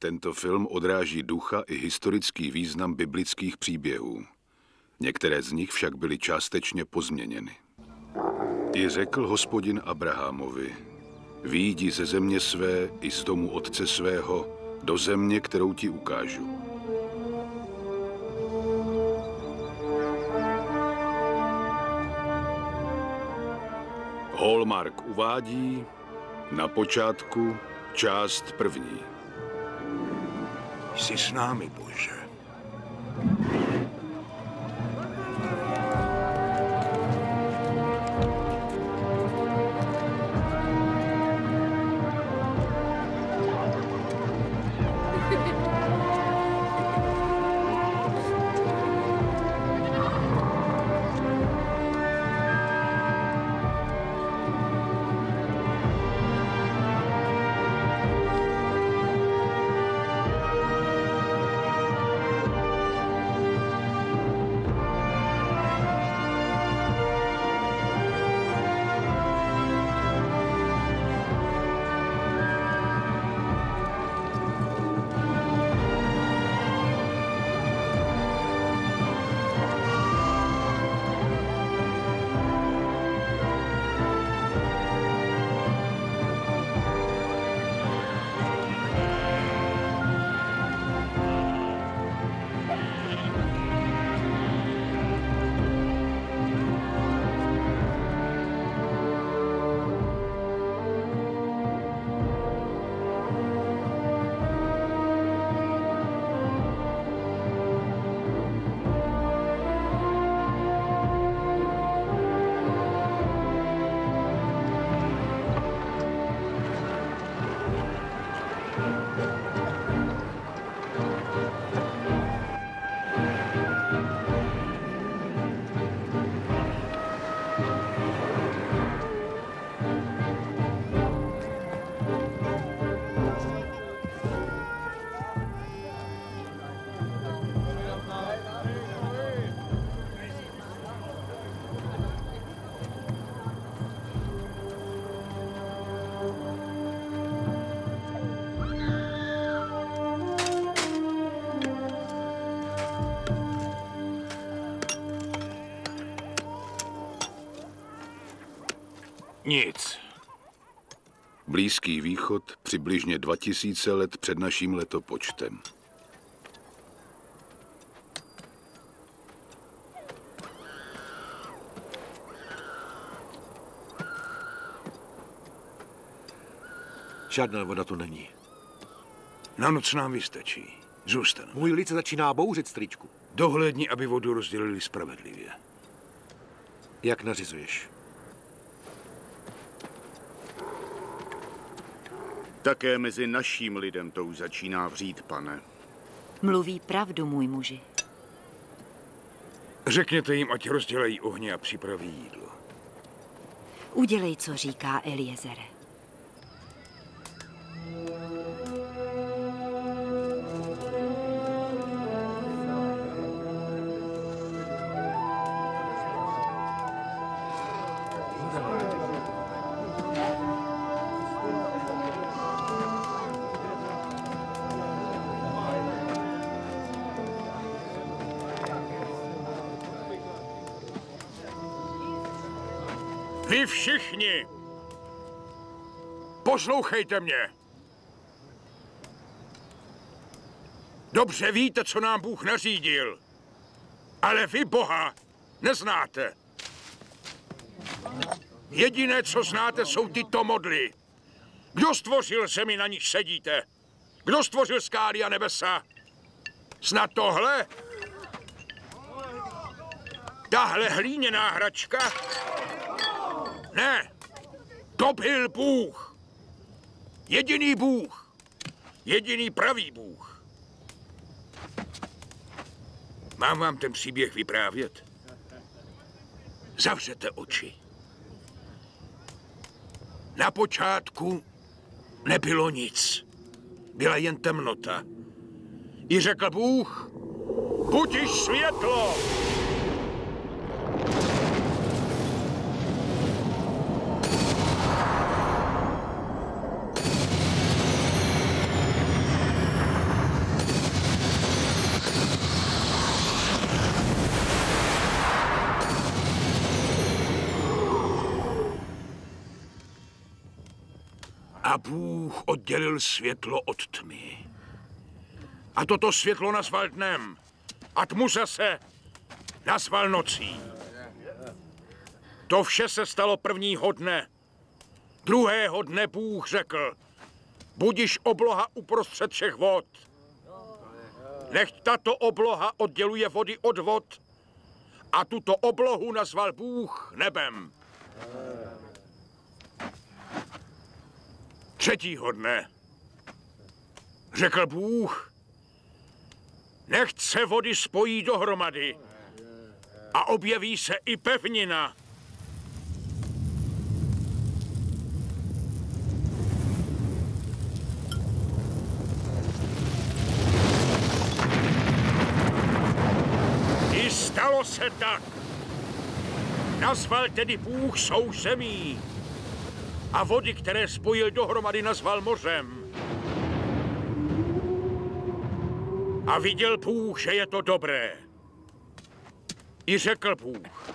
Tento film odráží ducha i historický význam biblických příběhů. Některé z nich však byly částečně pozměněny. I řekl hospodin Abrahamovi, výjdi ze země své i z domu otce svého do země, kterou ti ukážu. Hallmark uvádí na počátku část první. Jsi s námi, Bože. Nic. Blízký východ přibližně 2000 let před naším letopočtem. Žádná voda tu není. Na noc nám vystačí. Zůstanu. Můj lid se začíná bouřit, stričku. Dohledni, aby vodu rozdělili spravedlivě. Jak nařizuješ? Také mezi naším lidem to už začíná vřít, pane. Mluví pravdu, můj muži. Řekněte jim, ať rozdělají ohně a připraví jídlo. Udělej, co říká Eliezere. Všichni! Poslouchejte mě! Dobře víte, co nám Bůh nařídil, ale vy Boha neznáte. Jediné, co znáte, jsou tyto modly. Kdo stvořil zemi, na níž sedíte? Kdo stvořil skály a nebesa? Snad tohle? Tahle hlíněná hračka? Ne, to byl Bůh. Jediný Bůh. Jediný pravý Bůh. Mám vám ten příběh vyprávět? Zavřete oči. Na počátku nebylo nic. Byla jen temnota. I řekl Bůh, buď již světlo. Bůh oddělil světlo od tmy. A toto světlo nazval dnem. A tmu zase nazval nocí. To vše se stalo prvního dne. Druhého dne Bůh řekl, budiš obloha uprostřed všech vod. Nechť tato obloha odděluje vody od vod a tuto oblohu nazval Bůh nebem. Třetího dne řekl Bůh, nechť se vody spojí dohromady a objeví se i pevnina. I stalo se tak. Nazval tedy Bůh souzemí a vody, které spojil dohromady, nazval mořem. A viděl Bůh, že je to dobré. I řekl Bůh.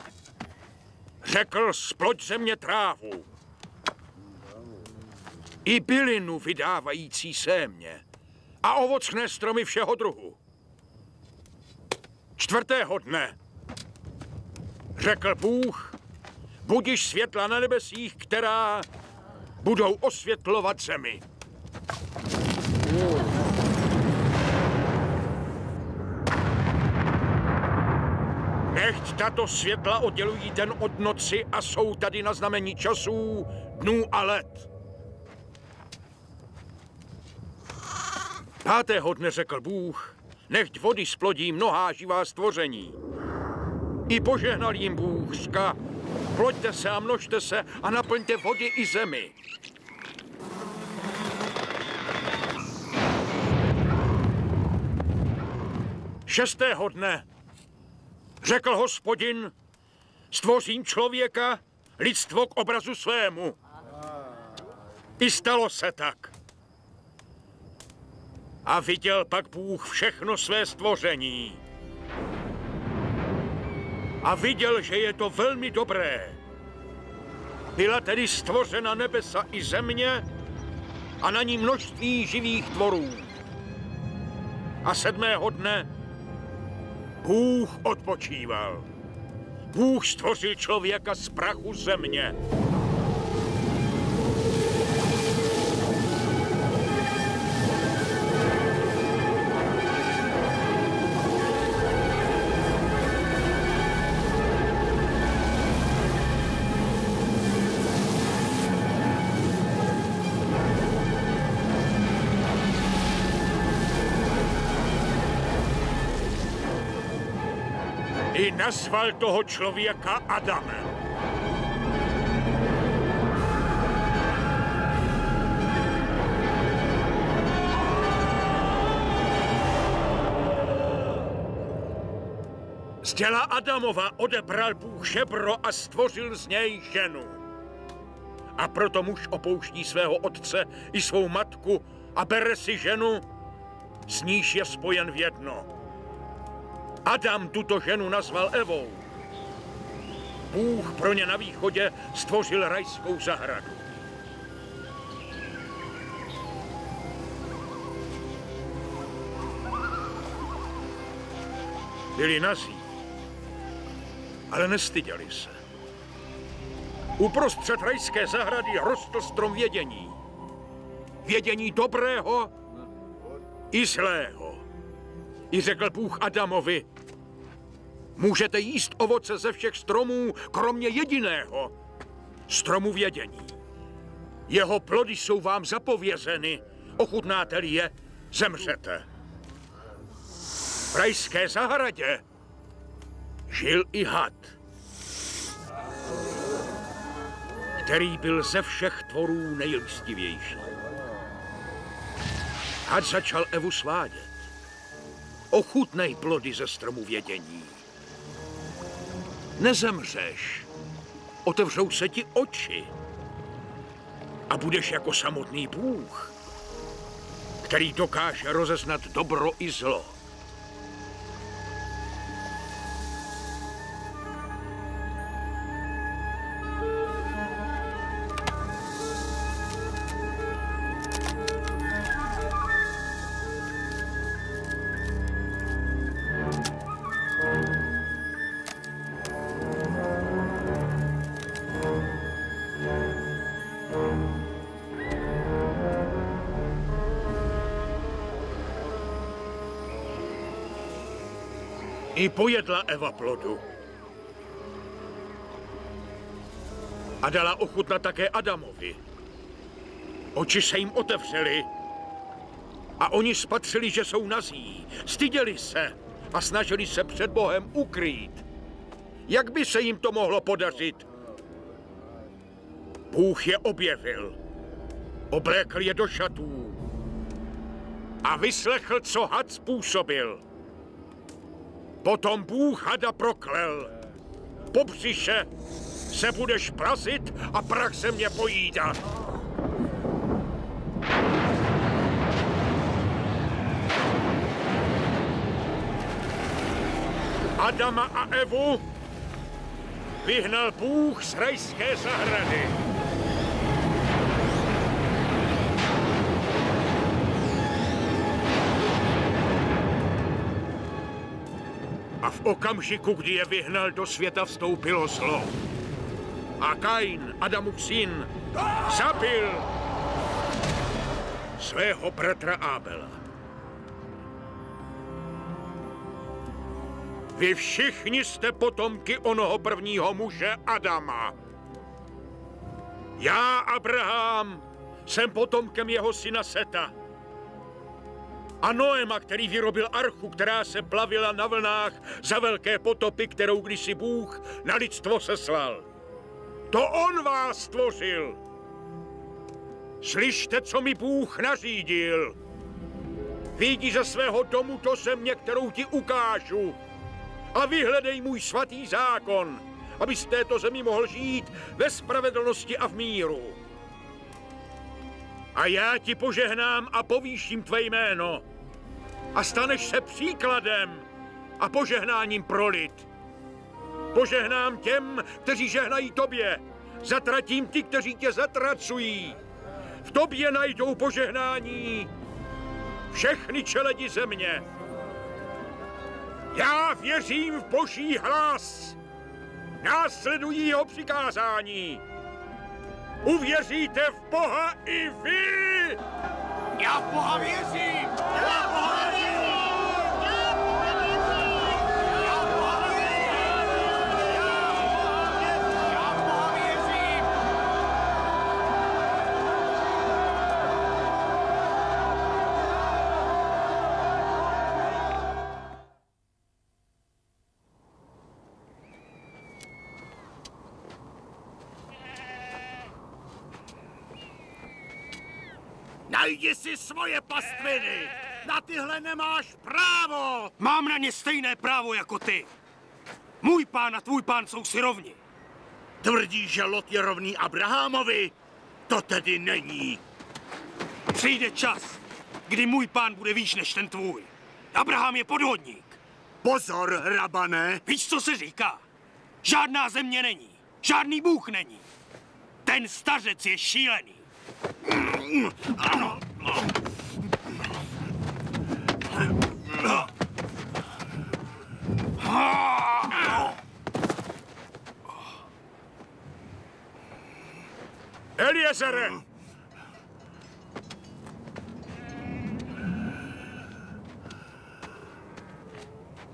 Řekl, sploď země trávu. I bylinu vydávající sémě. A ovocné stromy všeho druhu. Čtvrtého dne řekl Bůh, budiš světla na nebesích, která budou osvětlovat zemi. Nechť tato světla oddělují den od noci a jsou tady na znamení časů, dnů a let. Pátého dne řekl Bůh, nechť vody splodí mnohá živá stvoření. I požehnal jim Bůh, řka, ploďte se a množte se a naplňte vody i zemi. Šestého dne řekl hospodin, stvořím člověka, lidstvo k obrazu svému. I stalo se tak. A viděl pak Bůh všechno své stvoření. A viděl, že je to velmi dobré. Byla tedy stvořena nebesa i země a na ní množství živých tvorů. A sedmého dne Bůh odpočíval. Bůh stvořil člověka z prachu země. Nazval toho člověka Adamem. Z těla Adamova odebral Bůh žebro a stvořil z něj ženu. A proto muž opouští svého otce i svou matku a bere si ženu, s níž je spojen v jedno. Adam tuto ženu nazval Evou. Bůh pro ně na východě stvořil rajskou zahradu. Byli nazí, ale nestyděli se. Uprostřed rajské zahrady rostl strom vědění. Vědění dobrého i zlého. I řekl Bůh Adamovi, můžete jíst ovoce ze všech stromů, kromě jediného, stromu vědění. Jeho plody jsou vám zapovězeny, ochutnáte-li je, zemřete. V rajské zahradě žil i had, který byl ze všech tvorů nejlistivější. Had začal Evu svádět. Ochutnej plody ze stromu vědění. Nezemřeš. Otevřou se ti oči. A budeš jako samotný Bůh, který dokáže rozeznat dobro i zlo. I pojedla Eva plodu. A dala ochutnat také Adamovi. Oči se jim otevřely a oni spatřili, že jsou nazí. Styděli se a snažili se před Bohem ukrýt. Jak by se jim to mohlo podařit? Bůh je objevil. Oblékl je do šatů a vyslechl, co had způsobil. Potom Bůh hada proklel. Po břiše se budeš plazit a prach se mě pojídat. Adama a Evu vyhnal Bůh z rajské zahrady. V okamžiku, kdy je vyhnal do světa, vstoupilo zlo. A Kain, Adamův syn, zabil svého bratra Ábela. Vy všichni jste potomky onoho prvního muže Adama. Já, Abraham, jsem potomkem jeho syna Seta. A Noema, který vyrobil archu, která se plavila na vlnách za velké potopy, kterou kdysi Bůh na lidstvo seslal. To on vás stvořil. Slyšte, co mi Bůh nařídil. Vyjdi ze svého domu do země, kterou ti ukážu. A vyhledej můj svatý zákon, aby z této zemi mohl žít ve spravedlnosti a v míru. A já ti požehnám a povýším tvé jméno. A staneš se příkladem a požehnáním pro lid. Požehnám těm, kteří žehnají tobě. Zatratím ty, kteří tě zatracují. V tobě najdou požehnání všechny čeledi země. Já věřím v boží hlas. Následují jeho přikázání. Uvěříte v Boha i vy? Já v Boha věřím! Já v Boha věřím! Najdi si svoje pastviny! Na tyhle nemáš právo! Mám na ně stejné právo jako ty. Můj pán a tvůj pán jsou si rovni. Tvrdí, že Lot je rovný Abrahamovi? To tedy není. Přijde čas, kdy můj pán bude výš než ten tvůj. Abraham je podvodník. Pozor, rabané! Víš, co se říká? Žádná země není. Žádný bůh není. Ten stařec je šílený. Eliezere!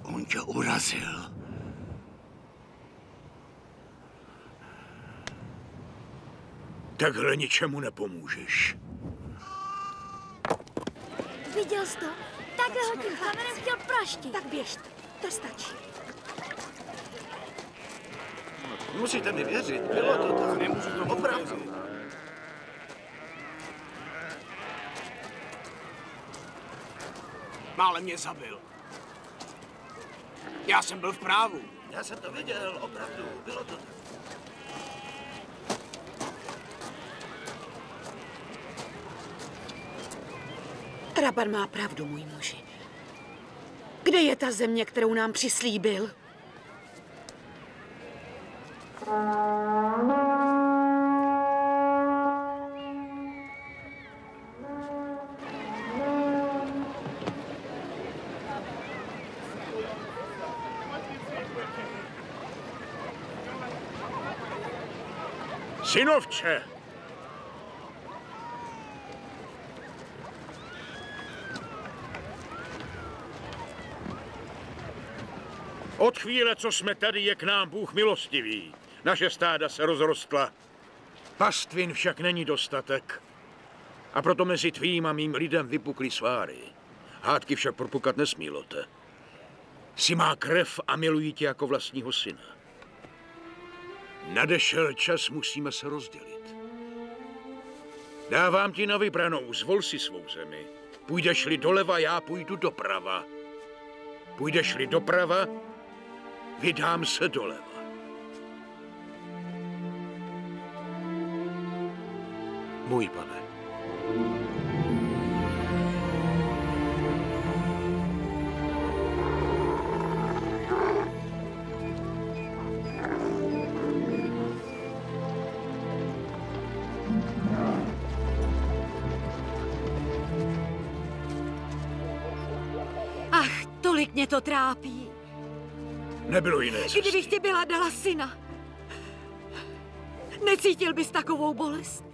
On tě Takhle ničemu nepomůžeš. Viděl jsi to? Takhle ho tím kamenem chtěl praštit. Tak běžte, to stačí. Musíte mi věřit, bylo to tak. Nemůžu to opravdu. Málem mě zabil. Já jsem byl v právu. Já jsem to viděl, opravdu, bylo to tak. Raban má pravdu, můj muži. Kde je ta země, kterou nám přislíbil? Synovče! Od chvíle, co jsme tady, je k nám Bůh milostivý. Naše stáda se rozrostla. Pastvin však není dostatek. A proto mezi tvým a mým lidem vypukly sváry. Hádky však propukat nesmí, Lote. Si má krev a milují tě jako vlastního syna. Nadešel čas, musíme se rozdělit. Dávám ti na vybranou, zvol si svou zemi. Půjdeš-li doleva, já půjdu doprava. Půjdeš-li doprava, vydám se doleva. Můj pane. Ach, tolik mě to trápí. Nebylo jiné cesty. Kdybych ti byla dala syna, necítil bys takovou bolest?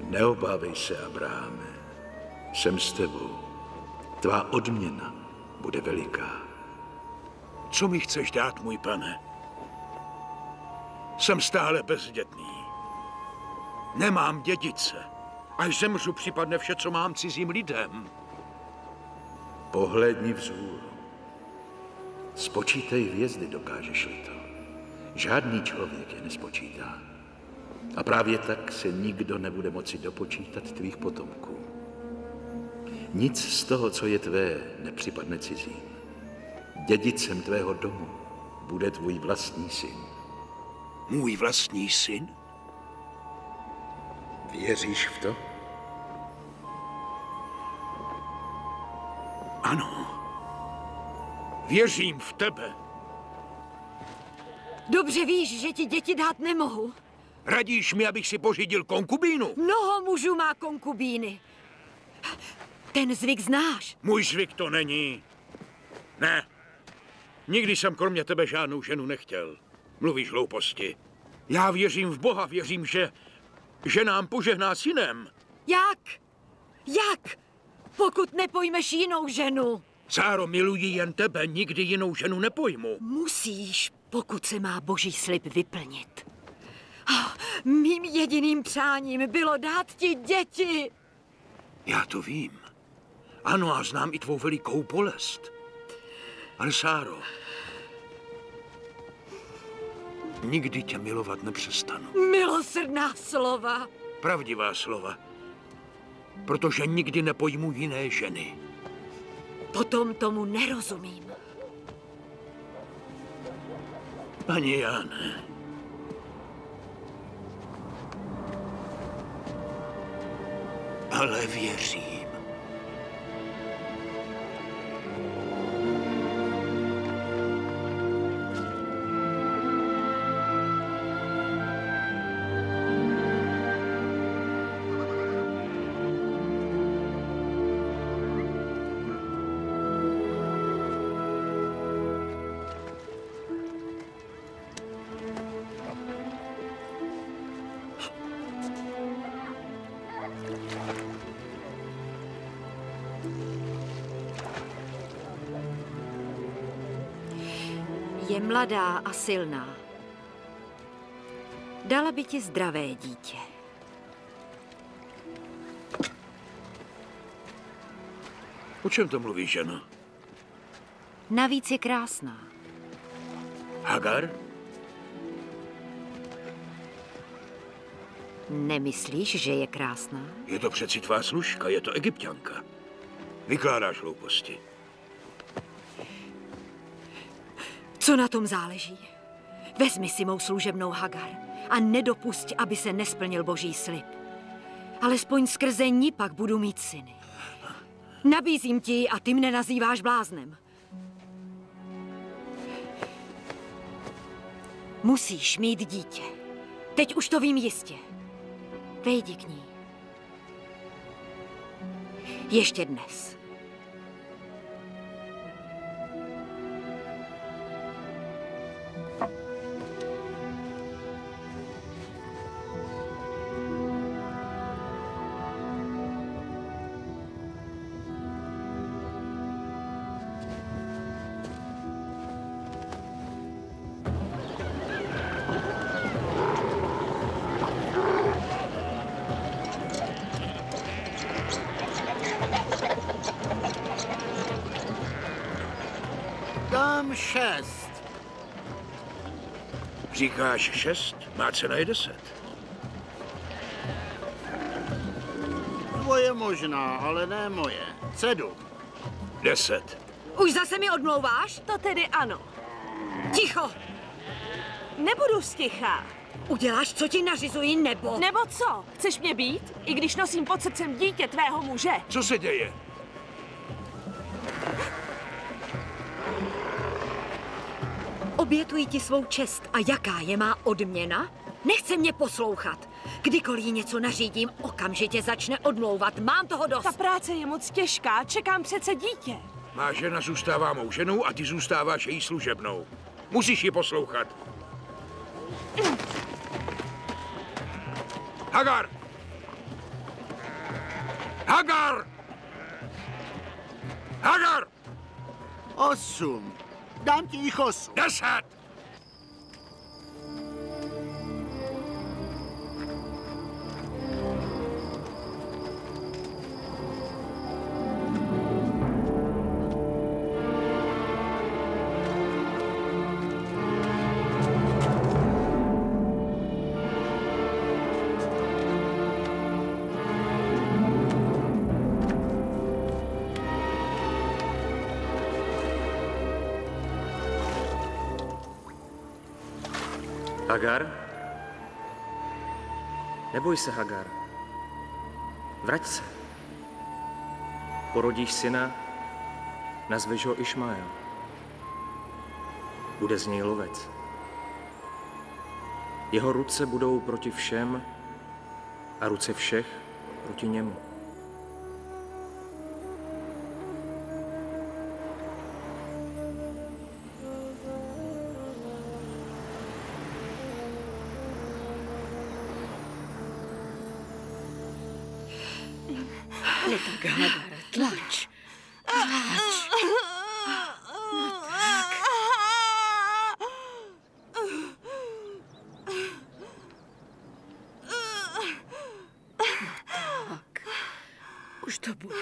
Neobávej se, Abraháme. Jsem s tebou. Tvá odměna bude veliká. Co mi chceš dát, můj pane? Jsem stále bezdětný. Nemám dědice. Až zemřu, připadne vše, co mám cizím lidem. Pohledni vzhůru. Spočítej hvězdy, dokážeš-li to. Žádný člověk je nespočítá. A právě tak se nikdo nebude moci dopočítat tvých potomků. Nic z toho, co je tvé, nepřipadne cizím. Dědicem tvého domu bude tvůj vlastní syn. Můj vlastní syn? Věříš v to? Ano. Věřím v tebe. Dobře víš, že ti děti dát nemohu. Radíš mi, abych si pořídil konkubínu? Mnoho mužů má konkubíny. Ten zvyk znáš. Můj zvyk to není. Ne. Nikdy jsem kromě tebe žádnou ženu nechtěl. Mluvíš hlouposti. Já věřím v Boha, věřím, že, že nám požehná synem. Jak? Jak? Pokud nepojmeš jinou ženu. Sáro, miluji jen tebe, nikdy jinou ženu nepojmu. Musíš, pokud se má boží slib vyplnit. Oh, mým jediným přáním bylo dát ti děti. Já to vím. Ano, a znám i tvou velikou bolest. Ale Sáro, nikdy tě milovat nepřestanu. Milosrdná slova. Pravdivá slova. Protože nikdy nepojmu jiné ženy. Potom tomu nerozumím. Ani já ne. Ale věřím. Mladá a silná. Dala by ti zdravé dítě. O čem to mluvíš, ženo? Navíc je krásná. Hagar? Nemyslíš, že je krásná? Je to přeci tvá služka, je to egyptianka. Vykládáš hlouposti. Co na tom záleží? Vezmi si mou služebnou Hagar a nedopusť, aby se nesplnil boží slib. Alespoň skrze ní pak budu mít syny. Nabízím ti a ty mne nazýváš bláznem. Musíš mít dítě. Teď už to vím jistě. Vejdi k ní. Ještě dnes. Říkáš šest? Má cena je deset. Tvoje možná, ale ne moje. Sedm. Deset. Už zase mi odmlouváš? To tedy ano. Ticho! Nebudu sticha. Uděláš, co ti nařizuji, nebo... Nebo co? Chceš mě být? I když nosím pod srdcem dítě tvého muže. Co se děje? Obětuji ti svou čest a jaká je má odměna? Nechce mě poslouchat. Kdykoliv jí něco nařídím, okamžitě začne odmlouvat. Mám toho dost. Ta práce je moc těžká, čekám přece dítě. Má žena zůstává mou ženou a ty zůstáváš její služebnou. Musíš ji poslouchat. Hagar! Hagar! Hagar! Osm. Dám ti jich Hagar? Neboj se, Hagar. Vrať se. Porodíš syna, nazveš ho Išmael. Bude z něj lovec. Jeho ruce budou proti všem a ruce všech proti němu. No tak, Hagar, tlač. Tlač. No tak. No tak. Už to bude.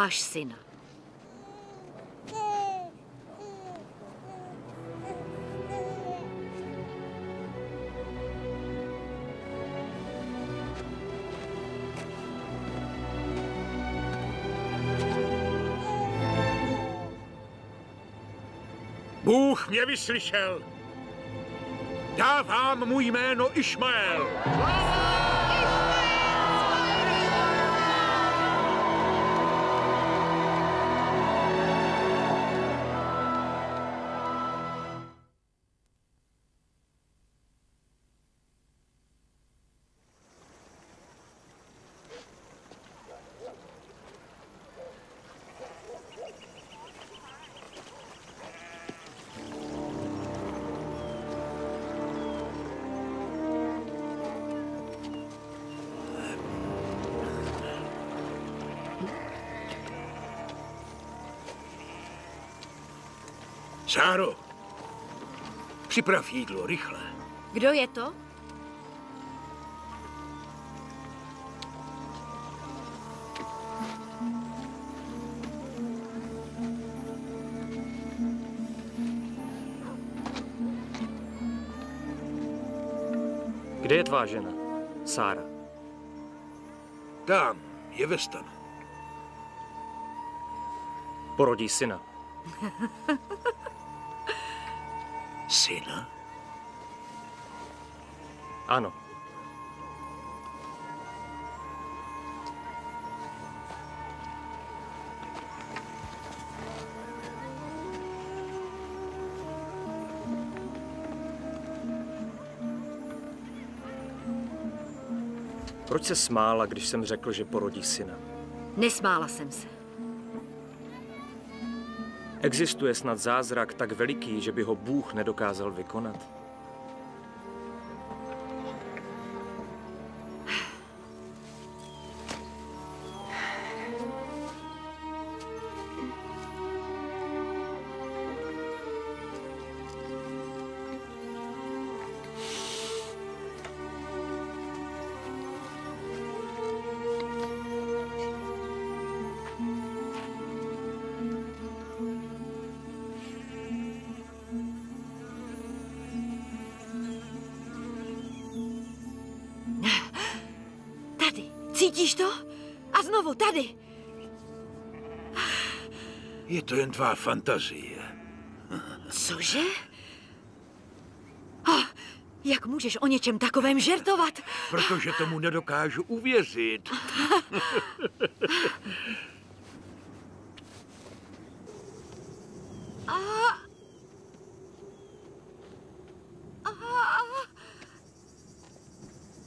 Máš syna. Bůh mě vyslyšel. Dávám mu jméno Išmael. Sáro, připrav jídlo, rychle. Kdo je to? Kde je tvá žena, Sára? Tam, je ve stanu. Porodí syna. Syna? Ano. Proč se smála, když jsem řekl, že porodí syna? Nesmála jsem se. Existuje snad zázrak tak veliký, že by ho Bůh nedokázal vykonat? Tvá fantazie. Cože? Oh, jak můžeš o něčem takovém žertovat? Protože tomu nedokážu uvěřit.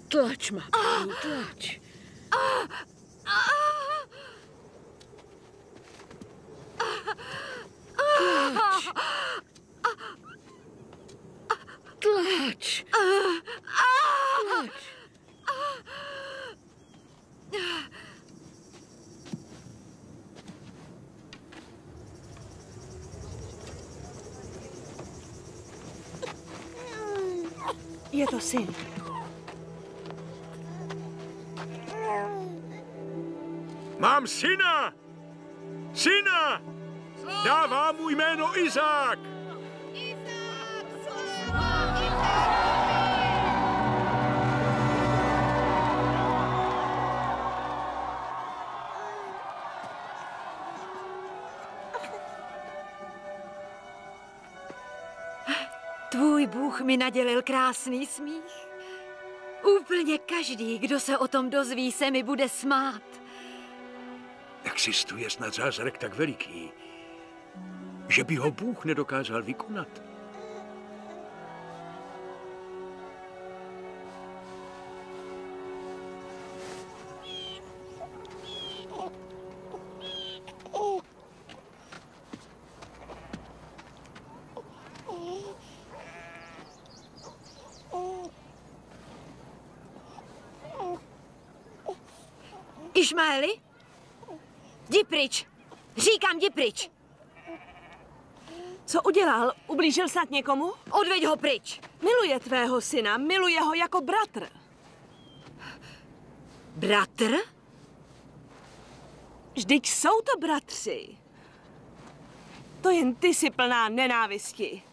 Tlač, má tlač. Tlač. Bůh mi nadělil krásný smích. Úplně každý, kdo se o tom dozví, se mi bude smát. Existuje snad zázrak tak veliký, že by ho Bůh nedokázal vykonat. Išmaeli? Jdi pryč. Říkám, jdi pryč. Co udělal? Ublížil snad někomu? Odveď ho pryč. Miluje tvého syna, miluje ho jako bratr. Bratr? Vždyť jsou to bratři. To jen ty jsi plná nenávisti.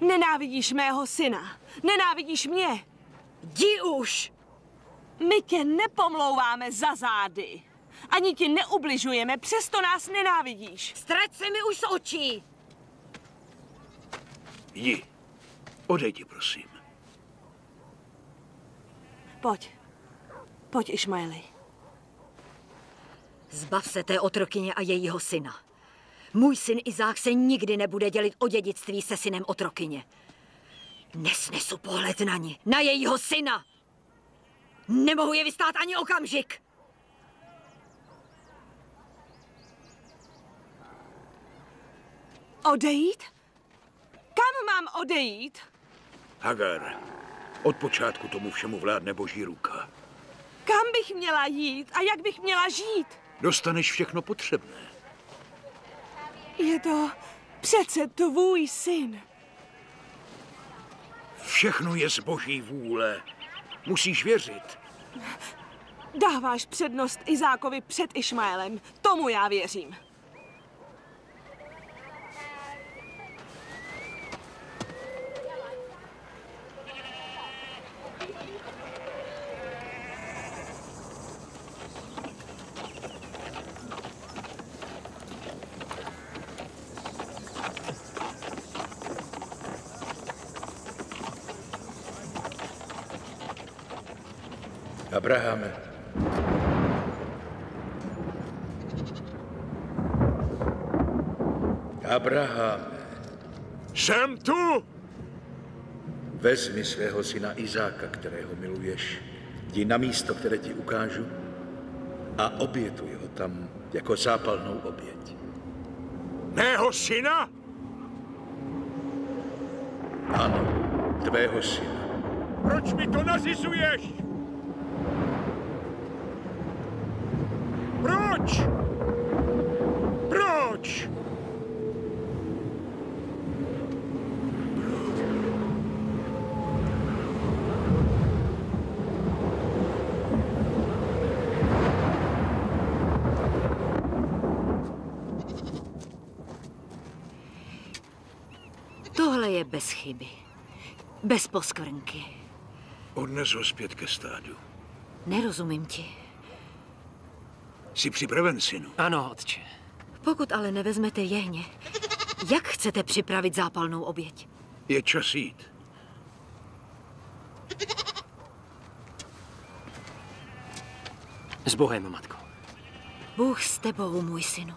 Nenávidíš mého syna. Nenávidíš mě. Jdi už! My tě nepomlouváme za zády. Ani ti neubližujeme, přesto nás nenávidíš. Strať se mi už z očí! Jdi. Odejdi, prosím. Pojď. Pojď, Išmaeli. Zbav se té otrokyně a jejího syna. Můj syn Izák se nikdy nebude dělit o dědictví se synem otrokyně. Nesnesu pohled na ní, na jejího syna. Nemohu je vystát ani okamžik. Odejít? Kam mám odejít? Hagar, od počátku tomu všemu vládne boží ruka. Kam bych měla jít a jak bych měla žít? Dostaneš všechno potřebné. Je to přece tvůj syn. Všechno je z boží vůle. Musíš věřit. Dáváš přednost Izákovi před Išmaelem. Tomu já věřím. Abrahame. Abrahame, Jsem tu! vezmi svého syna Izáka, kterého miluješ, jdi na místo, které ti ukážu a obětuj ho tam jako zápalnou oběť. Mého syna? Ano, tvého syna. Proč mi to nazizuješ? Proč? Proč? Tohle je bez chyby. Bez poskvrnky. Odnes ho zpět ke stádu. Nerozumím ti. Jsi připraven, synu? Ano, otče. Pokud ale nevezmete jehně, jak chcete připravit zápalnou oběť? Je čas jít. S Bohem, matko. Bůh s tebou, můj synu.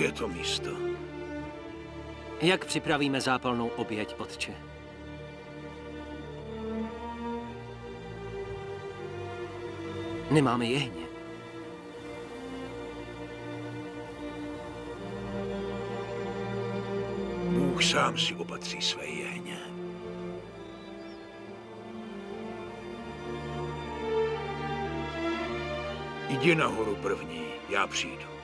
Je to místo. Jak připravíme zápalnou oběť, otče? Nemáme jehně. Bůh sám si opatří své jehně. Jdi nahoru první, já přijdu.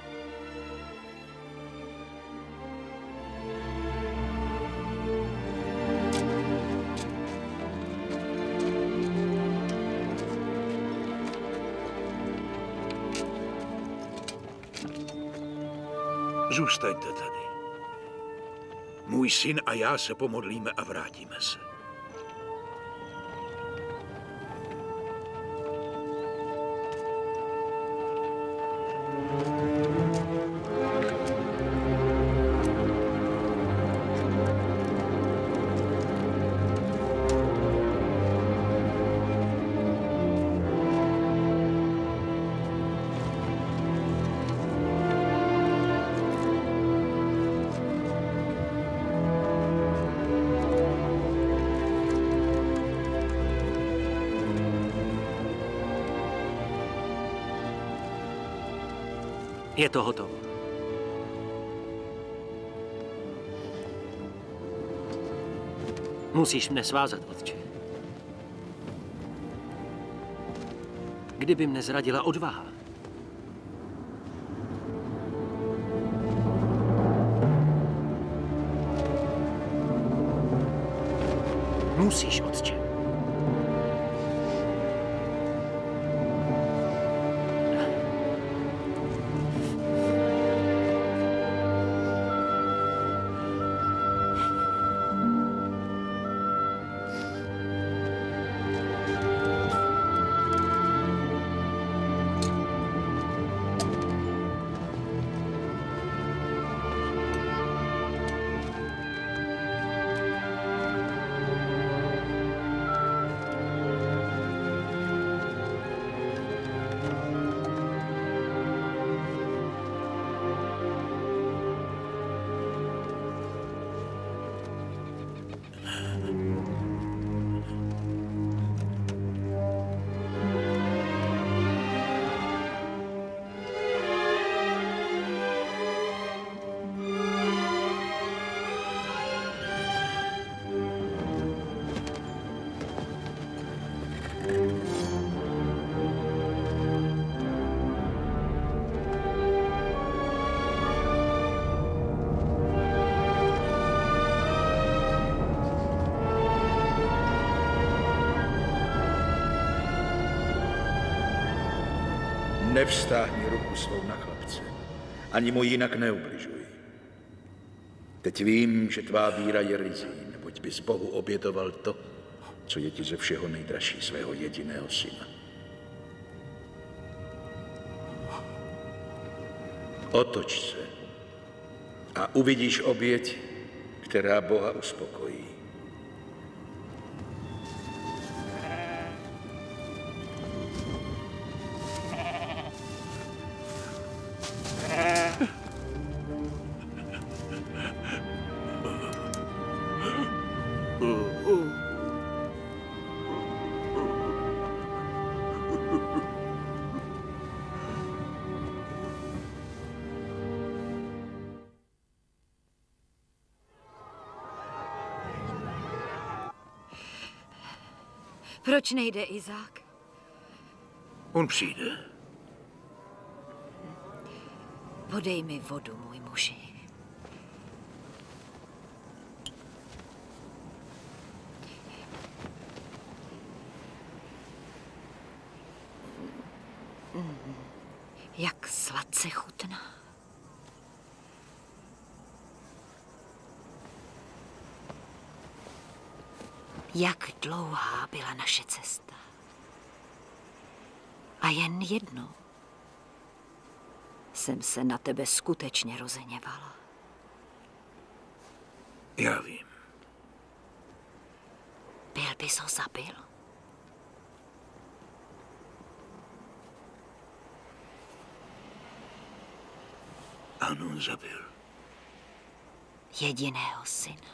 Zůstaňte tady. Můj syn a já se pomodlíme a vrátíme se. Je to hotovo. Musíš mne svázat, otče. Kdyby mne zradila odvaha. Musíš, otče. Ani mu jinak neubližuj. Teď vím, že tvá víra je rizí, neboť bys Bohu obětoval to, co je ti ze všeho nejdražší svého jediného syna. Otoč se a uvidíš oběť, která Boha uspokojí. Proč nejde Izák? On přijde. Podej mi vodu, můj muži. Jak sladce chutná. Jak dlouhá byla naše cesta. A jen jednou jsem se na tebe skutečně rozhněvala. Já vím. Byl bys ho zabil? Ano, zabil. Jediného syna.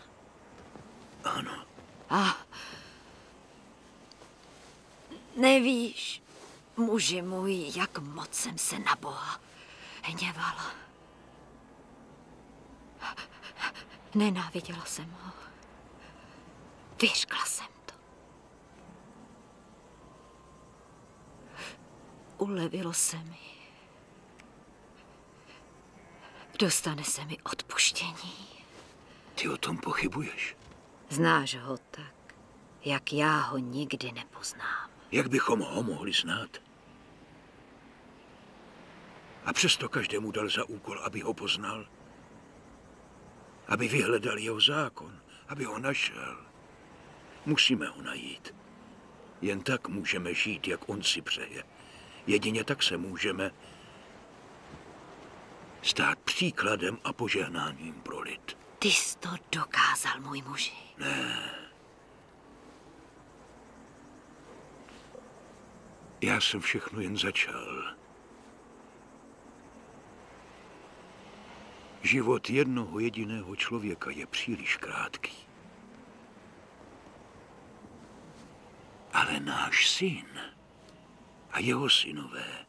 Ano. A nevíš, muži můj, jak moc jsem se na Boha hněvala. Nenáviděla jsem ho. Vyřkla jsem to. Ulevilo se mi. Dostane se mi odpuštění. Ty o tom pochybuješ? Znáš ho tak, jak já ho nikdy nepoznám. Jak bychom ho mohli znát? A přesto každému dal za úkol, aby ho poznal. Aby vyhledal jeho zákon, aby ho našel. Musíme ho najít. Jen tak můžeme žít, jak on si přeje. Jedině tak se můžeme stát příkladem a požehnáním pro lid. Ty jsi to dokázal, můj muži. Ne. Já jsem všechno jen začal. Život jednoho jediného člověka je příliš krátký. Ale náš syn a jeho synové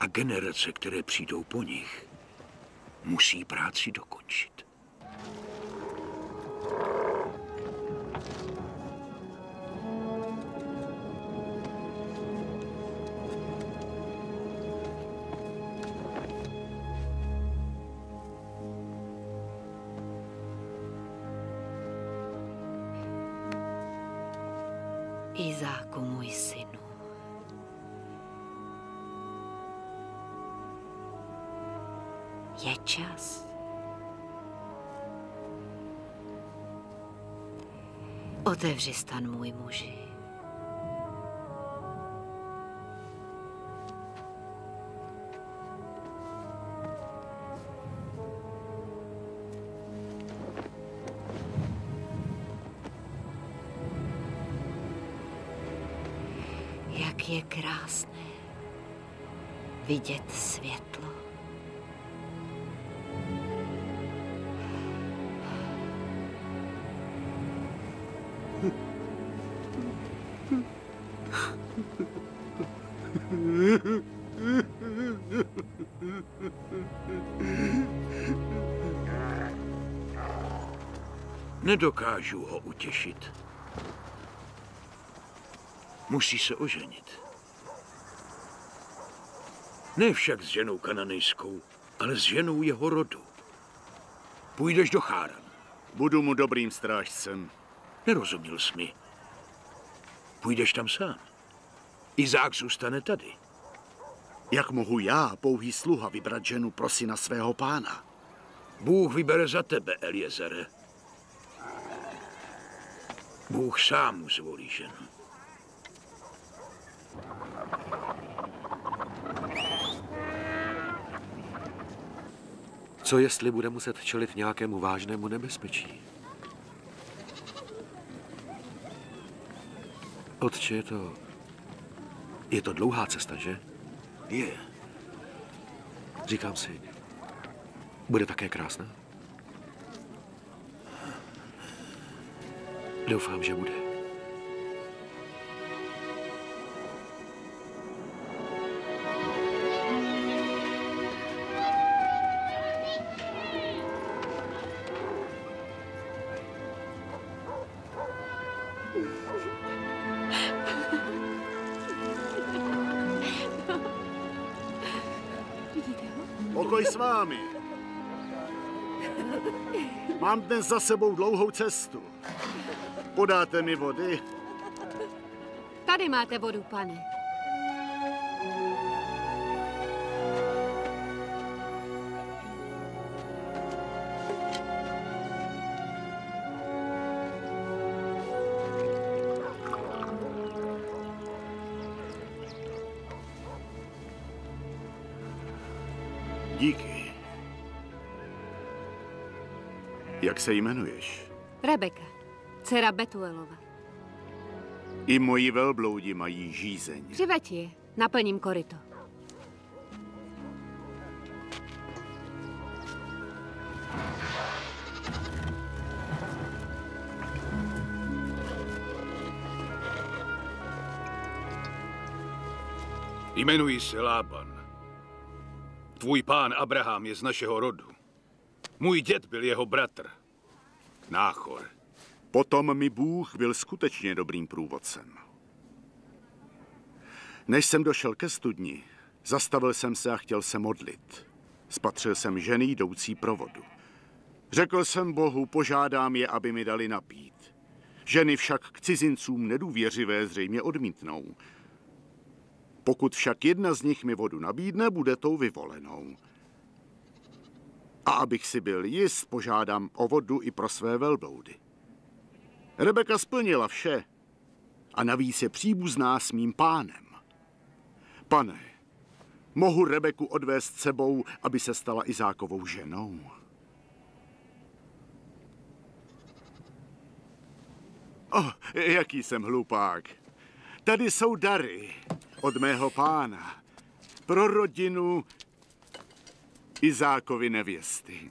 a generace, které přijdou po nich, musí práci dokončit. Otevři stan, můj muži. Jak je krásné vidět světlo. Nedokážu ho utěšit. Musí se oženit. Ne však s ženou kananejskou, ale s ženou jeho rodu. Půjdeš do Cháran. Budu mu dobrým strážcem. Nerozuměl jsi mi. Půjdeš tam sám. Izák zůstane tady. Jak mohu já, pouhý sluha, vybrat ženu pro syna svého pána? Bůh vybere za tebe, Eliezere. Bůh sám mu zvolí ženu. Co jestli bude muset čelit nějakému vážnému nebezpečí? Otče, je to... Je to dlouhá cesta, že? Je. Říkám si, bude také krásná? Doufám, že bude. Pokoj s vámi. Mám dnes za sebou dlouhou cestu. Podáte mi vody? Tady máte vodu, pane. Díky. Jak se jmenuješ? Rebeka, dcera Betuelova. I moji velbloudi mají žízeň. Přiveti je, naplním koryto. Jmenuji se Lában. Tvůj pán Abraham je z našeho rodu. Můj děd byl jeho bratr. Náchor. Potom mi Bůh byl skutečně dobrým průvodcem. Než jsem došel ke studni, zastavil jsem se a chtěl se modlit. Spatřil jsem ženy jdoucí pro vodu. Řekl jsem Bohu, požádám je, aby mi dali napít. Ženy však k cizincům nedůvěřivé zřejmě odmítnou. Pokud však jedna z nich mi vodu nabídne, bude tou vyvolenou. A abych si byl jist, požádám o vodu i pro své velbloudy. Rebeka splnila vše a navíc je příbuzná s mým pánem. Pane, mohu Rebeku odvést sebou, aby se stala Izákovou ženou? Oh, jaký jsem hlupák. Tady jsou dary od mého pána pro rodinu Izákovi nevěsty.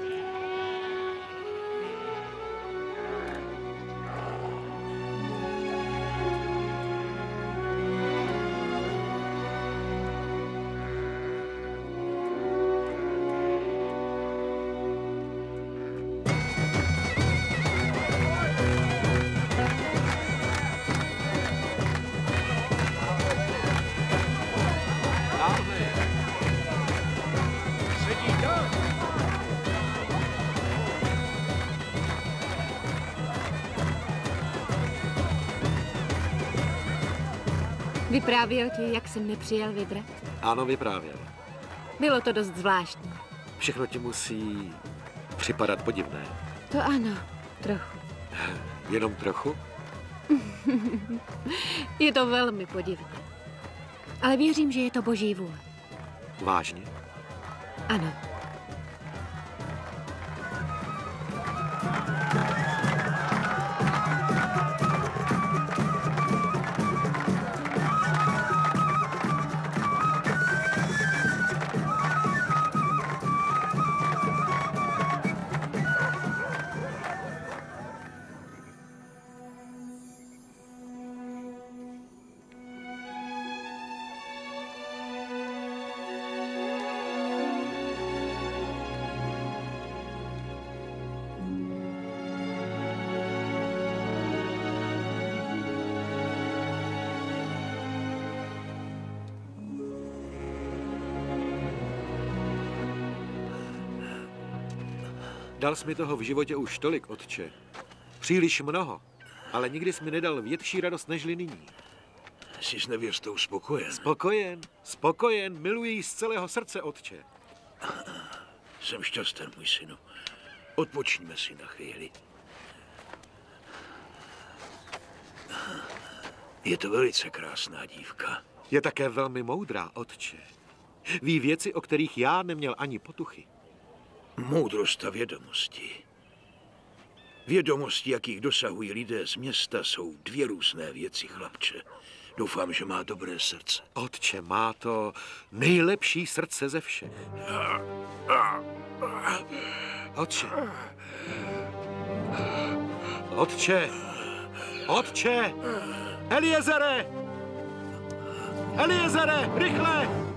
Vyprávěl ti, jak jsem nepřijel vybrat? Ano, vyprávěl. Bylo to dost zvláštní. Všechno ti musí připadat podivné. To ano, trochu. Jenom trochu? je to velmi podivné. Ale věřím, že je to boží vůle. Vážně? Ano. Dal jsi mi toho v životě už tolik, otče. Příliš mnoho. Ale nikdy jsi mi nedal větší radost nežli nyní. Jsi s nevěstou spokojen? Spokojen, spokojen, miluji ji z celého srdce, otče. Jsem šťasten, můj synu. Odpočníme si na chvíli. Je to velice krásná dívka. Je také velmi moudrá, otče. Ví věci, o kterých já neměl ani potuchy. Moudrost a vědomosti. Vědomosti, jakých dosahují lidé z města, jsou dvě různé věci, chlapče. Doufám, že má dobré srdce. Otče, má to nejlepší srdce ze všech. Otče. Otče. Otče. Eliezere! Eliezere, rychle!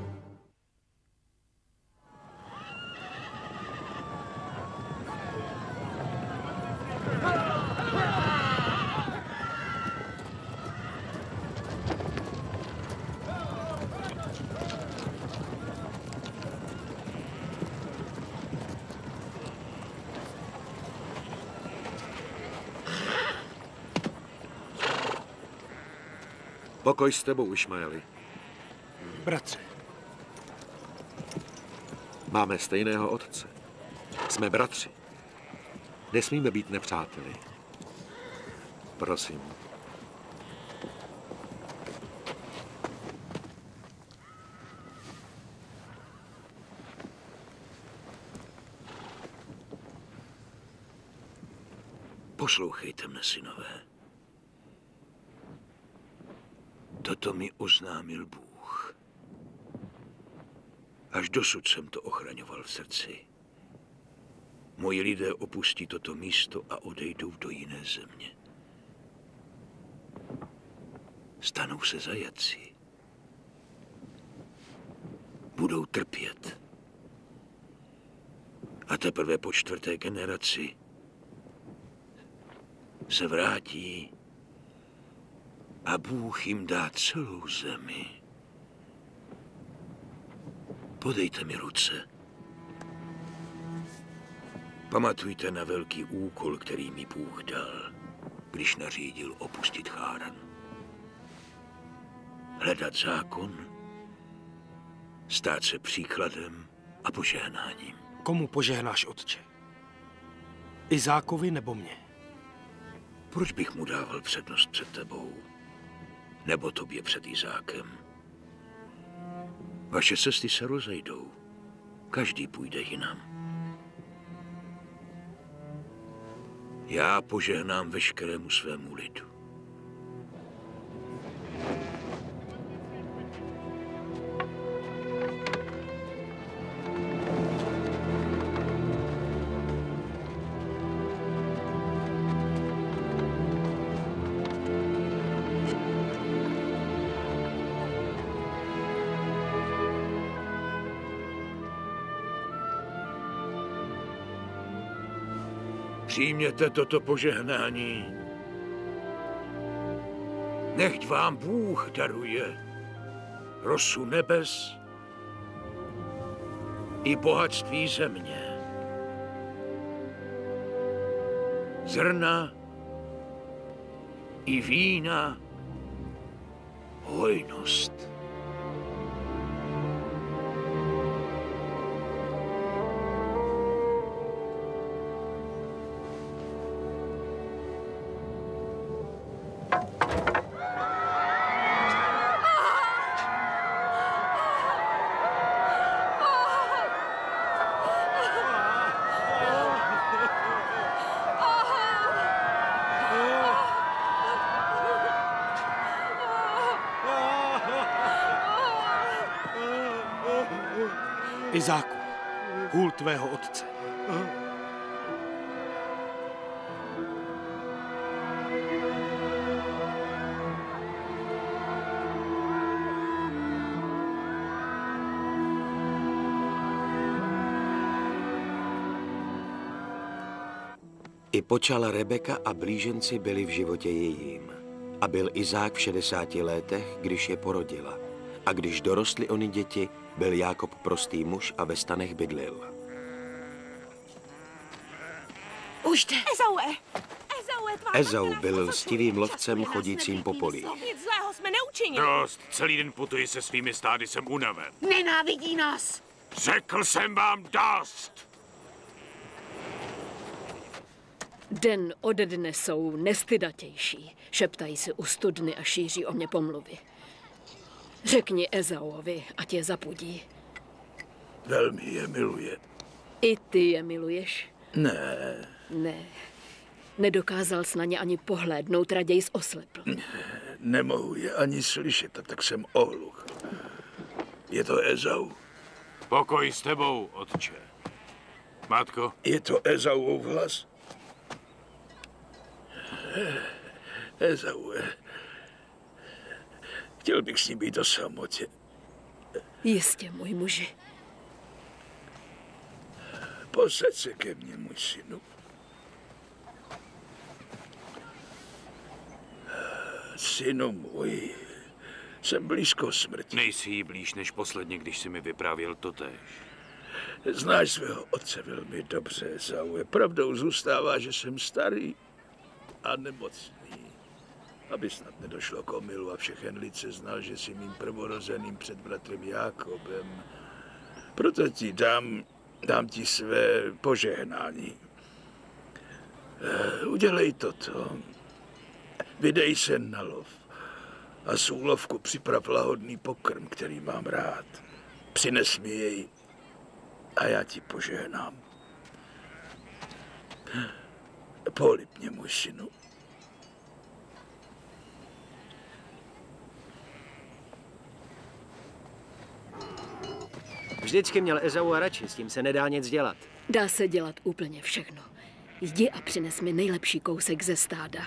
Pokoj s tebou, Išmaeli. Bratře. Máme stejného otce. Jsme bratři. Nesmíme být nepřáteli. Prosím. Poslouchejte mne, synové. Toto mi oznámil Bůh. Až dosud jsem to ochraňoval v srdci. Moji lidé opustí toto místo a odejdou do jiné země. Stanou se zajaci. Budou trpět. A teprve po čtvrté generaci se vrátí a Bůh jim dá celou zemi. Podejte mi ruce. Pamatujte na velký úkol, který mi Bůh dal, když nařídil opustit Cháran. Hledat zákon, stát se příkladem a požehnáním. Komu požehnáš, otče? Izákovi nebo mě? Proč bych mu dával přednost před tebou? Nebo tobě před Izákem? Vaše cesty se rozejdou. Každý půjde jinam. Já požehnám veškerému svému lidu. Přijměte toto požehnání. Nechť vám Bůh daruje rosu nebes i bohatství země. Zrna i vína, hojnost. Hůl tvého otce. I počala Rebeka a blíženci byli v životě jejím. A byl Izák v 60 letech, když je porodila. A když dorostly oni děti, byl Jákob prostý muž a ve stanech bydlil. Už jde. Ezaue! Ezaue, tvá Ezau byl lstivým lovcem chodícím po polí. Nic zlého jsme neučinili. Dost, celý den putuji se svými stády, jsem unaven. Nenávidí nás. Řekl jsem vám dost! Den ode dne jsou nestydatější. Šeptají si u studny a šíří o mě pomluvy. Řekni Ezauovi, ať je zapudí. Velmi je miluje. I ty je miluješ? Ne, Ne. Nedokázal jsi na ně ani pohlédnout, raději oslepl. nemohu je ani slyšet, a tak jsem ohluch. Je to Ezau. Pokoj s tebou, otče. Matko? Je to Ezauův hlas? Ezau. Chtěl bych s ním být o samotě. Jistě, můj muži. Posaď se ke mně, můj synu. Synu můj, jsem blízko smrti. Nejsi jí blíž než posledně, když si mi vyprávěl totéž. Znáš svého otce velmi dobře, Zaue. Pravdou zůstává, že jsem starý a nemocný. Aby snad nedošlo k omilu a všechen lid se znal, že jsi mým prvorozeným před bratrem Jakobem. Proto ti dám, dám ti své požehnání. Eh, Udělej toto. Vydej se na lov a z úlovku připrav lahodný pokrm, který mám rád. Přines mi jej a já ti požehnám. Polip mě, můj synu. Vždycky měl Ezau a radši, s tím se nedá nic dělat. Dá se dělat úplně všechno. Jdi a přines mi nejlepší kousek ze stáda.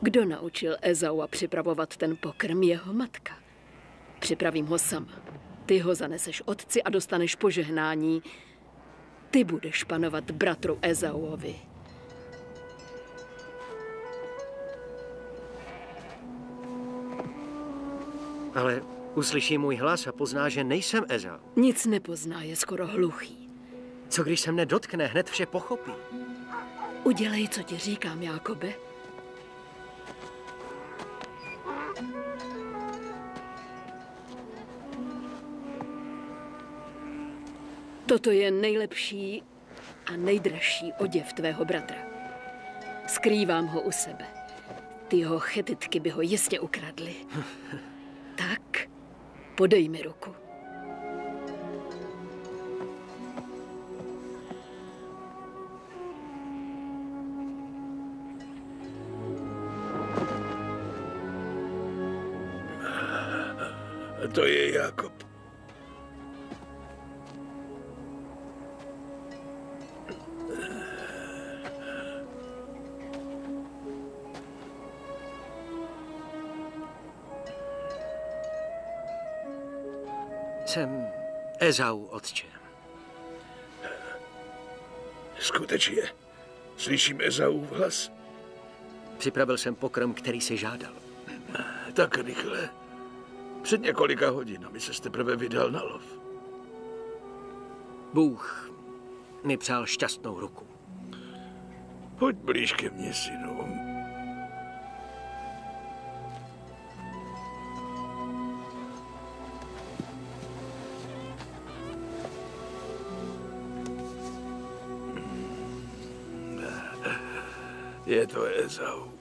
Kdo naučil Ezaua připravovat ten pokrm? Jeho matka. Připravím ho sama. Ty ho zaneseš otci a dostaneš požehnání. Ty budeš panovat bratru Ezauovi. Ale uslyší můj hlas a pozná, že nejsem Ezau. Nic nepozná, je skoro hluchý. Co když se mne dotkne, hned vše pochopí. Udělej, co ti říkám, Jákobe. Toto je nejlepší a nejdražší oděv tvého bratra. Skrývám ho u sebe. Ty jeho chetitky by ho jistě ukradly. Podej mi ruku. To je Jakob. Ezau, otče. Skutečně. Slyším Ezaův hlas? Připravil jsem pokrm, který si žádal. Tak rychle. Před několika hodinami se teprve vydal na lov. Bůh mi přál šťastnou ruku. Pojď blíž ke mně, synu. Je to Ezau.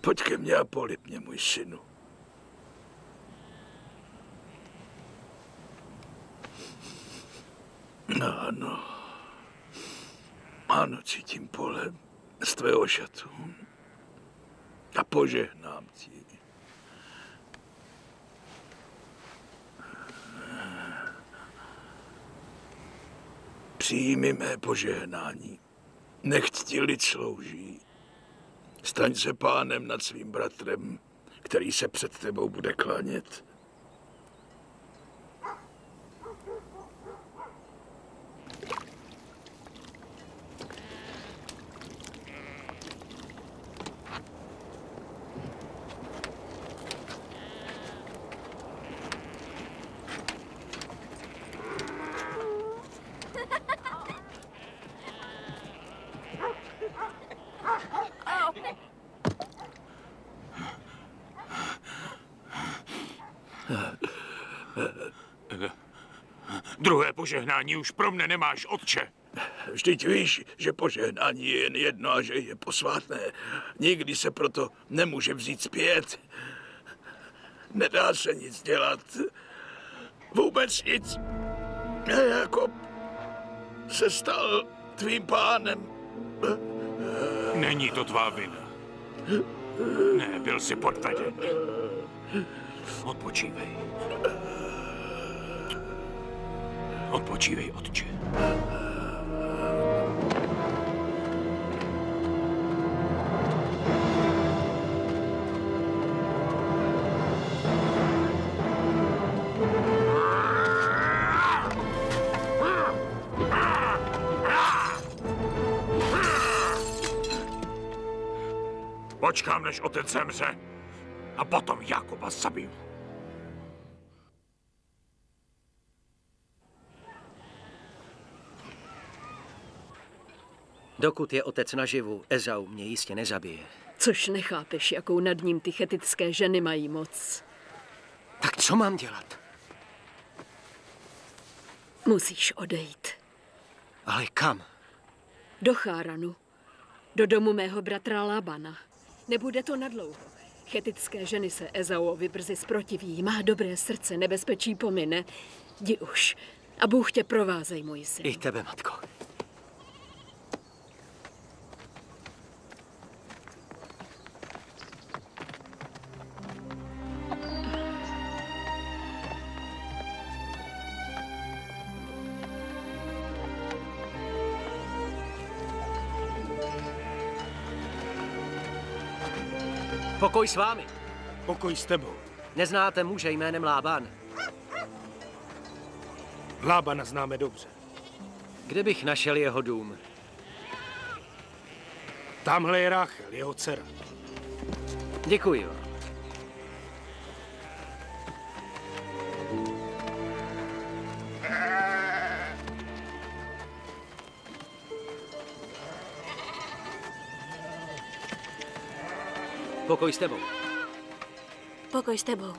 Pojď ke mně a polip mě, můj synu. Ano. Ano, cítím pole z tvého šatu. A požehnám ti. Přijmi mé požehnání. Nechť ti lid slouží. Staň se pánem nad svým bratrem, který se před tebou bude klánět. Druhé požehnání už pro mne nemáš, otče. Vždyť víš, že požehnání je jen jedno a že je posvátné. Nikdy se proto nemůže vzít zpět. Nedá se nic dělat. Vůbec nic. Jakob se stal tvým pánem. Není to tvá vina. Ne, byl jsi podveden. Odpočívej. Odpočívej, otče. Počkám, než otec zemře a potom Jakuba zabiju. Dokud je otec naživu, Ezau mě jistě nezabije. Což nechápeš, jakou nad ním ty chetické ženy mají moc. Tak co mám dělat? Musíš odejít. Ale kam? Do Cháranu. Do domu mého bratra Labana. Nebude to nadlouho. Chetické ženy se Ezauovi brzy zprotiví. Má dobré srdce, nebezpečí pomine. Jdi už. A Bůh tě provázej, můj syn. I tebe, matko. Pokoj s vámi. Pokoj s tebou. Neznáte muže jménem Lában? Lábana známe dobře. Kde bych našel jeho dům? Tamhle je Ráchel, jeho dcera. Děkuji vám. Pokoj s tebou. Pokoj s tebou.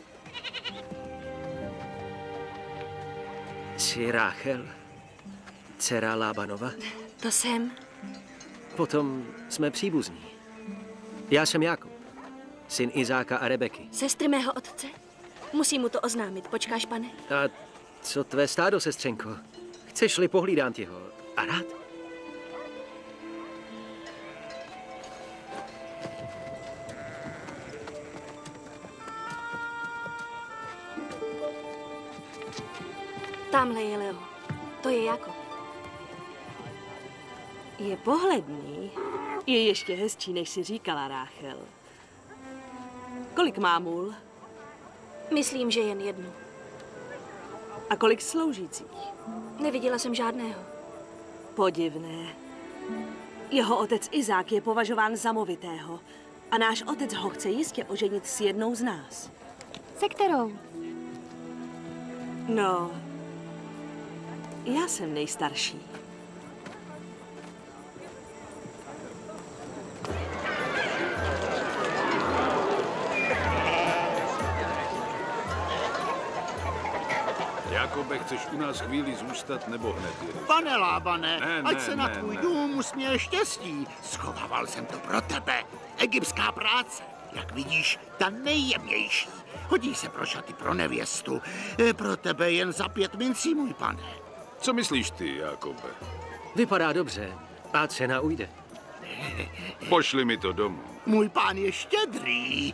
Jsi Ráchel, dcera Lábanova? To jsem. Potom jsme příbuzní. Já jsem Jakub, syn Izáka a Rebeky. Sestry mého otce? Musím mu to oznámit. Počkáš, pane? A co tvé stádo, sestřenko? Chceš-li pohlídám ti ho? A rád? Pohledný. Je ještě hezčí, než si říkala, Ráchel. Kolik má můl? Myslím, že jen jednu. A kolik sloužících? Neviděla jsem žádného. Podivné. Jeho otec Izák je považován za movitého. A náš otec ho chce jistě oženit s jednou z nás. Se kterou? No, já jsem nejstarší. Chceš u nás chvíli zůstat nebo hned jedeš? Pane Lábane, Ne, ať ne, se na ne, tvůj ne. dům směje štěstí. Schovával jsem to pro tebe. Egyptská práce. Jak vidíš, ta nejjemnější. Hodí se pro šaty pro nevěstu. E, Pro tebe jen za pět mincí, můj pane. Co myslíš ty, Jakobe? Vypadá dobře. A cena ujde. Pošli mi to domů. Můj pán je štědrý.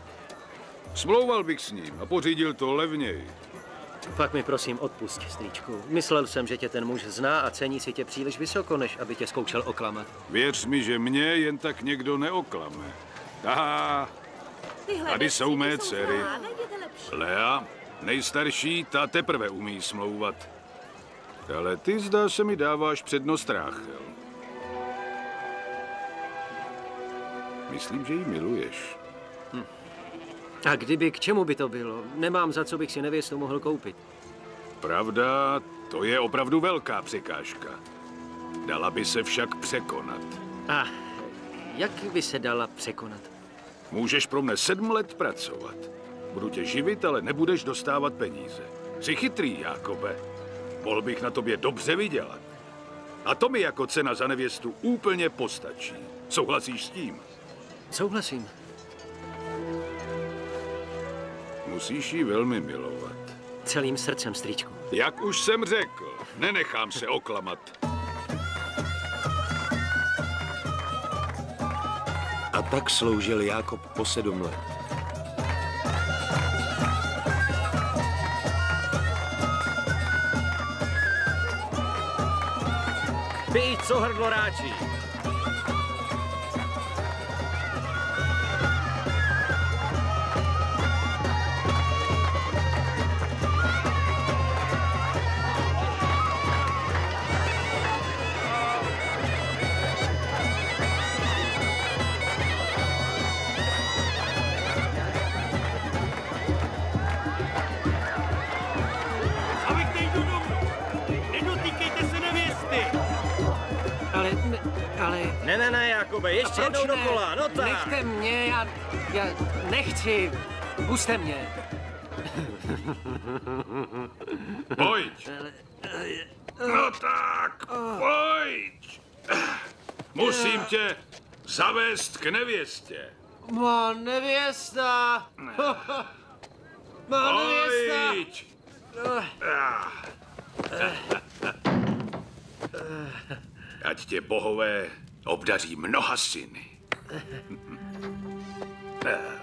Smlouval bych s ním a pořídil to levněji. Pak mi prosím odpust, strýčku. Myslel jsem, že tě ten muž zná a cení si tě příliš vysoko, než aby tě zkoušel oklamat. Věř mi, že mě jen tak někdo neoklame. Aha, tady jsou mé dcery. Lea, nejstarší, ta teprve umí smlouvat. Ale ty zdá se mi dáváš přednost Ráchel. Myslím, že ji miluješ. A kdyby, k čemu by to bylo? Nemám za co bych si nevěstu mohl koupit. Pravda, to je opravdu velká překážka. Dala by se však překonat. A jak by se dala překonat? Můžeš pro mne sedm let pracovat. Budu tě živit, ale nebudeš dostávat peníze. Jsi chytrý, Jákobe. Mohl bych na tobě dobře vydělat. A to mi jako cena za nevěstu úplně postačí. Souhlasíš s tím? Souhlasím. Musíš ji velmi milovat. Celým srdcem, strýčku. Jak už jsem řekl, nenechám se oklamat. A tak sloužil Jákob po sedm let. Pij, co hrdlo ráčí. Jakube, ještě jednou ne? dokola, no tak. Nechte mě, já, já nechci. Puste mě. Pojď. No tak, pojď. Musím tě zavést k nevěstě. Má nevěsta. Má nevěsta. Pojď. Ať tě bohové obdaří mnoha syny.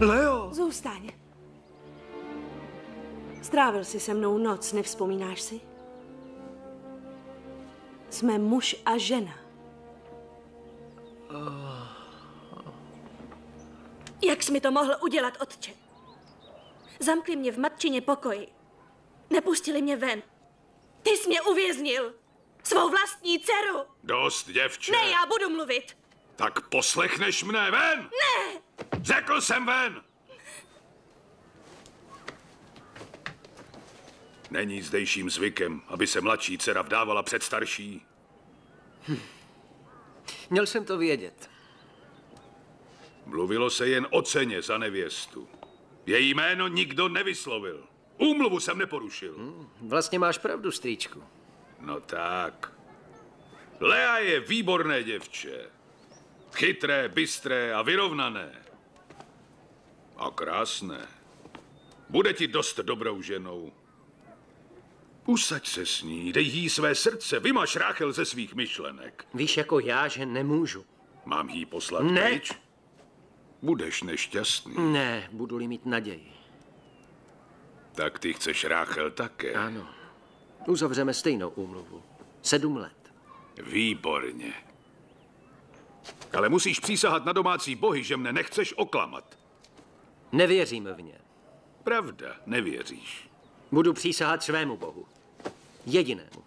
Leo! Zůstaň. Strávil jsi se mnou noc, nevzpomínáš si? Jsme muž a žena. Jak jsi mi to mohl udělat, otče? Zamkli mě v matčině pokoji. Nepustili mě ven. Ty jsi mě uvěznil. Svou vlastní dceru. Dost, děvče. Ne, já budu mluvit. Tak poslechneš mne ven? Ne! Řekl jsem ven! Není zdejším zvykem, aby se mladší dcera vdávala před starší. Měl jsem to vědět. Mluvilo se jen o ceně za nevěstu. Její jméno nikdo nevyslovil. Úmluvu jsem neporušil. Vlastně máš pravdu, strýčku. No tak. Lea je výborné děvče. Chytré, bystré a vyrovnané. A krásné. Bude ti dost dobrou ženou. Usaď se s ní, dej jí své srdce, vymaš Ráchel ze svých myšlenek. Víš jako já, že nemůžu. Mám jí poslat Ne. pryč? Budeš nešťastný. Ne, budu-li mít naději. Tak ty chceš Ráchel také. Ano. Uzavřeme stejnou úmluvu. Sedm let. Výborně. Ale musíš přísahat na domácí bohy, že mne nechceš oklamat. Nevěřím v ně. Pravda, nevěříš. Budu přísahat svému bohu. Jedinému.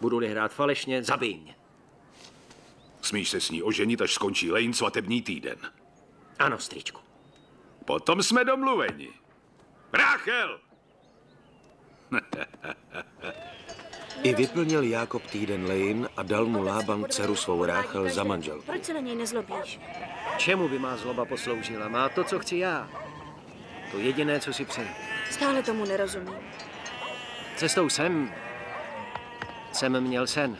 Budu-li hrát falešně, zabij mě. Smíš se s ní oženit, až skončí Lane svatební týden. Ano, strýčku. Potom jsme domluveni. Ráchel! I vyplnil Jákob týden Lejn a dal mu Lában dceru svou Ráchel za manželku. Proč se na něj nezlobíš? Čemu by má zloba posloužila? Má to, co chci já. To jediné, co si přeji. Stále tomu nerozumím. Cestou sem jsem měl sen.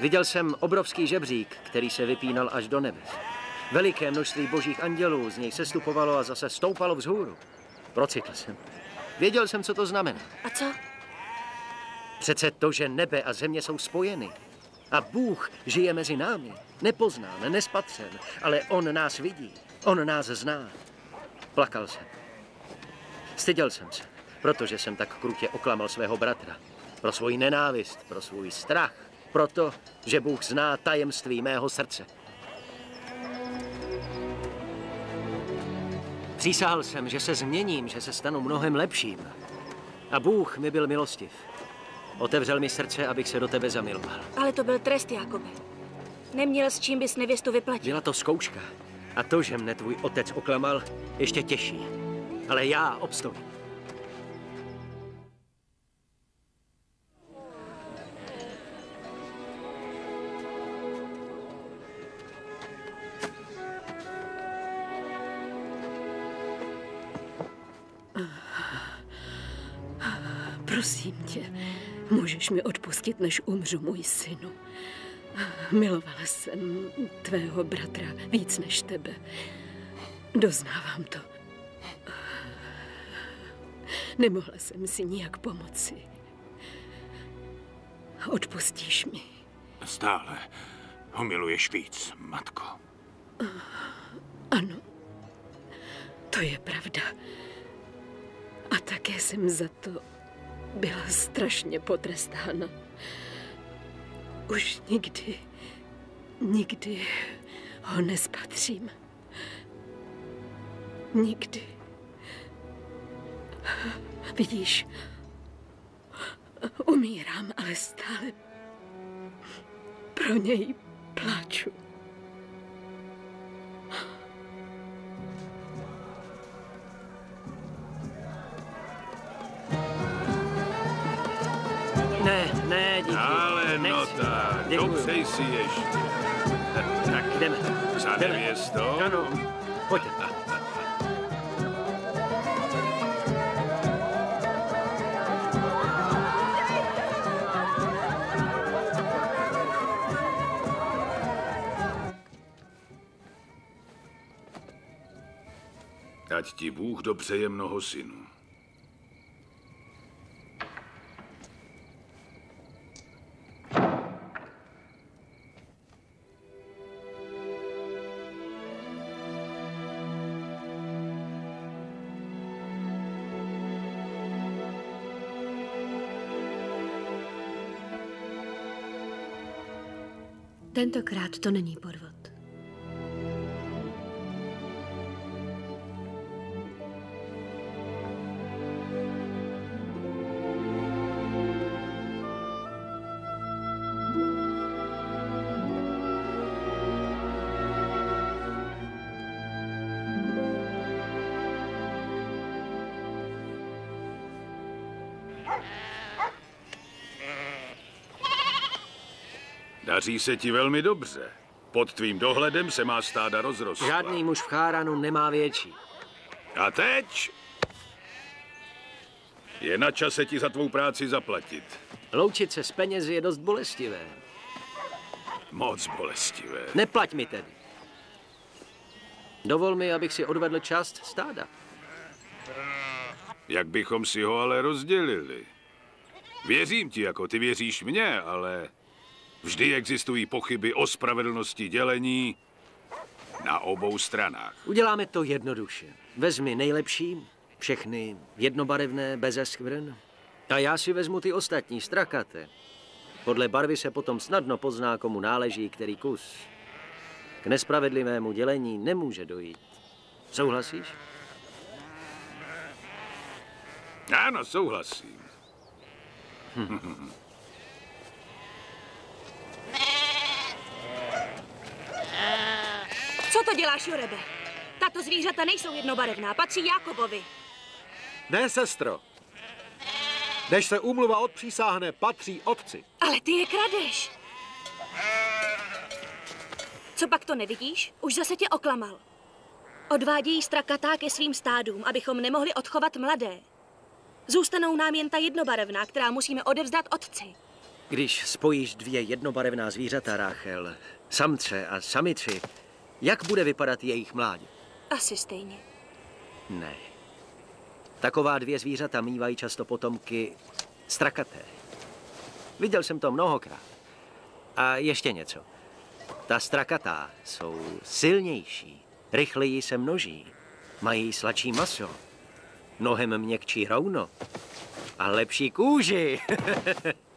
Viděl jsem obrovský žebřík, který se vypínal až do nebes. Veliké množství božích andělů z něj sestupovalo a zase stoupalo vzhůru. Procitl jsem. Věděl jsem, co to znamená. A co? Přece to, že nebe a země jsou spojeny. A Bůh žije mezi námi. Nepoznán, nespatřen, ale On nás vidí. On nás zná. Plakal jsem. Styděl jsem se, protože jsem tak krutě oklamal svého bratra. Pro svoji nenávist, pro svůj strach. Proto, že Bůh zná tajemství mého srdce. Přísahal jsem, že se změním, že se stanu mnohem lepším. A Bůh mi byl milostiv. Otevřel mi srdce, abych se do tebe zamiloval. Ale to byl trest, Jakobe. Neměl s čím bys nevěstu vyplatil. Byla to zkouška. A to, že mne tvůj otec oklamal, ještě těžší. Ale já obstojím. Prosím tě, můžeš mi odpustit, než umřu, můj synu. Milovala jsem tvého bratra víc než tebe. Doznávám to. Nemohla jsem si nijak pomoci. Odpustíš mi. Stále ho miluješ víc, matko. Ano, to je pravda. A také jsem za to byla strašně potrestána. Už nikdy, nikdy ho nespatřím. Nikdy. Vidíš, umírám, ale stále pro něj pláču. Ne, ne, díky. Ale no tak, dopřej si ještě. Tak jdeme. Za nevěstou? Ano, pojďte. Ať ti Bůh dopřeje mnoho synů. Tentokrát to není podvod. Daří se ti velmi dobře. Pod tvým dohledem se má stáda rozrostla. Žádný muž v Cháranu nemá větší. A teď? Je na čase ti za tvou práci zaplatit. Loučit se s penězi je dost bolestivé. Moc bolestivé. Neplať mi tedy. Dovol mi, abych si odvedl část stáda. Jak bychom si ho ale rozdělili? Věřím ti, jako ty věříš mně, ale vždy existují pochyby o spravedlnosti dělení na obou stranách. Uděláme to jednoduše. Vezmi nejlepší, všechny jednobarevné, bez skvrn. A já si vezmu ty ostatní, strakaté. Podle barvy se potom snadno pozná, komu náleží který kus. K nespravedlivému dělení nemůže dojít. Souhlasíš? Ano, souhlasím. Co to děláš, Jorebe? Tato zvířata nejsou jednobarevná, patří Jakobovi. Ne, sestro. Než se úmluva odpřísáhne, patří otci. Ale ty je kradeš. Co pak to nevidíš? Už zase tě oklamal. Odvádějí strakatá ke svým stádům, abychom nemohli odchovat mladé. Zůstanou nám jen ta jednobarevná, která musíme odevzdat otci. Když spojíš dvě jednobarevná zvířata, Ráchel, samce a samici, jak bude vypadat jejich mládě? Asi stejně. Ne. Taková dvě zvířata mývají často potomky strakaté. Viděl jsem to mnohokrát. A ještě něco. Ta strakatá jsou silnější, rychleji se množí, mají sladší maso, mnohem měkčí rouno a lepší kůži.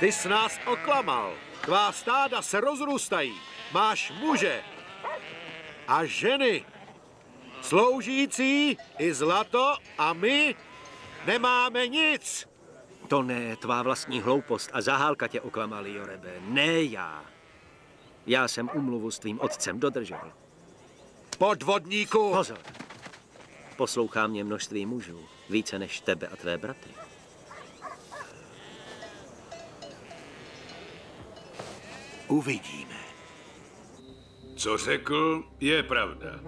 Ty jsi nás oklamal. Tvá stáda se rozrůstají. Máš muže a ženy. Sloužící i zlato a my nemáme nic. To ne, tvá vlastní hloupost a zahálka tě oklamali, Jorebe. Ne já. Já jsem umluvu s tvým otcem dodržel. Podvodníku! Pozor. Poslouchá mě množství mužů. Více než tebe a tvé bratry. Uvidíme. Co řekl, je pravda.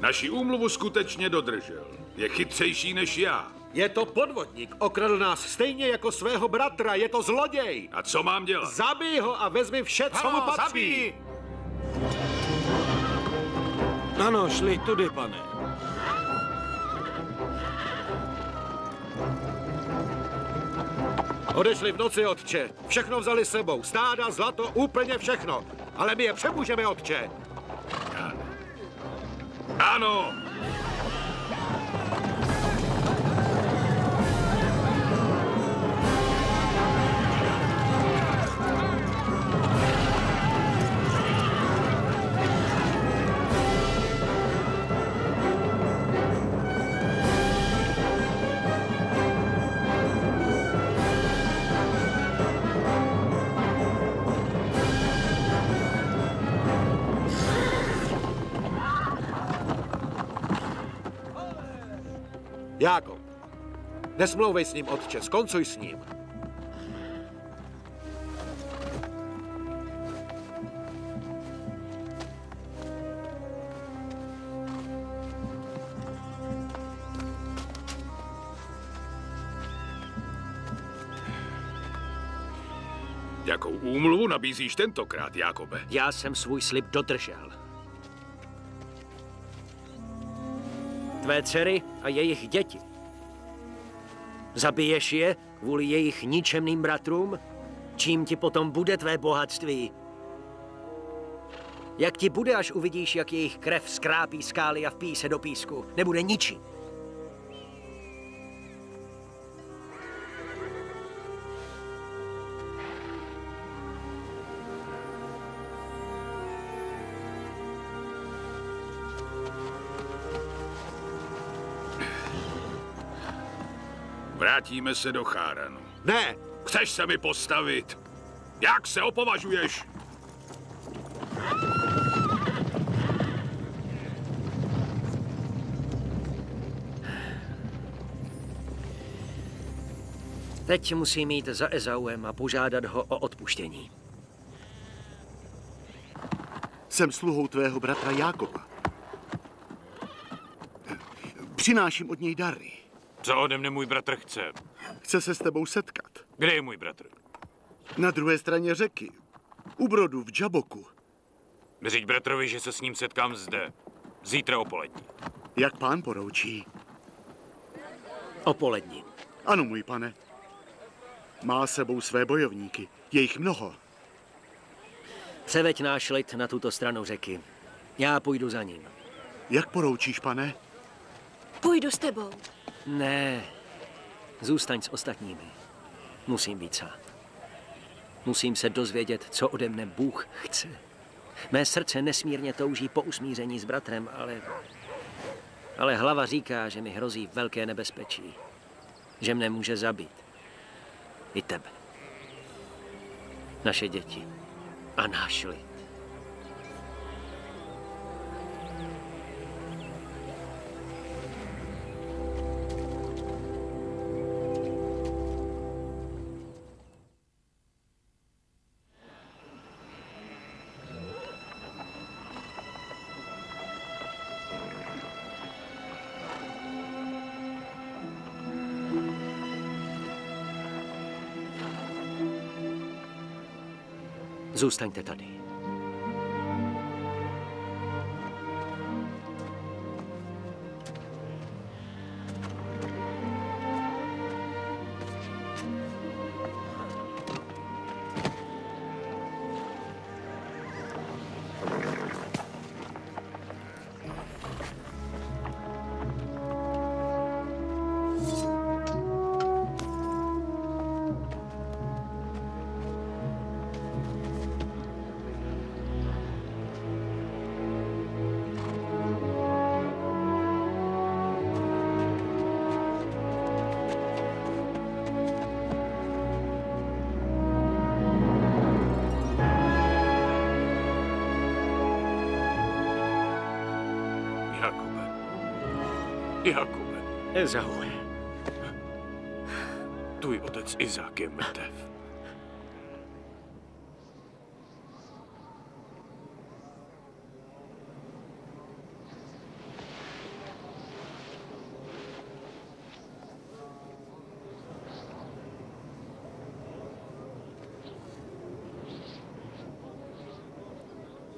Naši úmluvu skutečně dodržel. Je chytřejší než já. Je to podvodník. Okradl nás stejně jako svého bratra. Je to zloděj. A co mám dělat? Zabij ho a vezmi vše, co mu patří. zabij. Ano, šli tudy, pane. Odešli v noci, otče. Všechno vzali sebou. Stáda, zlato, úplně všechno. Ale my je přemůžeme, otče. Ano! Nesmlouvej s ním, otče, skoncuj s ním. Jakou úmluvu nabízíš tentokrát, Jakobe? Já jsem svůj slib dodržel. Tvé dcery a jejich děti. Zabiješ je kvůli jejich ničemným bratrům? Čím ti potom bude tvé bohatství? Jak ti bude, až uvidíš, jak jejich krev skrápí skály a vpíjí se do písku? Nebude ničím. Vrátíme se do Cháranu. Ne! Chceš se mi postavit? Jak se opovažuješ? Teď musím jít za Ezauem a požádat ho o odpuštění. Jsem sluhou tvého bratra Jákoba. Přináším od něj dary. Co ode mne můj bratr chce? Chce se s tebou setkat. Kde je můj bratr? Na druhé straně řeky. U brodu v Džaboku. Řiď bratrovi, že se s ním setkám zde. Zítra o polední. Jak pán poroučí. O polední. Ano, můj pane. Má sebou své bojovníky. Je jich mnoho. Převeď náš lid na tuto stranu řeky. Já půjdu za ním. Jak poroučíš, pane? Půjdu s tebou. Ne, zůstaň s ostatními. Musím být sám. Musím se dozvědět, co ode mne Bůh chce. Mé srdce nesmírně touží po usmíření s bratrem, ale... Ale hlava říká, že mi hrozí velké nebezpečí. Že mne může zabít. I tebe. Naše děti. A náš lid. Zůstaňte tady. Ezaue. Tvůj otec Izák je mrtev.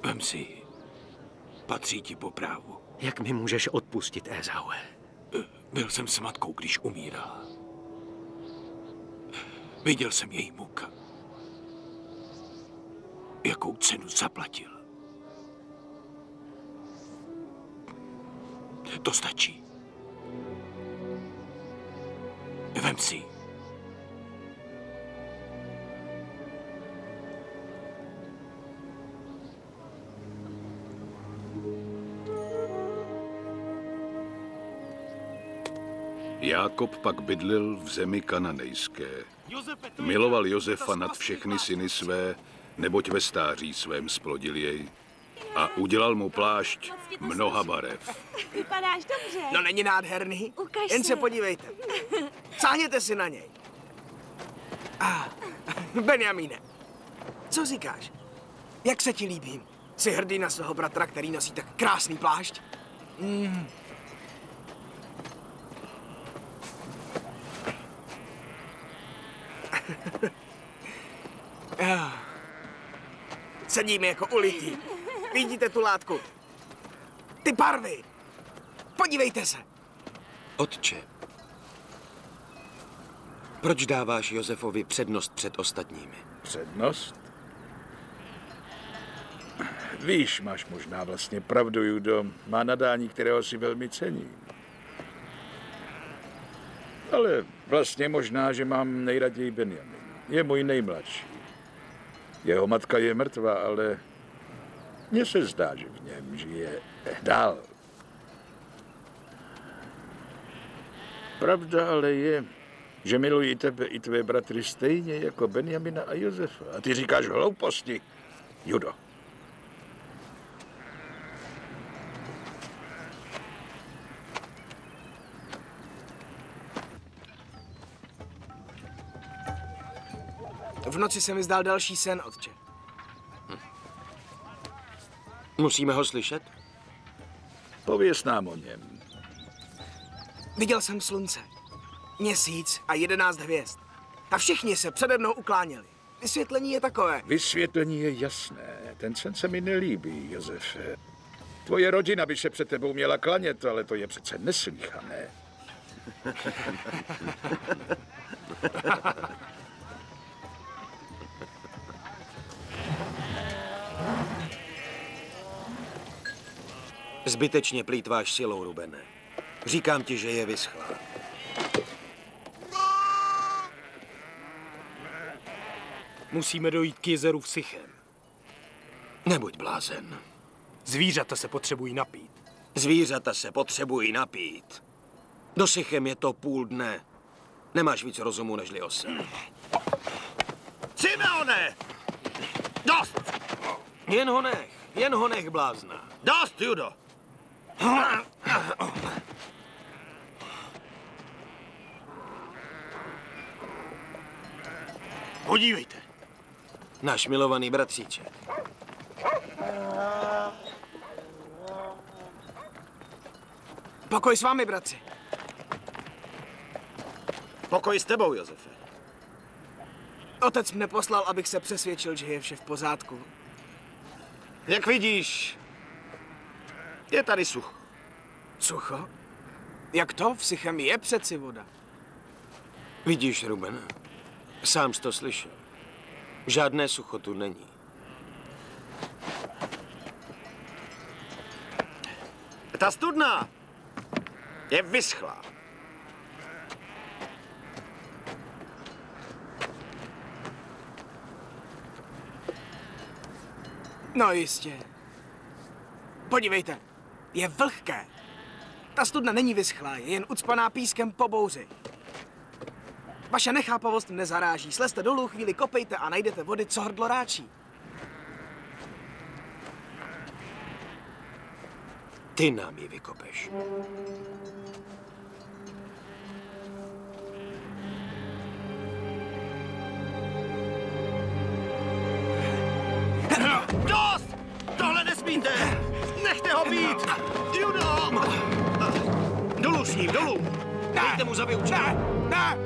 Vem si patří ti po právu. Jak mi můžeš odpustit, Ezaue? Byl jsem s matkou, když umírala. Viděl jsem její muka. Jakou cenu zaplatil. To stačí. Vem si Jákob pak bydlil v zemi kananejské. Miloval Josefa nad všechny syny své, neboť ve stáří svém splodil jej. A udělal mu plášť mnoha barev. Vypadáš dobře. No není nádherný? Ukaž Jen se. podívejte. Sáhněte si na něj. Ah, Benjamíne, co říkáš? Jak se ti líbím? Jsi hrdý na svého bratra, který nosí tak krásný plášť? Mm. Sedíme jako ulití. Vidíte tu látku? Ty barvy! Podívejte se! Otče, proč dáváš Josefovi přednost před ostatními? Přednost? Víš, máš možná vlastně pravdu, Judo. Má nadání, kterého si velmi cením. Ale vlastně možná, že mám nejraději Benjamin. Je můj nejmladší. Jeho matka je mrtvá, ale mně se zdá, že v něm žije dál. Pravda ale je, že miluji tebe i tvé bratry stejně jako Benjamina a Josefa. A ty říkáš hlouposti, Judo. V noci se mi zdál další sen, otče. Musíme ho slyšet? Pověz nám o něm. Viděl jsem slunce, měsíc a jedenáct hvězd. A všichni se přede mnou ukláněli. Vysvětlení je takové. Vysvětlení je jasné. Ten sen se mi nelíbí, Josefe. Tvoje rodina by se před tebou měla klanět, ale to je přece neslíchané. Zbytečně plítváš silou, Rubene. Říkám ti, že je vyschlá. Musíme dojít k jezeru v Sychem. Nebuď blázen. Zvířata se potřebují napít. Zvířata se potřebují napít. Do Sychem je to půl dne. Nemáš víc rozumu nežli ose. Simeone! Dost! Jen ho nech, jen ho nech, blázna. Dost, Judo! Podívejte. Náš milovaný bratříček. Pokoj s vámi, bratři. Pokoj s tebou, Josefe. Otec mne poslal, abych se přesvědčil, že je vše v pořádku. Jak vidíš, je tady sucho. Sucho? Jak to? V Sychem je přeci voda. Vidíš, Ruben, sám jsi to slyšel. Žádné sucho tu není. Ta studna je vyschlá. No jistě. Podívejte, je vlhké. Ta studna není vyschlá, je jen ucpaná pískem po bouři. Vaše nechápavost mne zaráží. Slezte dolů, chvíli kopejte a najdete vody, co hrdlo ráčí. Ty nám ji vykopeš. Dost! Tohle nesmíte! Nechte ho být! Judom! Dolů s ním, dolů! Dejte mu zabiju. Ne, ne!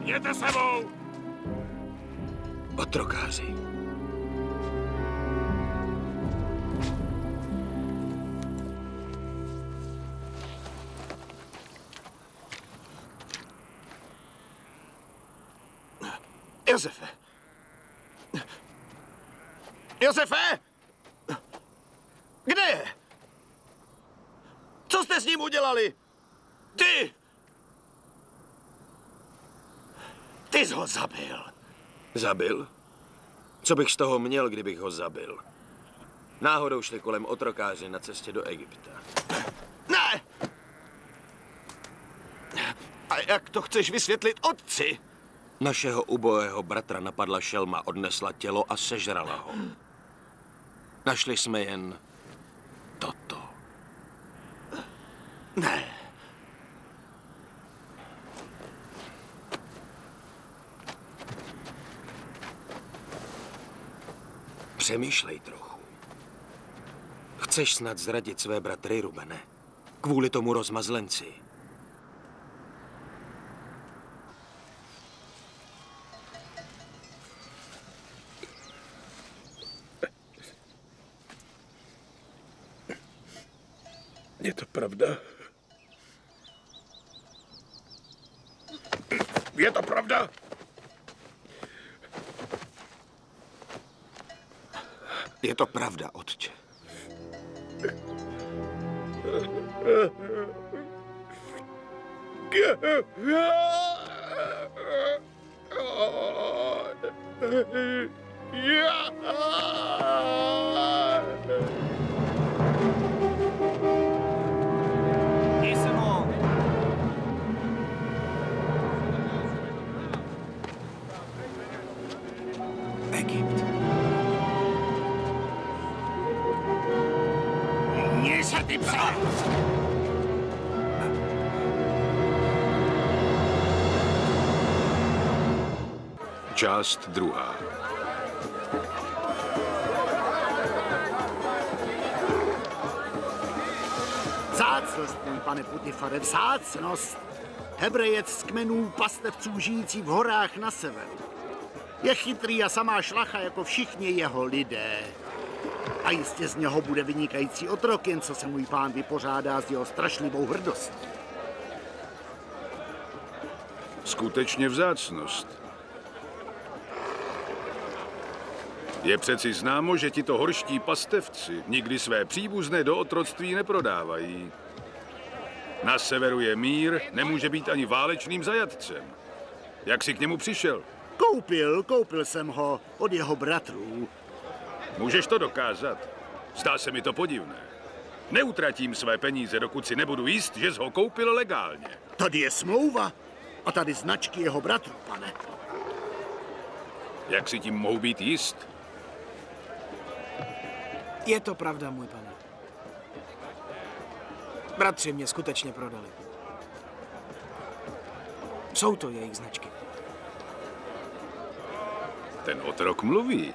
Jděte sebou! Otrokáři. Josefe! Josefe! Kde je? Co jste s ním udělali? Ty! Ty jsi ho zabil. Zabil? Co bych z toho měl, kdybych ho zabil? Náhodou šli kolem otrokáři na cestě do Egypta. Ne! A jak to chceš vysvětlit otci? Našeho ubohého bratra napadla šelma, odnesla tělo a sežrala ho. Našli jsme jen toto. Ne. Přemýšlej trochu. Chceš snad zradit své bratry, Rubene? Kvůli tomu rozmazlenci. Je to pravda? Je to pravda? Je to pravda, otče. Egypt. Ty pse! Část druhá. Vzácnost, můj pane Putifare, vzácnost. Hebrejec z kmenů pastevců žijící v horách na severu. Je chytrý a samá šlacha jako všichni jeho lidé. A jistě z něho bude vynikající otrok, jen co se můj pán vypořádá s jeho strašlivou hrdostí. Skutečně vzácnost. Je přeci známo, že tito horští pastevci nikdy své příbuzné do otroctví neprodávají. Na severu je mír, nemůže být ani válečným zajatcem. Jak jsi k němu přišel? Koupil, koupil jsem ho od jeho bratrů. Můžeš to dokázat? Zdá se mi to podivné. Neutratím své peníze, dokud si nebudu jíst, že jsi ho koupil legálně. Tady je smlouva a tady značky jeho bratrů, pane. Jak si tím mohu být jist? Je to pravda, můj pane. Bratři mě skutečně prodali. Jsou to jejich značky. Ten otrok mluví.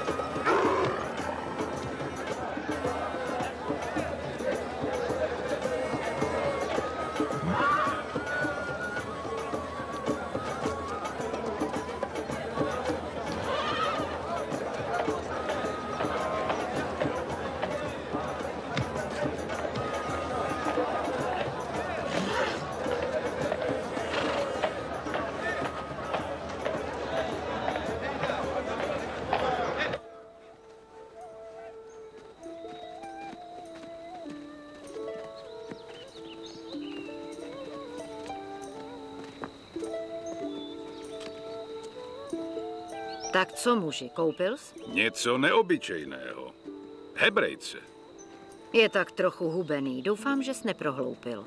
Tak co muži, koupil jsi? Něco neobyčejného. Hebrejce. Je tak trochu hubený. Doufám, že jsi neprohloupil.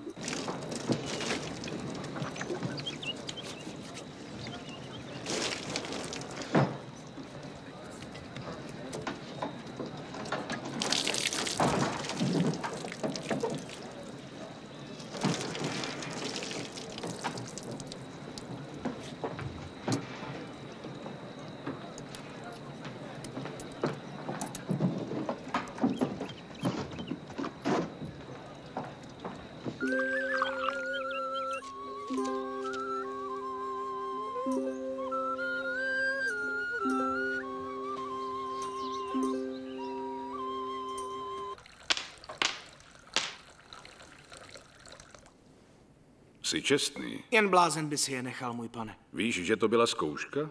Čestný. Jen blázen by si je nechal, můj pane. Víš, že to byla zkouška?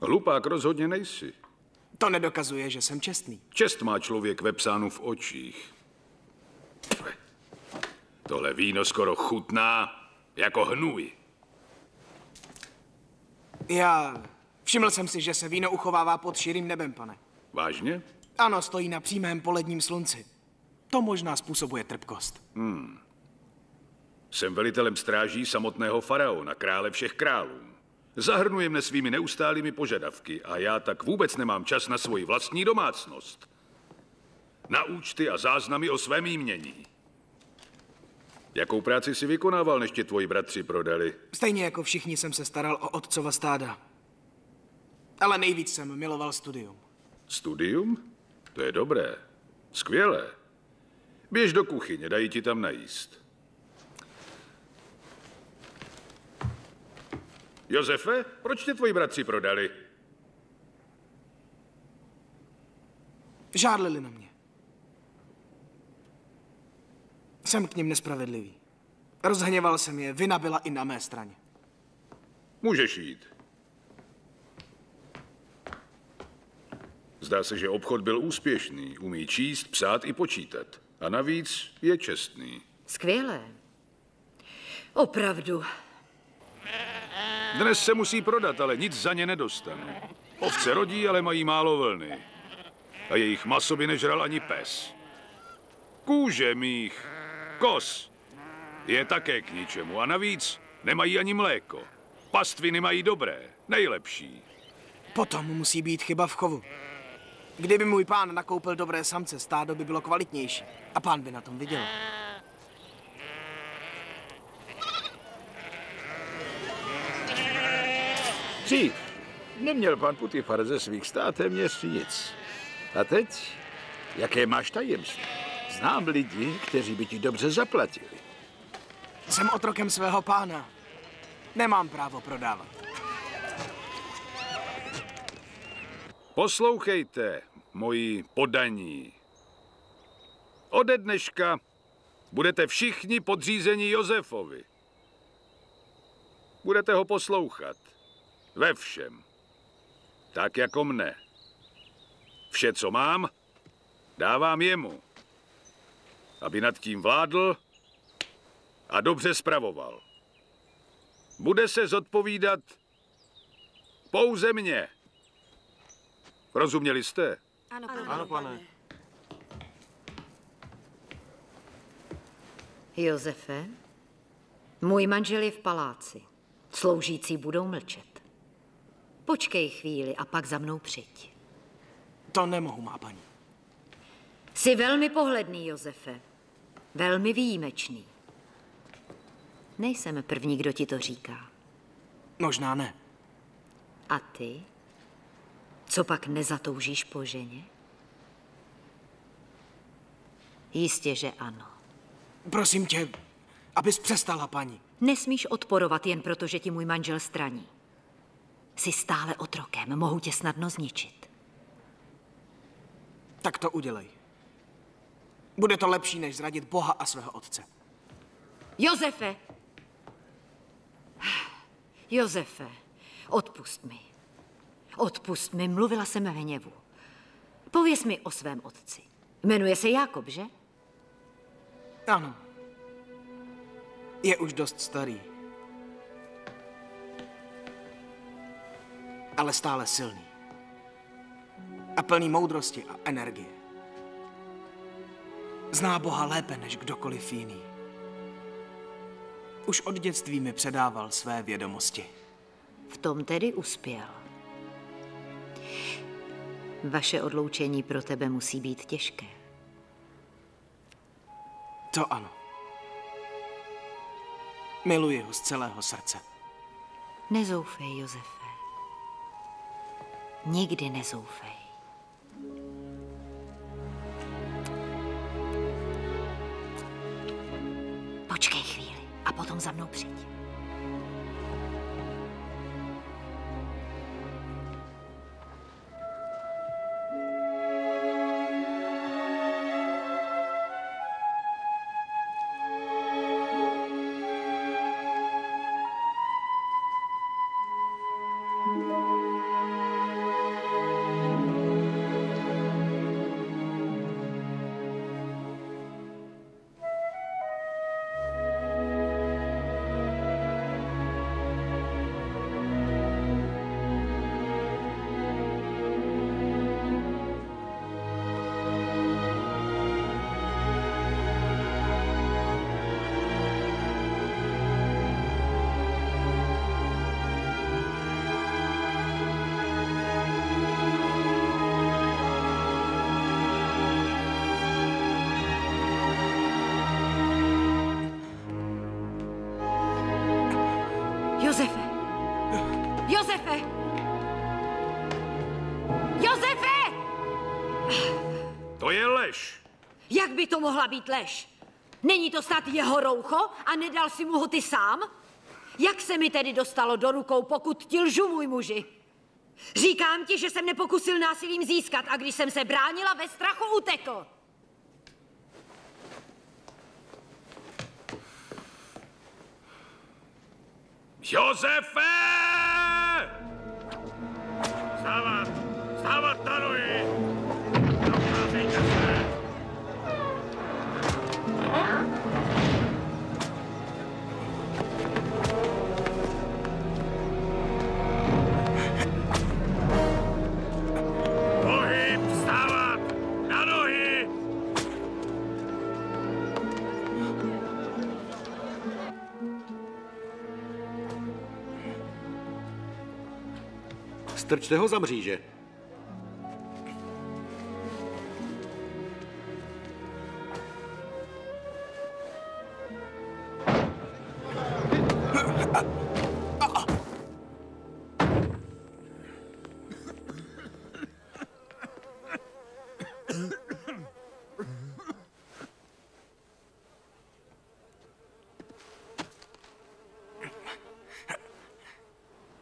Hlupák rozhodně nejsi. To nedokazuje, že jsem čestný. Čest má člověk vepsánu v očích. Tohle víno skoro chutná jako hnůj. Já všiml jsem si, že se víno uchovává pod širým nebem, pane. Vážně? Ano, stojí na přímém poledním slunci. To možná způsobuje trpkost. Hmm. Jsem velitelem stráží samotného faraona, krále všech králů. Zahrnuje mne svými neustálými požadavky a já tak vůbec nemám čas na svoji vlastní domácnost. Na účty a záznamy o svém jmění. Jakou práci si vykonával, než tě tvoji bratři prodali? Stejně jako všichni jsem se staral o otcova stáda. Ale nejvíc jsem miloval studium. Studium? To je dobré. Skvělé. Běž do kuchyně, dají ti tam najíst. Josefe, proč tě tvoji bratři prodali? Žádlili na mě. Jsem k ním nespravedlivý. Rozhněval jsem je, vina byla i na mé straně. Můžeš jít. Zdá se, že obchod byl úspěšný. Umí číst, psát i počítat. A navíc je čestný. Skvělé. Opravdu. Dnes se musí prodat, ale nic za ně nedostanu. Ovce rodí, ale mají málo vlny. A jejich maso by nežral ani pes. Kůže mých, kos, je také k ničemu. A navíc nemají ani mléko. Pastviny mají dobré, nejlepší. Potom musí být chyba v chovu. Kdyby můj pán nakoupil dobré samce, stádo by bylo kvalitnější. A pán by na tom viděl. Dřív neměl pan Putifar ze svých stát téměř nic. A teď, jaké máš tajemství? Znám lidi, kteří by ti dobře zaplatili. Jsem otrokem svého pána. Nemám právo prodávat. Poslouchejte, moji podaní. Ode dneška budete všichni podřízeni Josefovi. Budete ho poslouchat. Ve všem. Tak jako mne. Vše, co mám, dávám jemu. Aby nad tím vládl a dobře spravoval. Bude se zodpovídat pouze mně. Rozuměli jste? Ano, pane. Ano, pane. Josefe, můj manžel je v paláci. Sloužící budou mlčet. Počkej chvíli a pak za mnou přijď. To nemohu, má paní. Jsi velmi pohledný, Josefe. Velmi výjimečný. Nejsem první, kdo ti to říká. Možná ne. A ty? Co pak nezatoužíš po ženě? Jistě, že ano. Prosím tě, abys přestala, paní. Nesmíš odporovat jen proto, že ti můj manžel straní. Jsi stále otrokem, mohu tě snadno zničit. Tak to udělej. Bude to lepší, než zradit Boha a svého otce. Josefe! Josefe, odpust mi. Odpust mi, mluvila jsem v hněvu. Pověz mi o svém otci. Jmenuje se Jakob, že? Ano. Je už dost starý. Ale stále silný. A plný moudrosti a energie. Zná Boha lépe než kdokoliv jiný. Už od dětství mi předával své vědomosti. V tom tedy uspěl. Vaše odloučení pro tebe musí být těžké. To ano. Miluji ho z celého srdce. Nezoufej, Josefe. Nikdy nezoufej. Počkej chvíli a potom za mnou přijď. Mohla být lež? Není to snad jeho roucho a nedal si mu ho ty sám? Jak se mi tedy dostalo do rukou, pokud ti lžu, můj muži? Říkám ti, že jsem nepokusil násilím získat a když jsem se bránila, ve strachu utekl. Josefe! Stávat! Stávat na nohy! Strčte ho za mříže.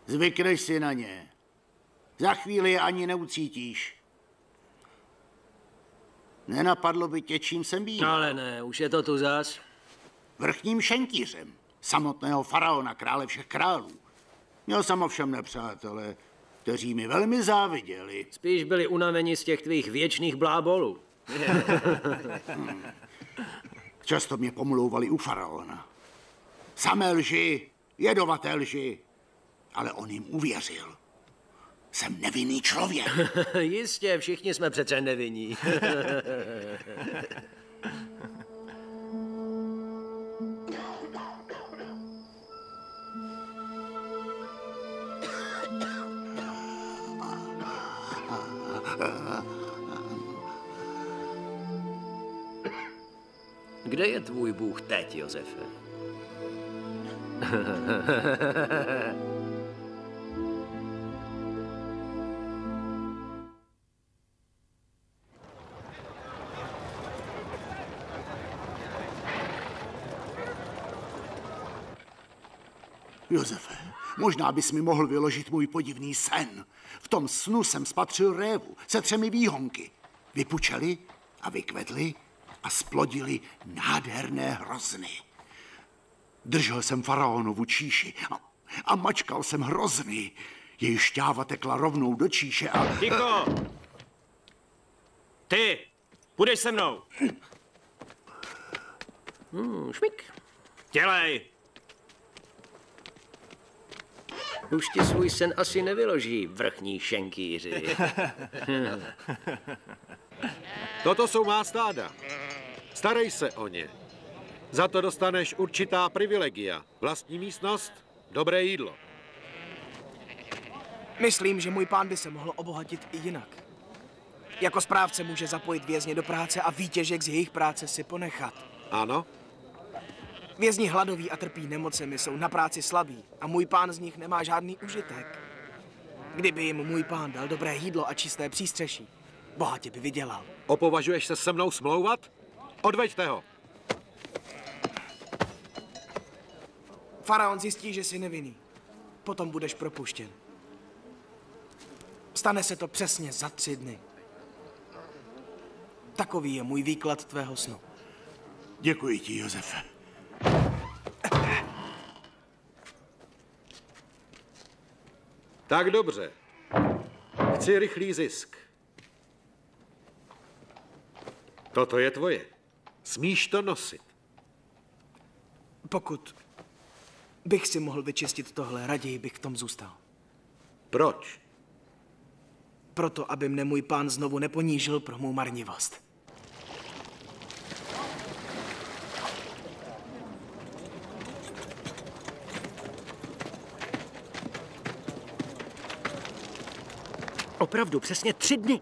Zvykneš si na ně. Za chvíli je ani neucítíš. Nenapadlo by tě, čím jsem byl. Ale ne, už je to tu zás. Vrchním šentířem, samotného faraona, krále všech králů. Měl jsem ovšem nepřátele, kteří mi velmi záviděli. Spíš byli unaveni z těch tvých věčných blábolů. Hmm. Často mě pomlouvali u faraona. Samé lži, jedovaté lži, ale on jim uvěřil. Jsem nevinný člověk. Jistě, všichni jsme přece nevinní. Kde je tvůj bůh teď, Josefe? Josefe, možná bys mi mohl vyložit můj podivný sen. V tom snu jsem spatřil révu se třemi výhonky. Vypučeli a vykvedli a splodili nádherné hrozny. Držel jsem faraonovu číši a, a mačkal jsem hrozny. Její šťáva tekla rovnou do číše a... Ticho! Ty, půjdeš se mnou. Hmm, šmik. Dělej. Už ti svůj sen asi nevyloží, vrchní šenkýři. Toto jsou má stáda. Starej se o ně. Za to dostaneš určitá privilegia. Vlastní místnost, dobré jídlo. Myslím, že můj pán by se mohl obohatit i jinak. Jako správce může zapojit vězně do práce a výtěžek z jejich práce si ponechat. Ano? Vězni hladoví a trpí nemocemi jsou na práci slabí a můj pán z nich nemá žádný užitek. Kdyby jim můj pán dal dobré jídlo a čisté přístřeší, bohatě by vydělal. Opovažuješ se se mnou smlouvat? Odveďte ho. Faraon zjistí, že jsi nevinný. Potom budeš propuštěn. Stane se to přesně za tři dny. Takový je můj výklad tvého snu. Děkuji ti, Josefe. Tak dobře. Chci rychlý zisk. Toto je tvoje. Smíš to nosit. Pokud bych si mohl vyčistit tohle, raději bych v tom zůstal. Proč? Proto, aby mne můj pán znovu neponížil pro mou marnivost. Opravdu, přesně tři dny.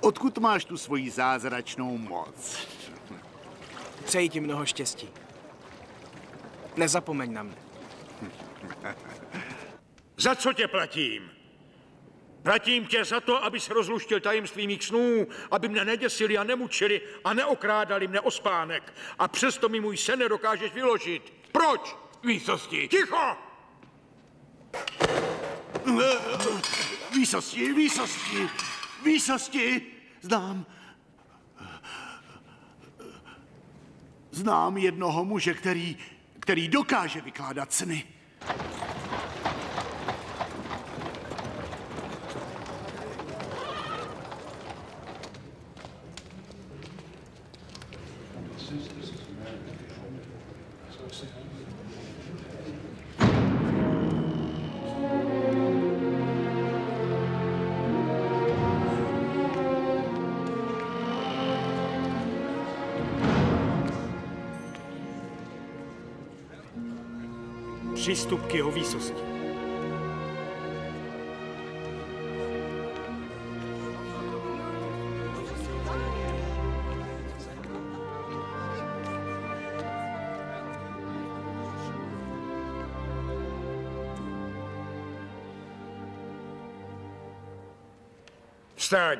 Odkud máš tu svoji zázračnou moc? Přeji ti mnoho štěstí. Nezapomeň na mne. Za co tě platím? Platím tě za to, abys rozluštil tajemství mých snů, aby mne neděsili a nemučili a neokrádali mne o spánek. A přesto mi můj sen nedokážeš vyložit. Proč? Výsosti. Ticho! Výsosti, výsosti, výsosti. Znám. Znám jednoho muže, který, který dokáže vykládat sny. Přístup k jeho výsosti. Vstaň!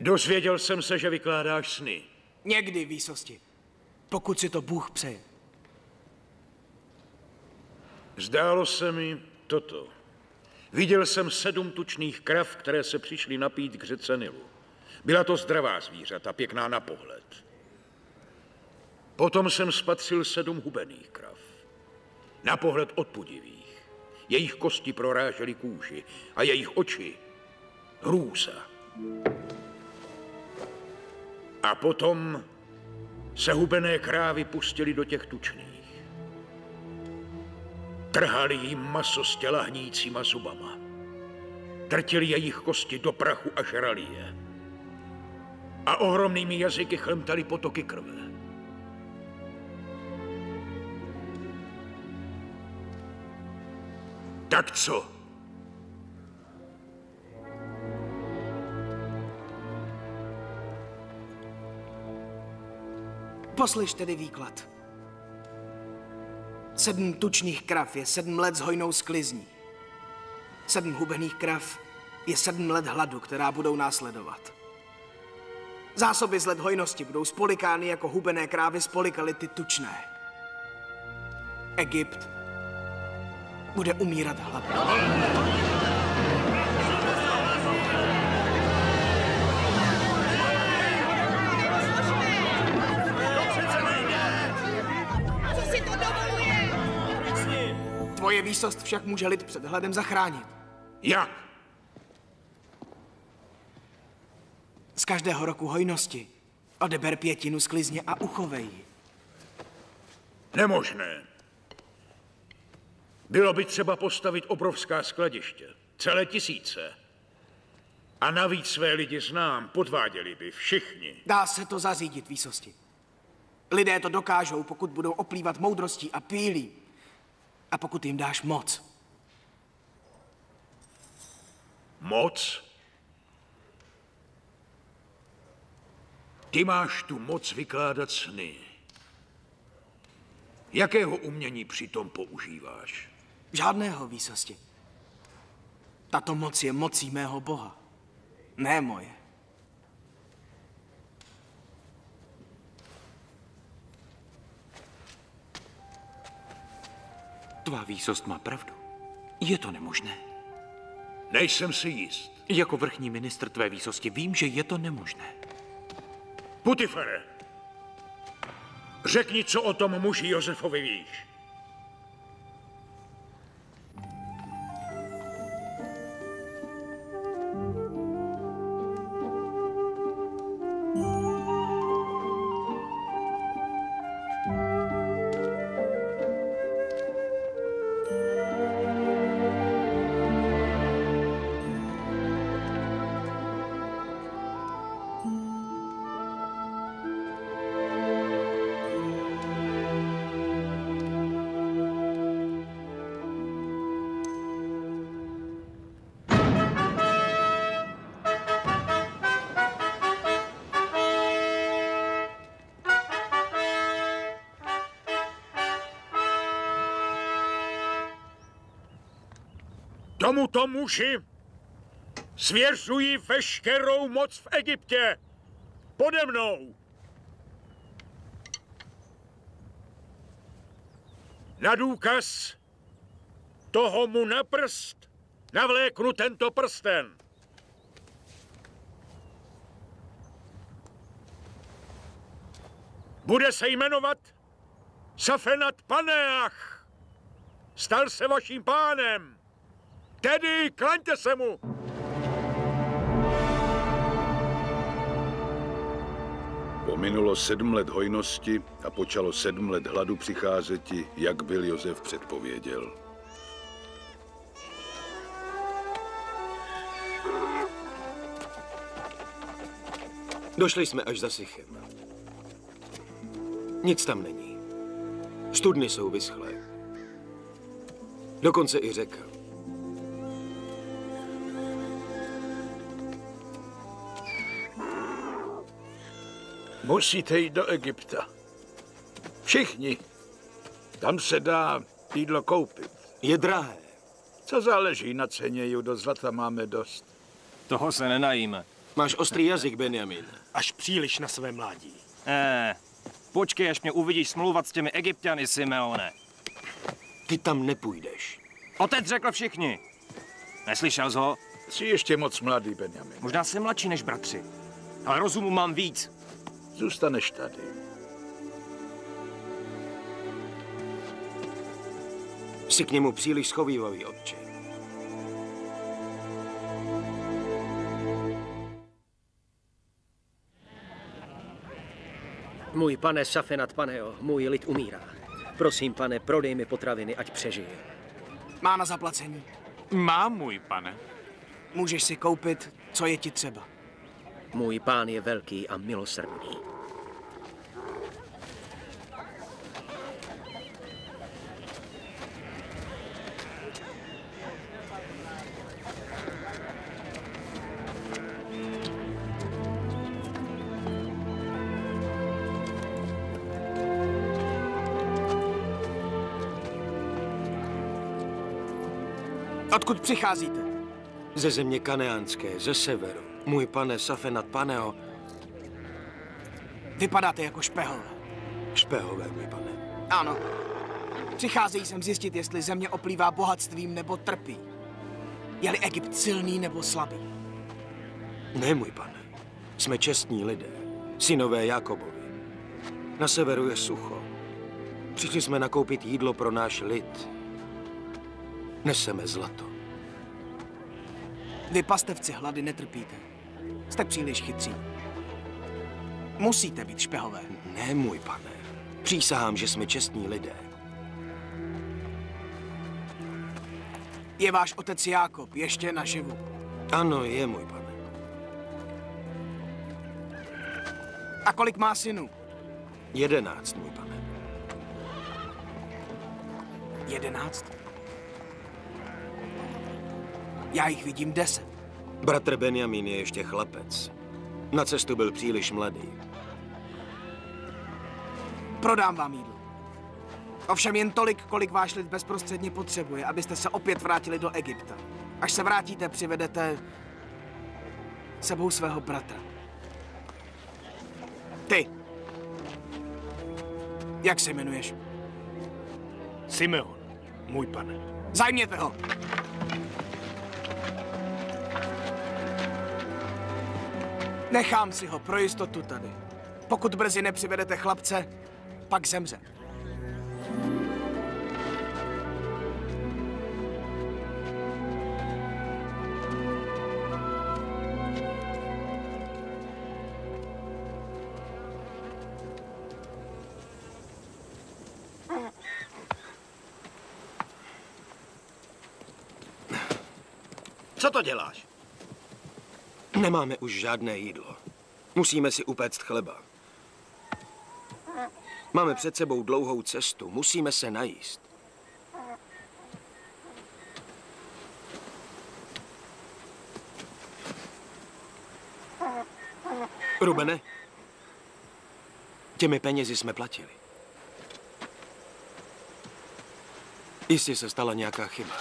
Dozvěděl jsem se, že vykládáš sny. Někdy výsosti. Pokud si to Bůh přeje. Zdálo se mi toto. Viděl jsem sedm tučných krav, které se přišly napít k řece Nilu. Byla to zdravá zvířata, pěkná na pohled. Potom jsem spatřil sedm hubených krav. Na pohled odpudivých. Jejich kosti prorážely kůži a jejich oči hrůza. A potom se hubené krávy pustily do těch tučných. Trhali jim maso s těla hnícíma zubama. Trtili jejich kosti do prachu a žrali je. A ohromnými jazyky chlemtali potoky krve. Tak co? Poslyš tedy výklad. Sedm tučných krav je sedm let s hojnou sklizní. Sedm hubených krav je sedm let hladu, která budou následovat. Zásoby z let hojnosti budou spolikány jako hubené krávy spolikaly ty tučné. Egypt bude umírat hladem. Výsost však může lid před hladem zachránit. Jak? Z každého roku hojnosti odeber pětinu sklizně a uchovej ji. Nemožné. Bylo by třeba postavit obrovská skladiště. Celé tisíce. A navíc své lidi znám, podváděli by všichni. Dá se to zařídit, výsosti. Lidé to dokážou, pokud budou oplývat moudrostí a pílí. A pokud jim dáš moc. Moc? Ty máš tu moc vykládat sny. Jakého umění přitom používáš? Žádného výsosti. Tato moc je mocí mého boha. Ne moje. Tvá výsost má pravdu. Je to nemožné. Nejsem si jist. Jako vrchní ministr tvé výsosti vím, že je to nemožné. Putifere, řekni, co o tom muži Josefovi víš. Tomuto muži svěřuji veškerou moc v Egyptě. Pode mnou. Na důkaz toho mu na prst navléknu tento prsten. Bude se jmenovat Safenat Paneach. Stal se vaším pánem. Tedy klaňte se mu. Pominulo sedm let hojnosti a počalo sedm let hladu přicházeti, jak byl Josef předpověděl. Došli jsme až za Sichem. Nic tam není. Studny jsou vyschlé. Dokonce i řeka. Musíte jít do Egypta. Všichni. Tam se dá jídlo koupit. Je drahé. Co záleží na ceně, do zlata máme dost. Toho se nenajíme. Máš ostrý jazyk, Benjamin. Až příliš na své mládí. Eh, počkej, až mě uvidíš smlouvat s těmi egyptiany, Simeone. Ty tam nepůjdeš. Otec řekl všichni. Neslyšel jsi ho? Jsi ještě moc mladý, Benjamin. Možná jsem mladší než bratři, ale rozumu mám víc. Zůstaneš tady. Jsi k němu příliš schovývavý, otče. Můj pane Safenat Paneo, můj lid umírá. Prosím, pane, prodej mi potraviny, ať přežije. Má na zaplacení. Mám, můj pane. Můžeš si koupit, co je ti třeba. Můj pán je velký a milosrdný. Odkud přicházíte? Ze země kaneánské, ze severu. Můj pane Safenat Paneo. Vypadáte jako špehové. Špehové, můj pane. Ano. Přicházejí sem zjistit, jestli země oplývá bohatstvím nebo trpí. Je-li Egypt silný nebo slabý. Ne, můj pane. Jsme čestní lidé. Synové Jakobovi. Na severu je sucho. Přišli jsme nakoupit jídlo pro náš lid. Neseme zlato. Vy pastevci hlady netrpíte. Jste příliš chytří. Musíte být špehové. Ne, můj pane. Přísahám, že jsme čestní lidé. Je váš otec Jákob ještě naživu? Ano, je můj pane. A kolik má synů? Jedenáct, můj pane. Jedenáct? Já jich vidím deset. Bratr Benjamin je ještě chlapec. Na cestu byl příliš mladý. Prodám vám jídlo. Ovšem jen tolik, kolik váš lid bezprostředně potřebuje, abyste se opět vrátili do Egypta. Až se vrátíte, přivedete sebou svého bratra. Ty. Jak se jmenuješ? Simeon, můj pane. Zajměte ho. Nechám si ho pro jistotu tady. Pokud brzy nepřivedete chlapce, pak zemře. Co to děláš? Nemáme už žádné jídlo. Musíme si upéct chleba. Máme před sebou dlouhou cestu. Musíme se najíst. Rubene, těmi penězi jsme platili. Jistě se stala nějaká chyba.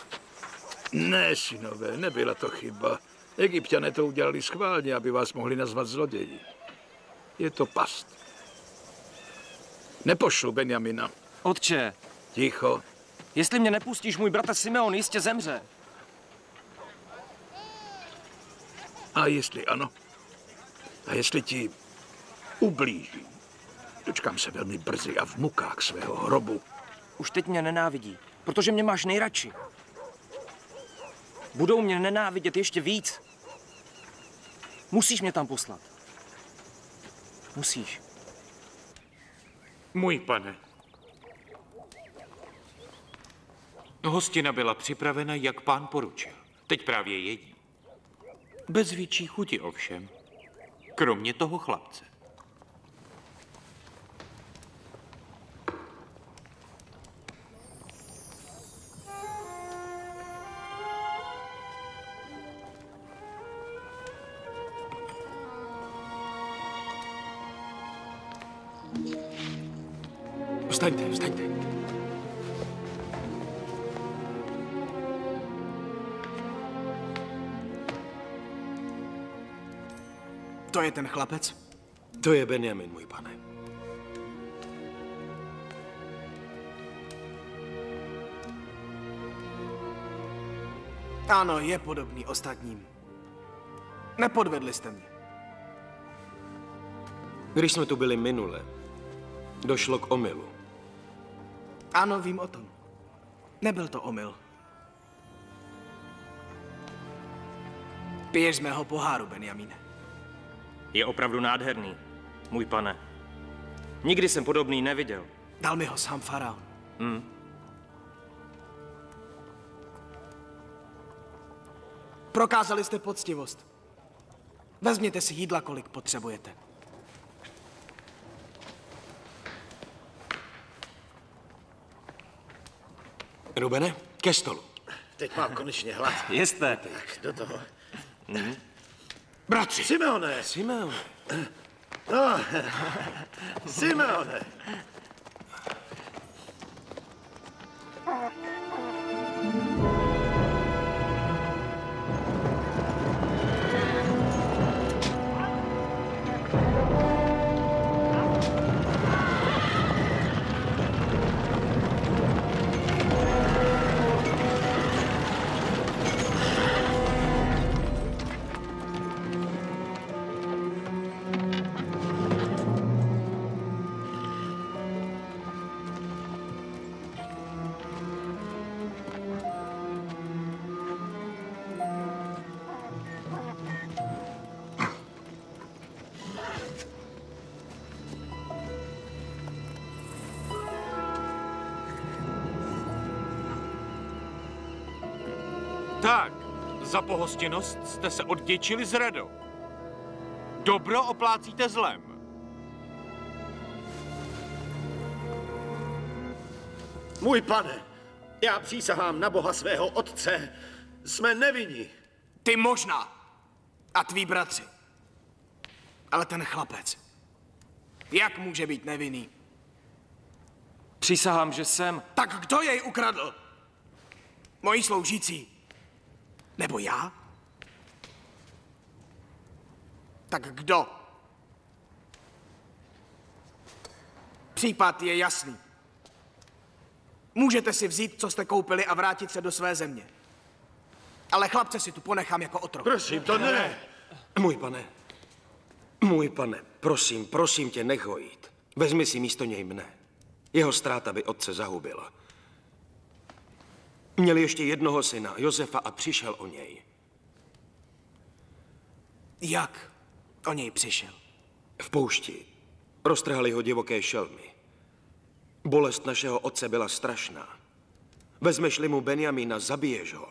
Ne, synové, nebyla to chyba. Egyptiané to udělali schválně, aby vás mohli nazvat zloději. Je to past. Nepošlu Benjamina. Otče. Ticho. Jestli mě nepustíš, můj bratr Simeon jistě zemře. A jestli ano? A jestli ti ublíží? Dočkám se velmi brzy a v mukách svého hrobu. Už teď mě nenávidí, protože mě máš nejradši. Budou mě nenávidět ještě víc. Musíš mě tam poslat. Musíš. Můj pane. Hostina byla připravena, jak pán poručil. Teď právě jedí. Bez větší chuti ovšem. Kromě toho chlapce. Ten chlapec? To je Benjamin, můj pane. Ano, je podobný ostatním. Nepodvedli jste mě. Když jsme tu byli minule, došlo k omylu. Ano, vím o tom. Nebyl to omyl. Piješ z mého poháru, Benjamine. Je opravdu nádherný, můj pane. Nikdy jsem podobný neviděl. Dal mi ho sám faraon. Hm. Prokázali jste poctivost. Vezměte si jídla, kolik potřebujete. Rubene, ke stolu. Teď mám konečně hlad. Jste. Tak, do toho. Mhm. Bratři. Simeone. Simeone. No, Simeone. Tak, za pohostinnost jste se odděčili s radou. Dobro oplácíte zlem. Můj pane, já přísahám na boha svého otce. Jsme nevinni. Ty možná. A tví bratři. Ale ten chlapec. Jak může být nevinný? Přísahám, že jsem... Tak kdo jej ukradl? Moji sloužící. Nebo já? Tak kdo? Případ je jasný. Můžete si vzít, co jste koupili a vrátit se do své země. Ale chlapce si tu ponechám jako otrok. Prosím, to ne. Můj pane, můj pane, prosím, prosím tě, nech ho jít. Vezmi si místo něj mne. Jeho ztráta by otce zahubila. Měl ještě jednoho syna, Josefa, a přišel o něj. Jak o něj přišel? V poušti. Roztrhali ho divoké šelmy. Bolest našeho otce byla strašná. Vezmeš-li mu Benjamina, zabiješ ho.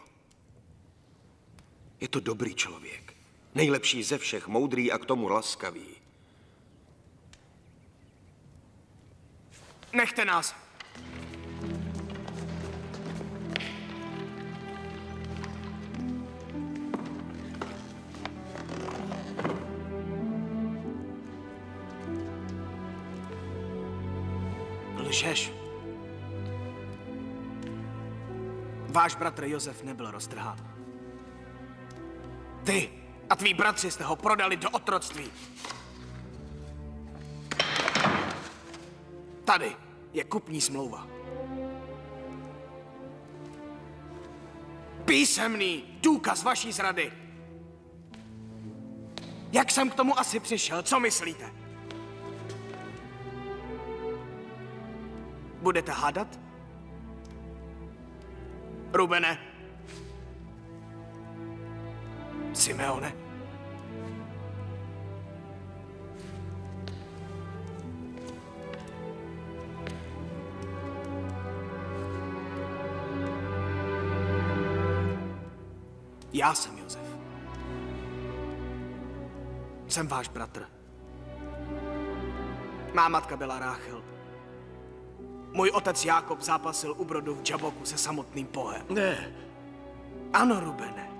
Je to dobrý člověk. Nejlepší ze všech, moudrý a k tomu laskavý. Nechte nás. Lžeš. Váš bratr Josef nebyl roztrhán. Ty a tví bratři jste ho prodali do otroctví. Tady je kupní smlouva. Písemný důkaz vaší zrady. Jak jsem k tomu asi přišel, co myslíte? Budete hádat? Rubene? Simeone? Já jsem Josef. Jsem váš bratr. Má matka byla Ráchel. Můj otec Jákob zápasil u brodu v Džaboku se samotným Bohem. Ne. Ano, Rubene.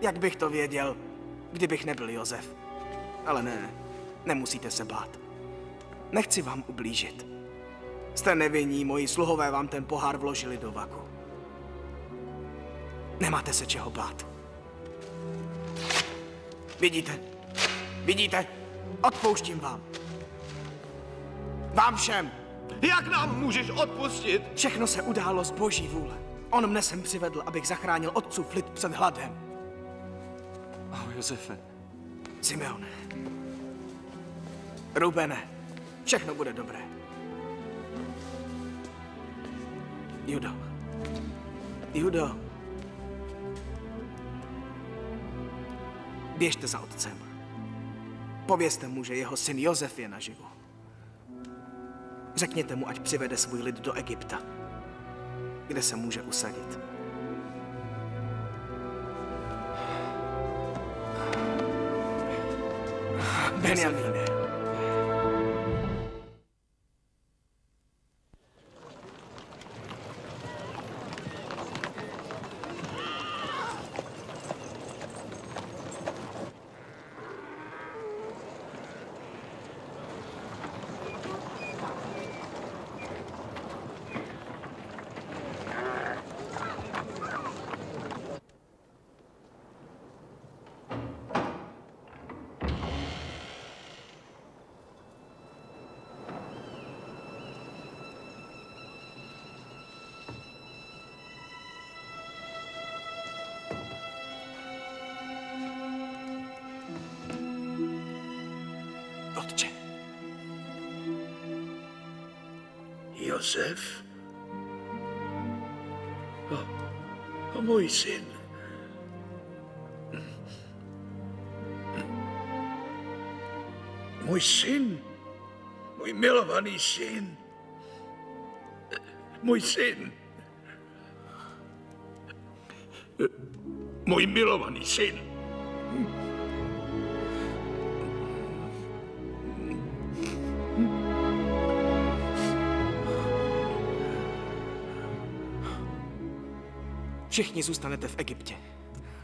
Jak bych to věděl, kdybych nebyl Josef. Ale ne, nemusíte se bát. Nechci vám ublížit. Jste nevinní, moji sluhové vám ten pohár vložili do vaku. Nemáte se čeho bát. Vidíte? Vidíte? Odpouštím vám. Vám všem. Jak nám můžeš odpustit? Všechno se událo z boží vůle. On mne sem přivedl, abych zachránil otcův lid před hladem. Oh, Josefe. Simeone. Rubene. Všechno bude dobré. Judo. Judo. Běžte za otcem. Povězte mu, že jeho syn Josef je naživu. Řekněte mu, ať přivede svůj lid do Egypta, kde se může usadit. Benjamíne. Milovaný syn. Můj syn. Můj milovaný syn. Všichni zůstanete v Egyptě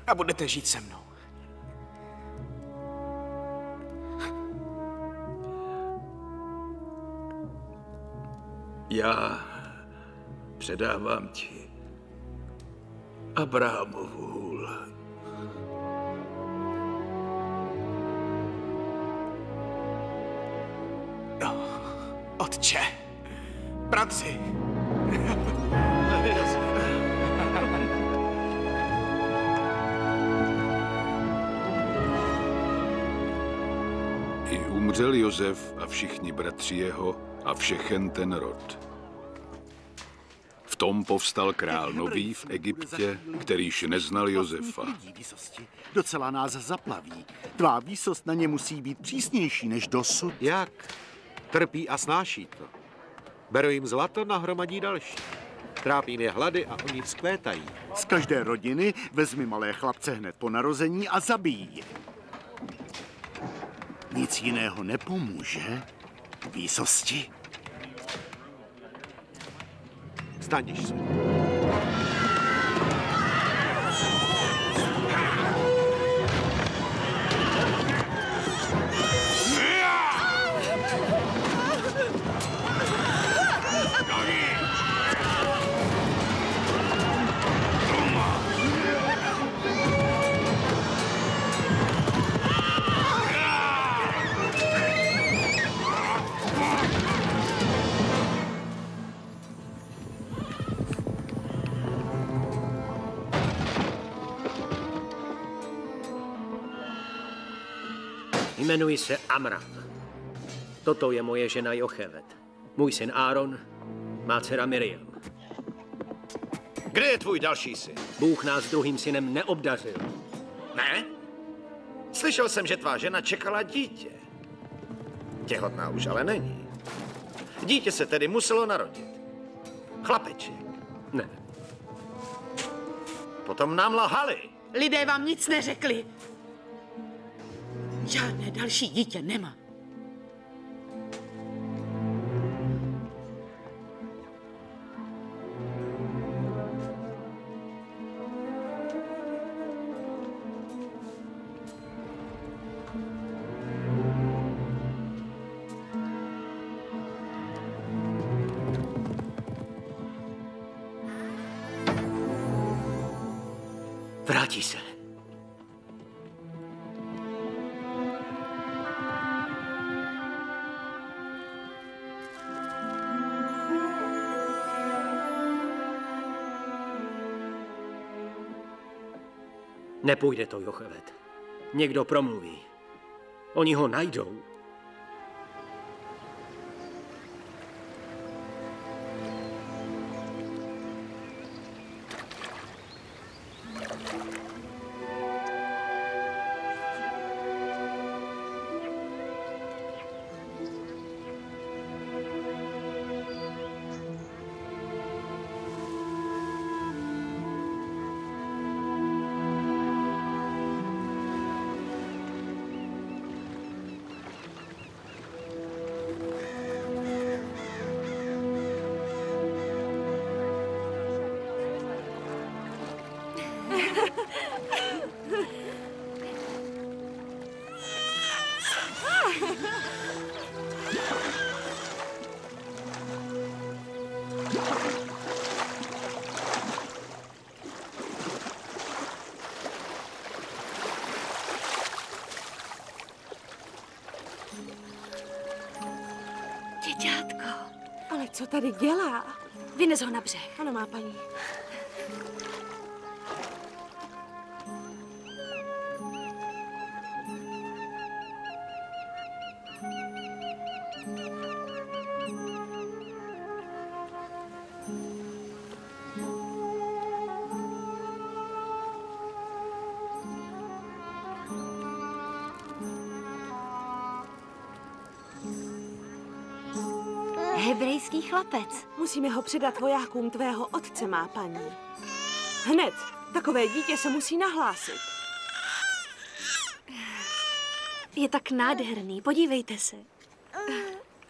a budete žít se mnou. Já předávám ti Abrahamovu hůl. Jo, otče, bratři. I umřel Josef a všichni bratři jeho a všechen ten rod. Tom povstal král nový v Egyptě, kterýž neznal Josefa. Docela nás zaplaví. Tvá výsost na ně musí být přísnější než dosud. Jak? Trpí a snáší to. Beru jim zlato, nahromadí další. Trápím je hlady a oni vzkvétají. Z každé rodiny vezmi malé chlapce hned po narození a zabij je. Nic jiného nepomůže. Výsosti. Staníš se. Jmenuji se Amram. Toto je moje žena Jochevet. Můj syn Áron, má dcera Miriam. Kde je tvůj další syn? Bůh nás druhým synem neobdařil. Ne? Slyšel jsem, že tvá žena čekala dítě. Těhotná už ale není. Dítě se tedy muselo narodit. Chlapeček. Ne. Potom nám lhali. Lidé vám nic neřekli. Žádné další dítě nemá. Vrátí se. Nepůjde to, Jochevet. Někdo promluví. Oni ho najdou. Musíme ho předat vojákům tvého otce, má paní. Hned. Takové dítě se musí nahlásit. Je tak nádherný, podívejte se.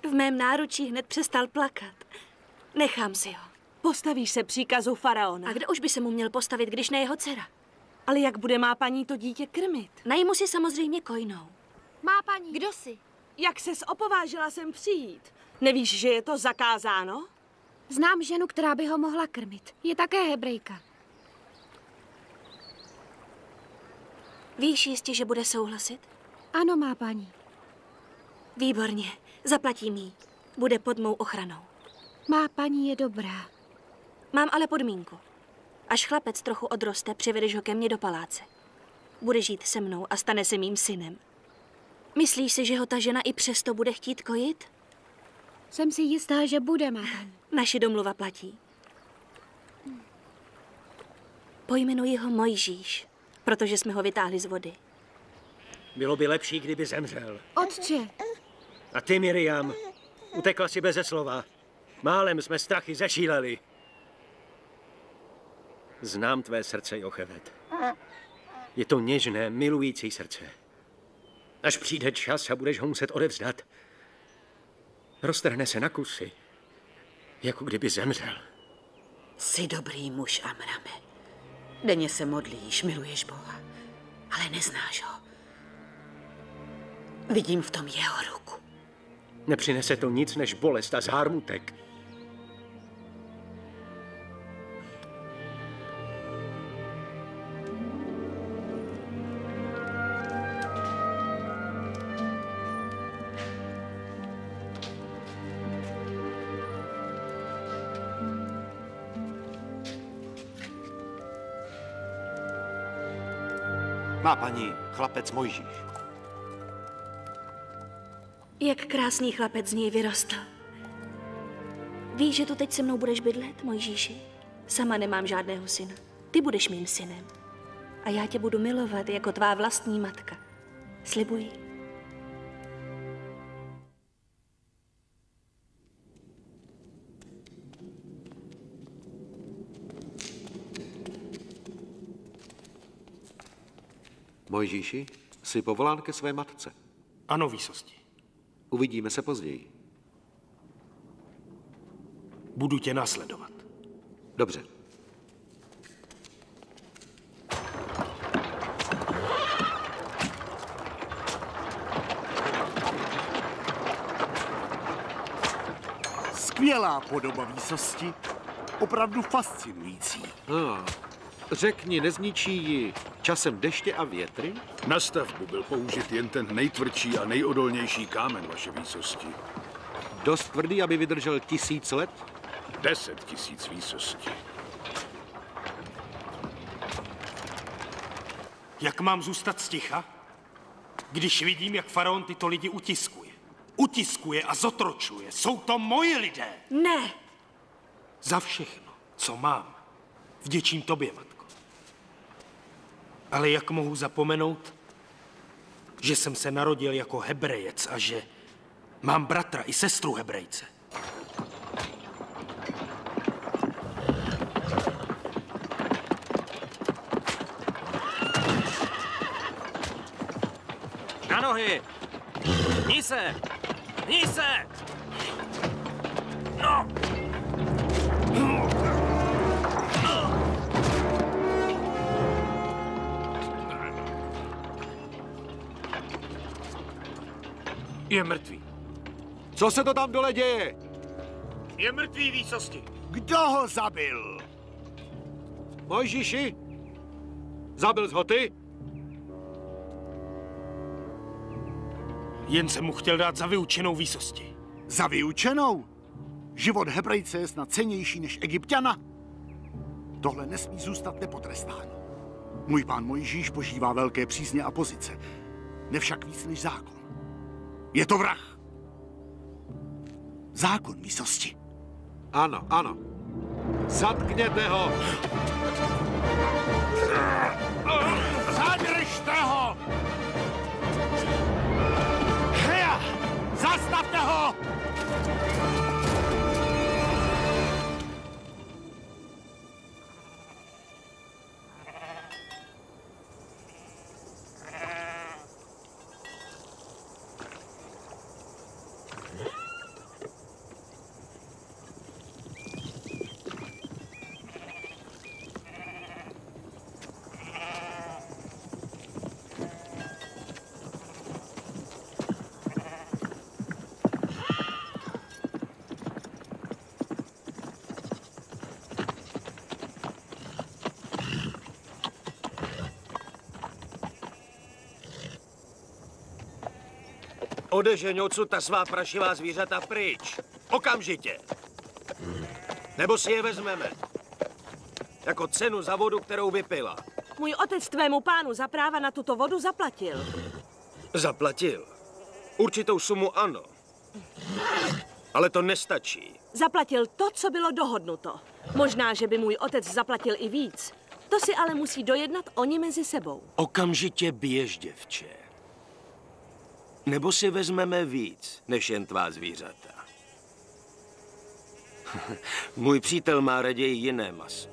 V mém náručí hned přestal plakat. Nechám si ho. Postavíš se příkazu faraona. A kde už by se mu měl postavit, když ne jeho dcera? Ale jak bude má paní to dítě krmit? Najmu si samozřejmě kojnou. Má paní. Kdo si? Jak ses opovážila sem přijít? Nevíš, že je to zakázáno? Znám ženu, která by ho mohla krmit. Je také hebrejka. Víš jistě, že bude souhlasit? Ano, má paní. Výborně. Zaplatím jí. Bude pod mou ochranou. Má paní je dobrá. Mám ale podmínku. Až chlapec trochu odroste, přivedeš ho ke mně do paláce. Bude žít se mnou a stane se mým synem. Myslíš si, že ho ta žena i přesto bude chtít kojit? Jsem si jistá, že bude, má paní. Naše domluva platí. Pojmenuji ho Mojžíš, protože jsme ho vytáhli z vody. Bylo by lepší, kdyby zemřel. Otče. A ty, Miriam, utekla si beze slova. Málem jsme strachy zešíleli. Znám tvé srdce, Jochevet. Je to něžné, milující srdce. Až přijde čas a budeš ho muset odevzdat, roztrhne se na kusy, jako kdyby zemřel. Jsi dobrý muž, Amrame. Denně se modlíš, miluješ Boha, ale neznáš ho. Vidím v tom jeho ruku. Nepřinese to nic než bolest a zármutek. Chlapec Mojžíš. Jak krásný chlapec z něj vyrostl. Víš, že tu teď se mnou budeš bydlet, Mojžíši? Sama nemám žádného syna. Ty budeš mým synem. A já tě budu milovat jako tvá vlastní matka. Slibuji. Mojžíši, jsi povolán ke své matce. Ano, výsosti. Uvidíme se později. Budu tě následovat. Dobře. Skvělá podoba výsosti, opravdu fascinující. No, řekni, nezničí ji časem deště a větry? Na stavbu byl použit jen ten nejtvrdší a nejodolnější kámen, vaše výsosti. Dost tvrdý, aby vydržel tisíc let? Deset tisíc výsosti. Jak mám zůstat sticha, když vidím, jak faraon tyto lidi utiskuje? Utiskuje a zotročuje. Jsou to moji lidé. Ne. Za všechno, co mám, vděčím tobě, matko. Ale jak mohu zapomenout, že jsem se narodil jako hebrejec a že mám bratra i sestru hebrejce? Na nohy! Hní se! Hní se! No! Je mrtvý. Co se to tam dole děje? Je mrtvý výsosti. Kdo ho zabil? Mojžíši? Zabil jsi ho ty? Jen jsem mu chtěl dát za vyučenou výsosti. Za vyučenou? Život Hebrejce je snad cenější než Egyptiana? Tohle nesmí zůstat nepotrestáno. Můj pán Mojžíš požívá velké přízně a pozice. Nevšak víc než zákon. Je to vrah. Zákon výsosti. Ano, ano. Zatkněte ho! Zadržte ho! Heja! Zastavte ho! Odežeň odsud ta svá prašivá zvířata pryč. Okamžitě. Nebo si je vezmeme. Jako cenu za vodu, kterou vypila. Můj otec tvému pánu za práva na tuto vodu zaplatil. Zaplatil. Určitou sumu ano. Ale to nestačí. Zaplatil to, co bylo dohodnuto. Možná, že by můj otec zaplatil i víc. To si ale musí dojednat oni mezi sebou. Okamžitě běž, děvče. Nebo si vezmeme víc, než jen tvá zvířata. Můj přítel má raději jiné maso.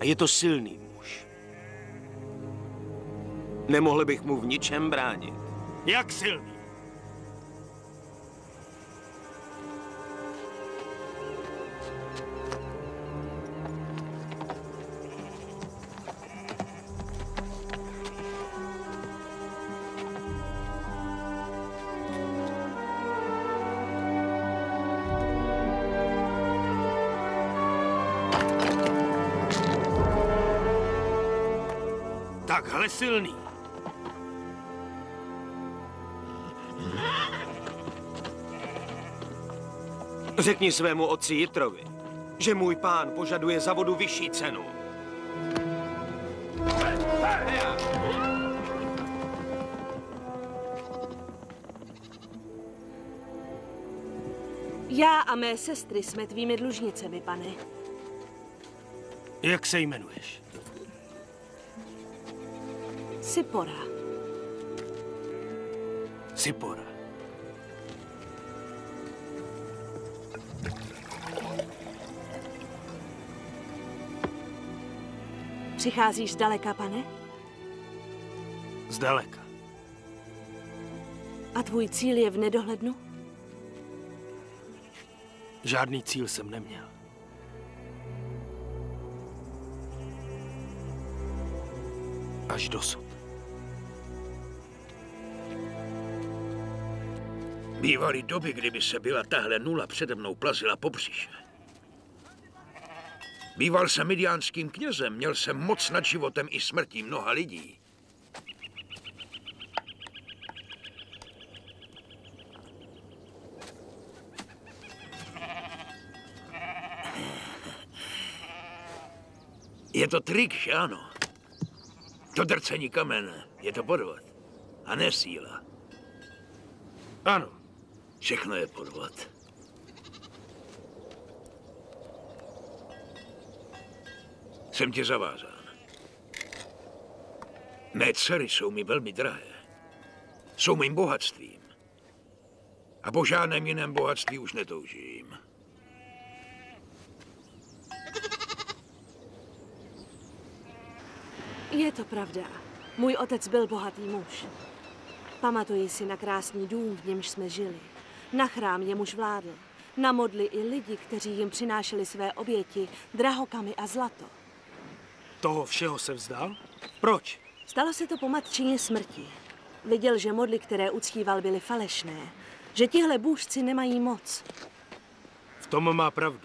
A je to silný muž. Nemohl bych mu v ničem bránit. Jak silný? Takhle silný. Řekni svému otci Jitrovi, že můj pán požaduje za vodu vyšší cenu. Já a mé sestry jsme tvými dlužnicemi, pane. Jak se jmenuješ? Sipora. Sipora. Přicházíš zdaleka, pane? Zdaleka. A tvůj cíl je v nedohlednu? Žádný cíl jsem neměl. Až dosud. Bývaly doby, kdyby se byla tahle nula přede mnou plazila po břiše. Býval jsem midiánským knězem, měl jsem moc nad životem i smrtí mnoha lidí. Je to trik, že ano? To drcení kamene, je to podvod. A ne síla. Ano. Všechno je podvod. Jsem ti zavázán. Mé dcery jsou mi velmi drahé. Jsou mým bohatstvím. A po žádném jiném bohatství už netoužím. Je to pravda. Můj otec byl bohatý muž. Pamatuji si na krásný dům, v němž jsme žili. Na chrám jemuž vládl. Na modly i lidi, kteří jim přinášeli své oběti, drahokamy a zlato. Toho všeho se vzdal? Proč? Stalo se to po matčině smrti. Viděl, že modly, které uctíval, byly falešné. Že tihle bůžci nemají moc. V tom má pravdu.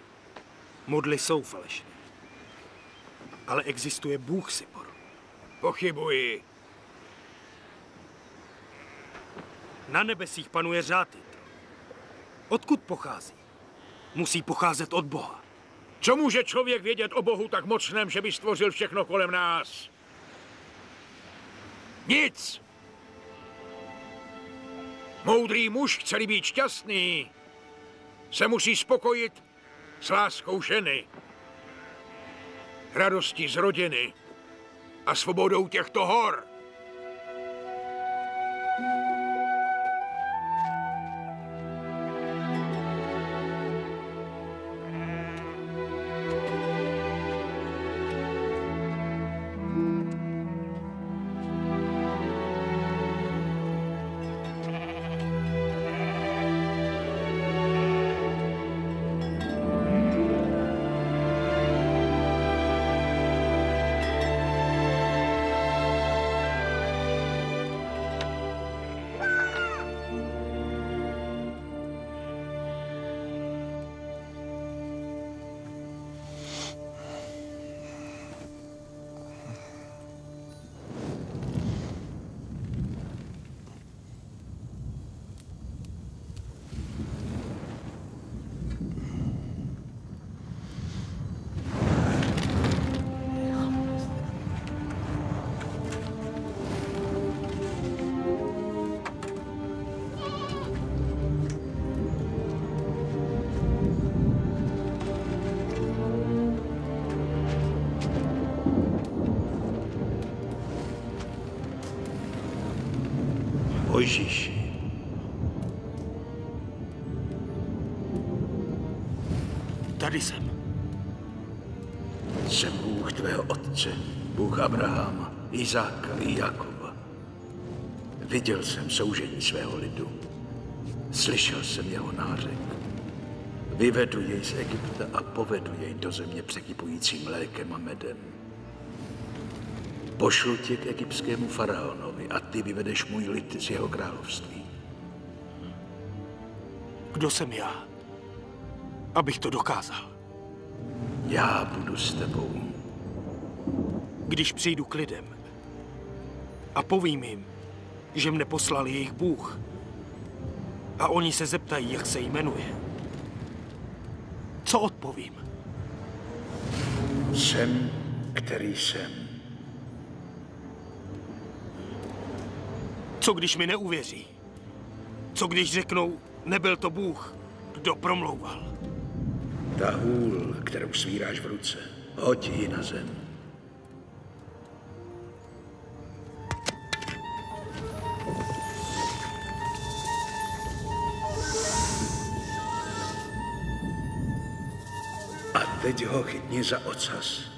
Modly jsou falešné. Ale existuje Bůh, Sipor. Pochybuji. Na nebesích panuje řád. Odkud pochází? Musí pocházet od Boha. Co může člověk vědět o Bohu tak mocném, že by stvořil všechno kolem nás? Nic! Moudrý muž, chce být šťastný, se musí spokojit s láskou ženy, radostí z rodiny a svobodou těchto hor. Mojžíši. Tady jsem. Jsem Bůh tvého otce, Bůh Abrahama, Izáka i Jakoba. Viděl jsem soužení svého lidu. Slyšel jsem jeho nářek. Vyvedu jej z Egypta a povedu jej do země překypující mlékem a medem. Pošlu tě k egyptskému faraonovi a ty vyvedeš můj lid z jeho království. Kdo jsem já? Abych to dokázal. Já budu s tebou. Když přijdu k lidem a povím jim, že mne poslal jejich Bůh a oni se zeptají, jak se jmenuje, co odpovím? Jsem, který jsem. Co když mi neuvěří? Co když řeknou, nebyl to Bůh, Kdo promlouval? Ta hůl, kterou svíráš v ruce, hoď ji na zem. A teď ho chytni za ocas.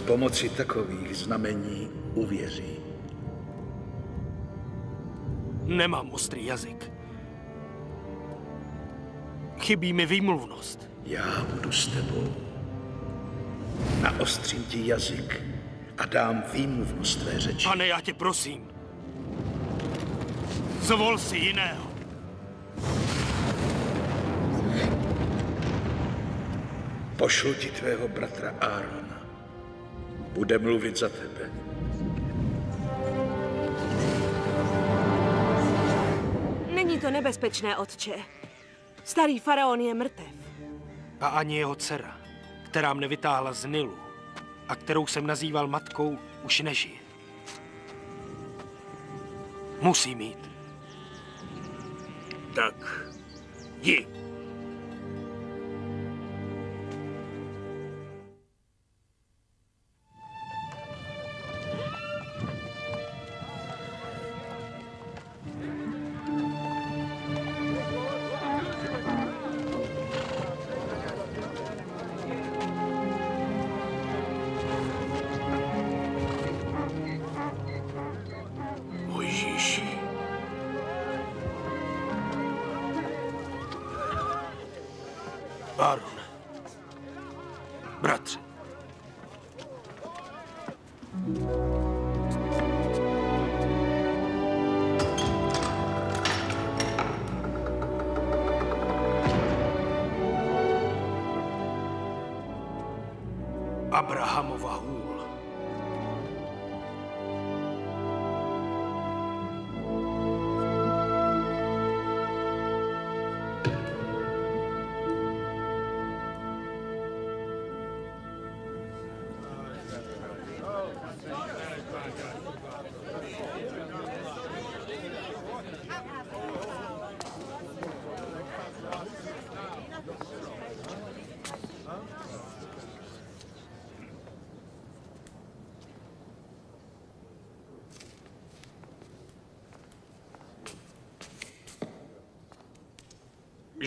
Za pomoci takových znamení uvěří. Nemám ostrý jazyk. Chybí mi výmluvnost. Já budu s tebou. Naostřím ti jazyk a dám výmluvnost tvé řeči. Pane, já tě prosím. Zvol si jiného. Pošlu ti tvého bratra Árona. Bude mluvit za tebe. Není to nebezpečné, otče. Starý faraon je mrtev. A ani jeho dcera, která mne vytáhla z Nilu a kterou jsem nazýval matkou, už nežije. Musí mít. Tak, jdi.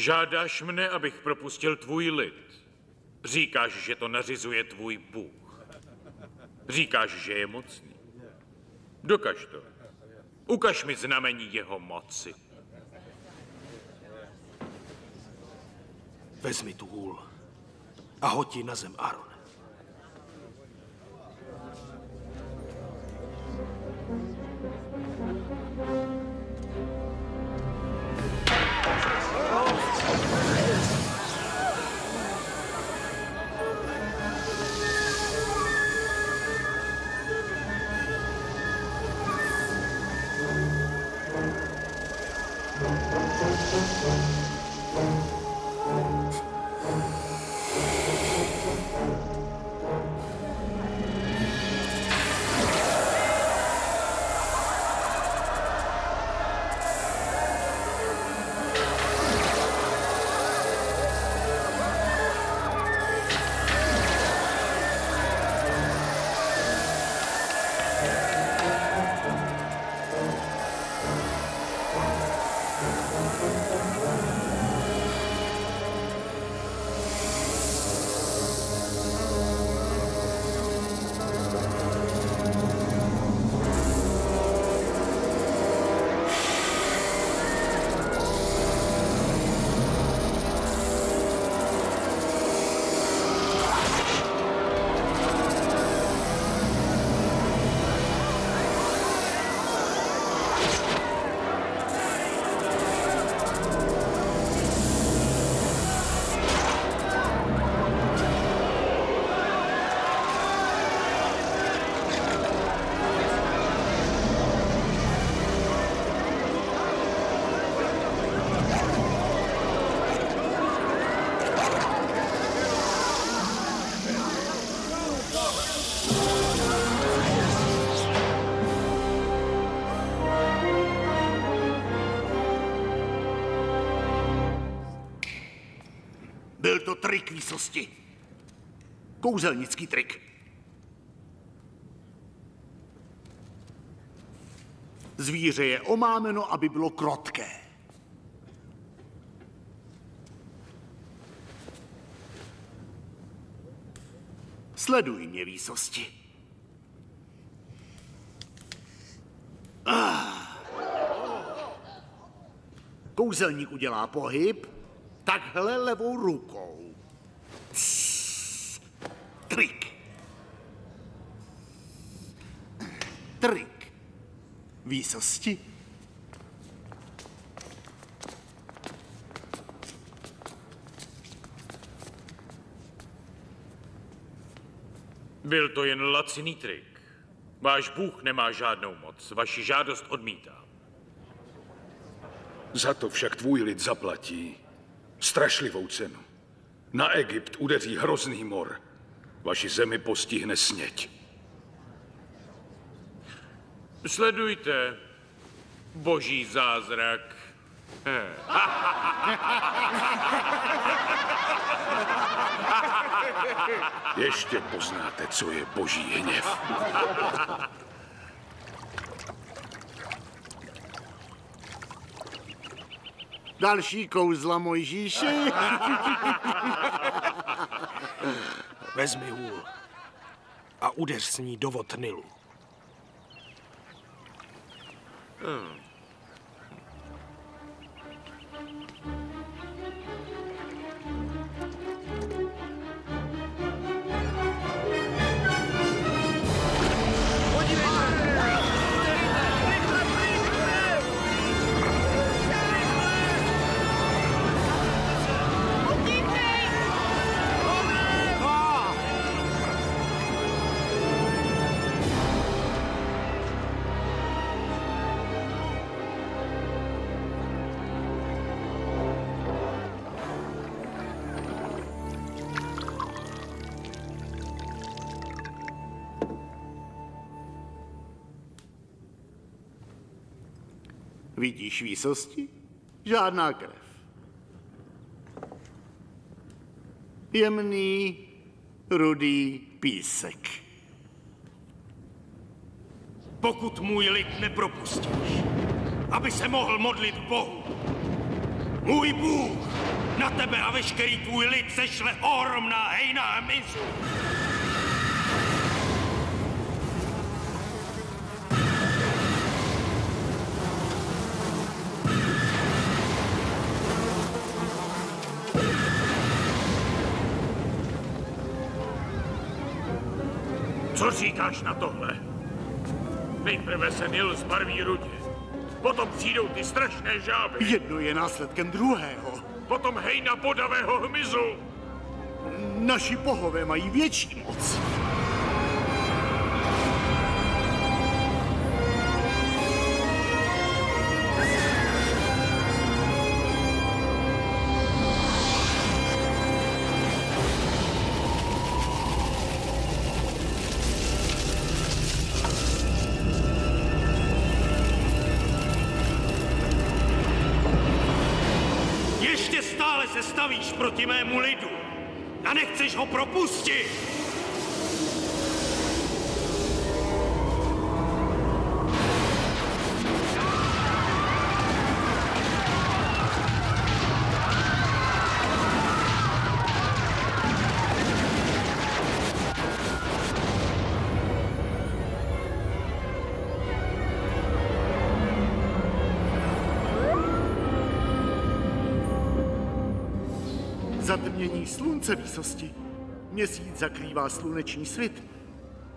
Žádáš mne, abych propustil tvůj lid. Říkáš, že to nařizuje tvůj Bůh. Říkáš, že je mocný. Dokaž to. Ukaž mi znamení jeho moci. Vezmi tu hůl a hoď na zem, Aaron. Trik výsosti. Kouzelnický trik. Zvíře je omámeno, aby bylo krotké. Sleduj mě, výsosti. Kouzelník udělá pohyb, takhle levou rukou. Trik. Trik. Výsosti. Byl to jen laciný trik. Váš Bůh nemá žádnou moc. Vaši žádost odmítá. Za to však tvůj lid zaplatí strašlivou cenu. Na Egypt udeří hrozný mor. Vaši zemi postihne sněť. Sledujte boží zázrak. Ještě poznáte, co je boží hněv. Další kouzla Mojžíši. Vezmi hůl a udeř s ní do vod Nilu. Hmm. Vidíš výsosti? Žádná krev. Jemný, rudý písek. Pokud můj lid nepropustíš, aby se mohl modlit Bohu, můj Bůh na tebe a veškerý tvůj lid sešle ohromná hejna hmyzu. Říkáš na tohle? Nejprve se Nil zbarví rudě. Potom přijdou ty strašné žáby. Jedno je následkem druhého. Potom hejna bodavého hmyzu. Naši bohové mají větší moc. Slunce výsosti. Měsíc zakrývá sluneční svit.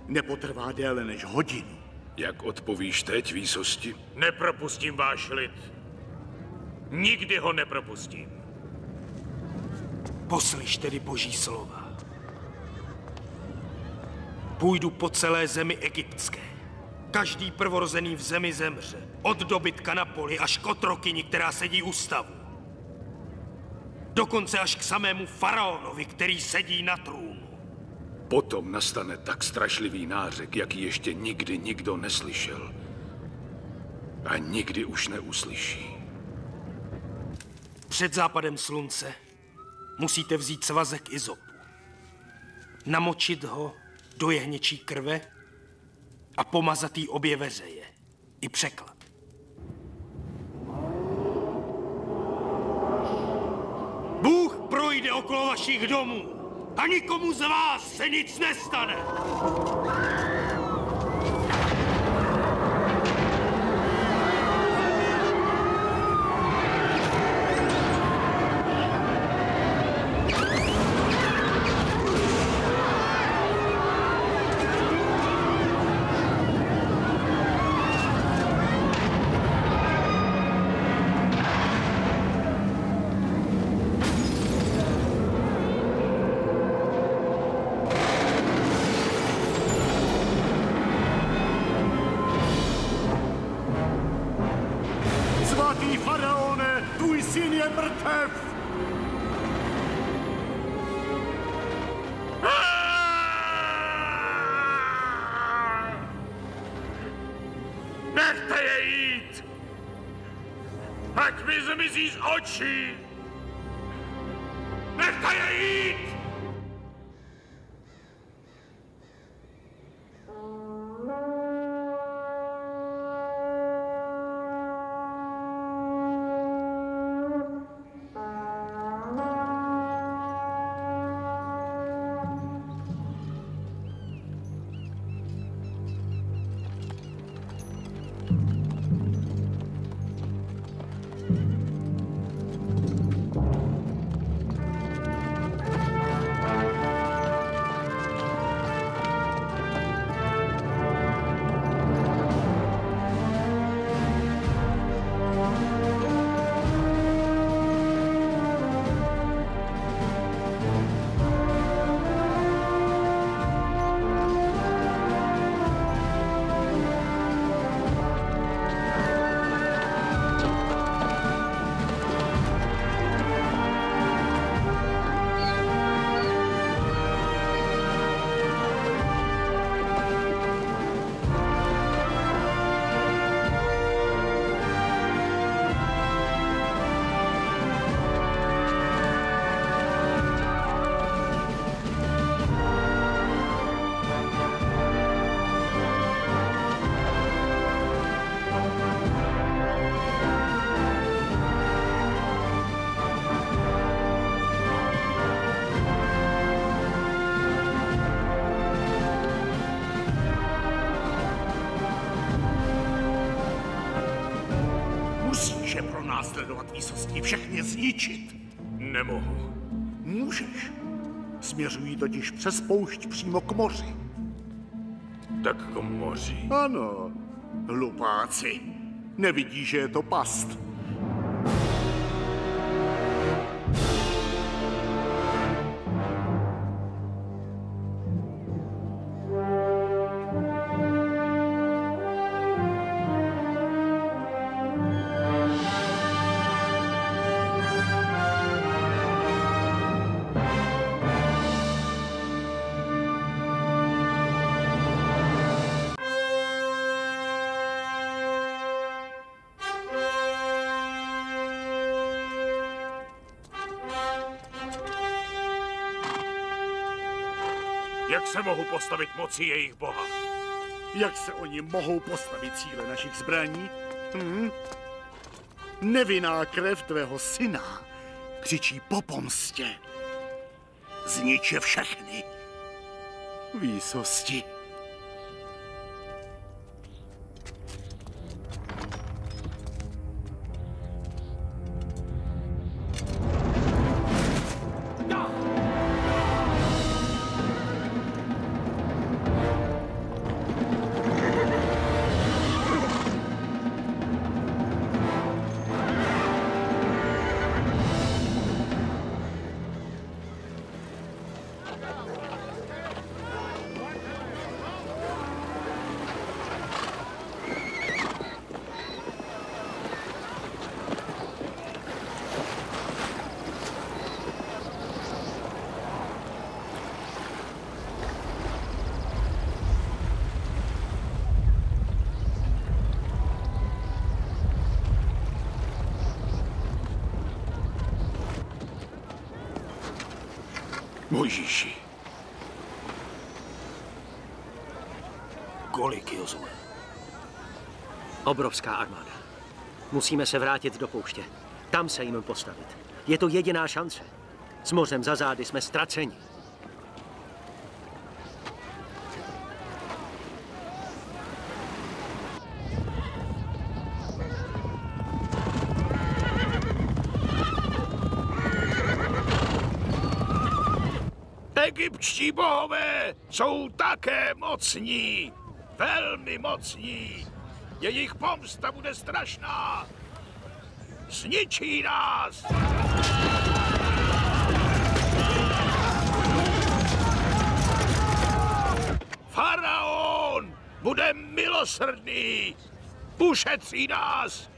Nepotrvá déle než hodinu. Jak odpovíš teď, výsosti? Nepropustím váš lid. Nikdy ho nepropustím. Poslyš tedy boží slova. Půjdu po celé zemi egyptské. Každý prvorozený v zemi zemře. Od dobytka na poli až k otrokyni, která sedí u stavu. Dokonce až k samému faraonovi, který sedí na trůnu. Potom nastane tak strašlivý nářek, jaký ještě nikdy nikdo neslyšel. A nikdy už neuslyší. Před západem slunce musíte vzít svazek izopu, namočit ho do jehněčí krve a pomazat jí obě veřeje. I překlad. Bůh projde okolo vašich domů a nikomu z vás se nic nestane. Výsostí, všechny zničit. Nemohu. Můžeš. Směřují totiž přes poušť přímo k moři. Tak k moři. Ano, hlupáci. Nevidí, že je to past. Jak se mohu postavit moci jejich boha? Jak se oni mohou postavit cíle našich zbraní? Hm? Nevinná krev tvého syna křičí po pomstě. Znič je všechny. Výsosti. Mojžíši. Kolik, Jozue? Obrovská armáda. Musíme se vrátit do pouště. Tam se jim postavit. Je to jediná šance. S mořem za zády jsme ztraceni. Egyptští bohové jsou také mocní. Velmi mocní. Jejich pomsta bude strašná. Zničí nás. Faraon bude milosrdný. Ušetří nás.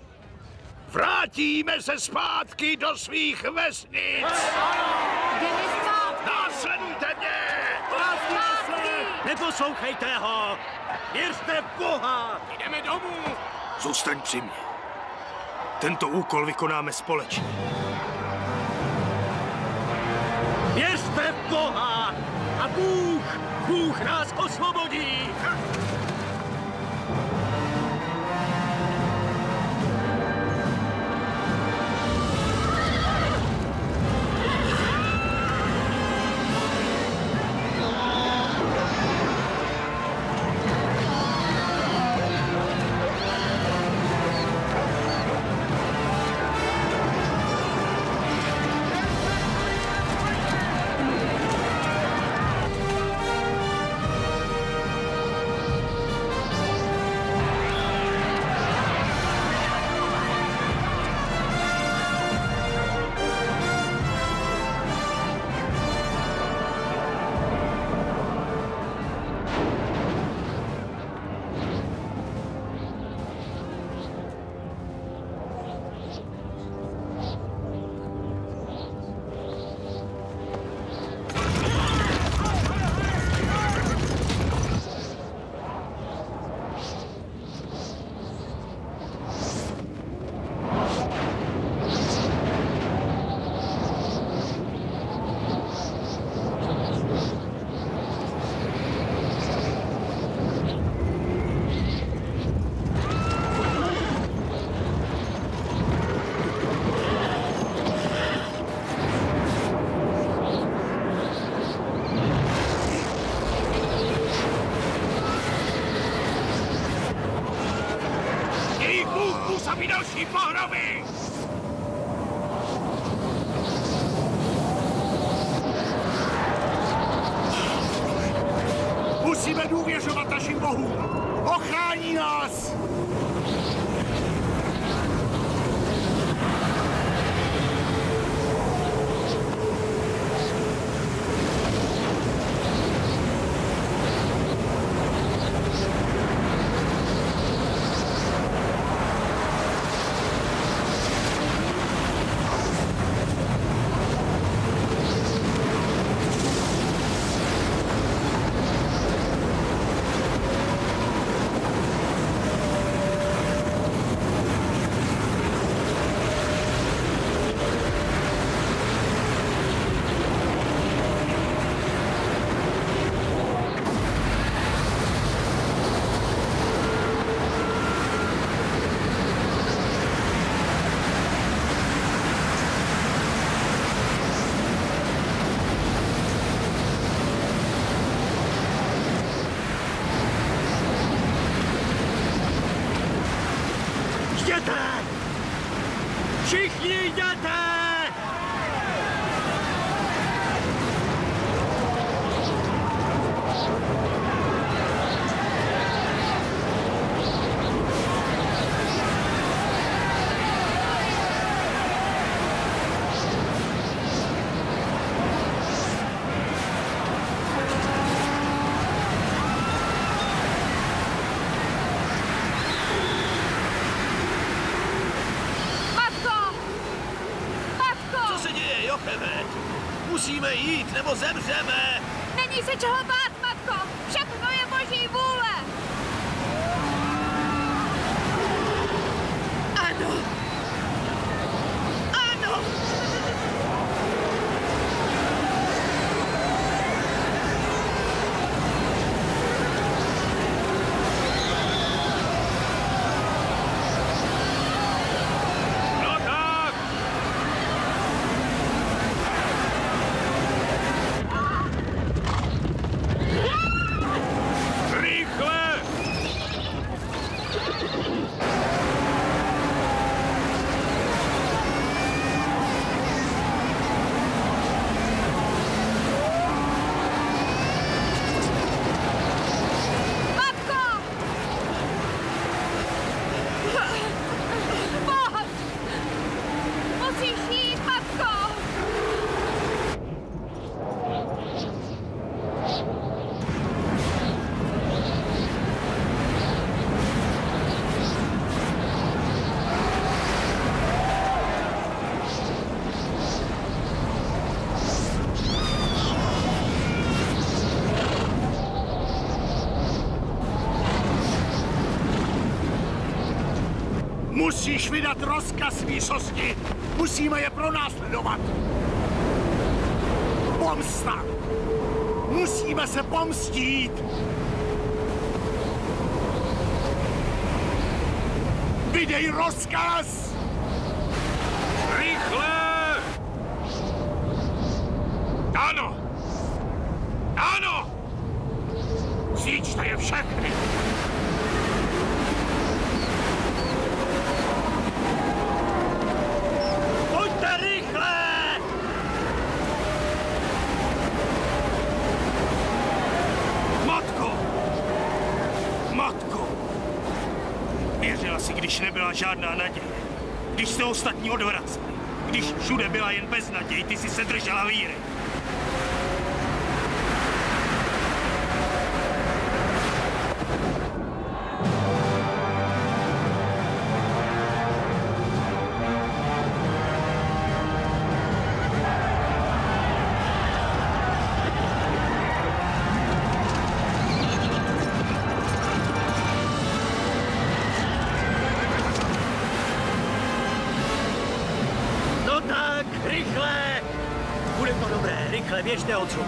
Vrátíme se zpátky do svých vesnic. Následujte Neposlouchejte ho! Věřte v Boha! Jdeme domů! Zůstaň při mě. Tento úkol vykonáme společně. Věřte v Boha! A Bůh, Bůh nás osvobodí! Nebo zemřeme! Není se čeho bát, matko! Všechno je boží vůle! Ano! Ano! Musíš vydat rozkaz výsosti. Musíme je pronásledovat. Pomsta! Musíme se pomstít! Vydej rozkaz! Dobré, rychle, běžte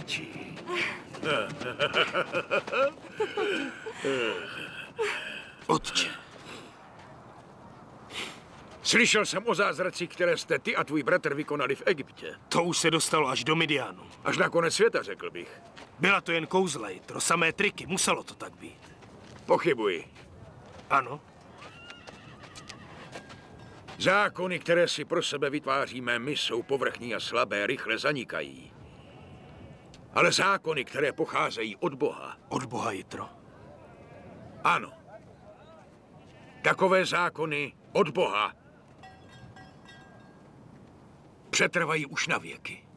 Děti! Otče. Slyšel jsem o zázracích, které jste ty a tvůj bratr vykonali v Egyptě. To už se dostalo až do Midianu. Až na konec světa, řekl bych. Byla to jen kouzlejtro, samé triky, muselo to tak být. Pochybuji. Ano? Zákony, které si pro sebe vytváříme my, jsou povrchní a slabé, rychle zanikají. Ale zákony, které pocházejí od Boha. Od Boha, Jitro? Ano. Takové zákony od Boha přetrvají už na věky.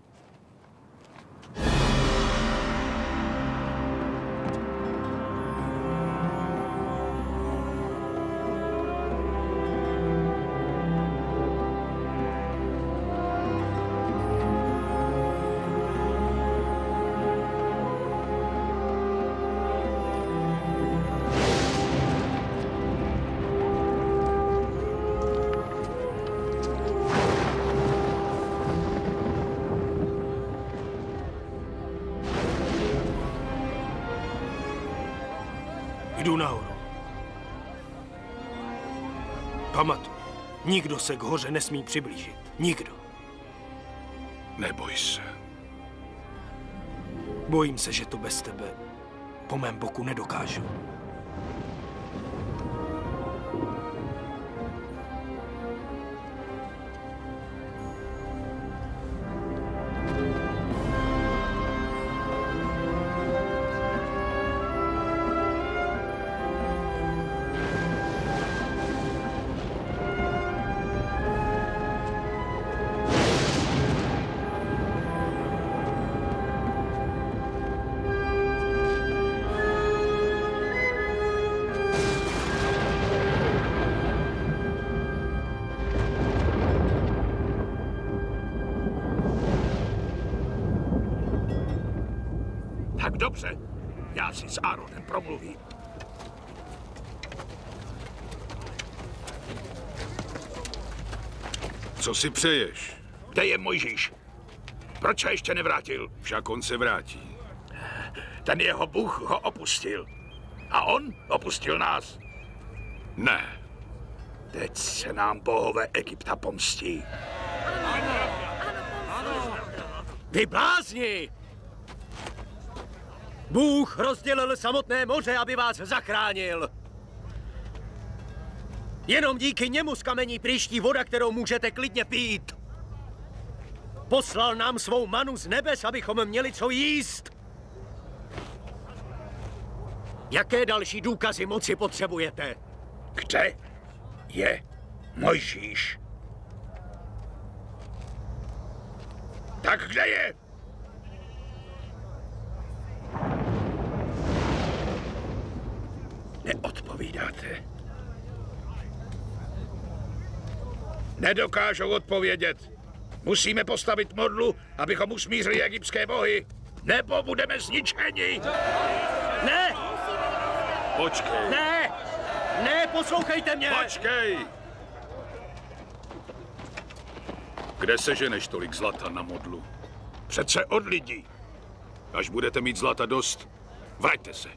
Nikdo se k hoře nesmí přiblížit. Nikdo. Neboj se. Bojím se, že to bez tebe po mém boku nedokážu. Si přeješ? Kde je Mojžíš? Proč se ještě nevrátil? Však on se vrátí. Ten jeho bůh ho opustil. A on opustil nás. Ne. Teď se nám bohové Egypta pomstí. Vy blázni! Bůh rozdělil samotné moře, aby vás zachránil. Jenom díky němu z kamení příští voda, kterou můžete klidně pít. Poslal nám svou manu z nebes, abychom měli co jíst. Jaké další důkazy moci potřebujete? Kde je Mojžíš? Tak kde je? Neodpovídáte. Nedokážou odpovědět. Musíme postavit modlu, abychom usmířili egyptské bohy. Nebo budeme zničeni. Ne! Počkej. Ne! Ne, poslouchejte mě! Počkej! Kde seženeš tolik zlata na modlu? Přece od lidí. Až budete mít zlata dost, vraťte se.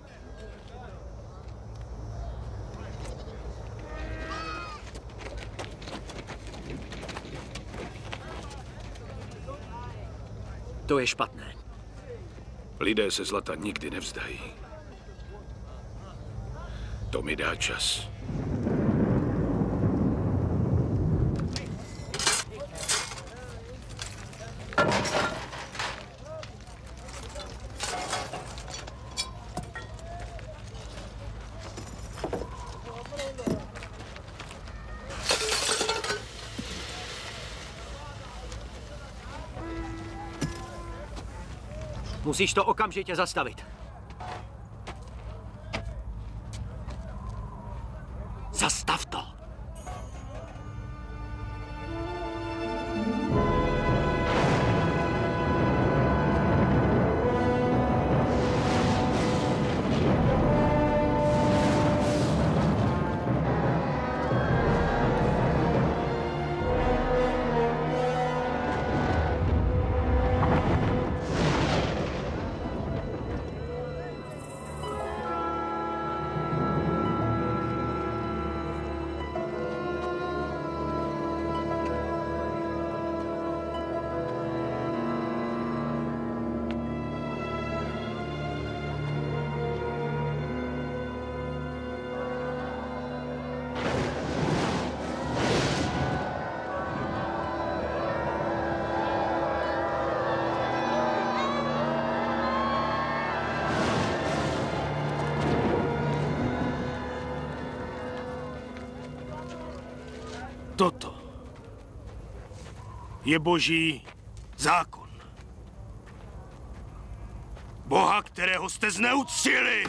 To je špatné. Lidé se zlata nikdy nevzdají. To mi dá čas. Musíš to okamžitě zastavit. Je boží zákon. Boha, kterého jste zneuctili!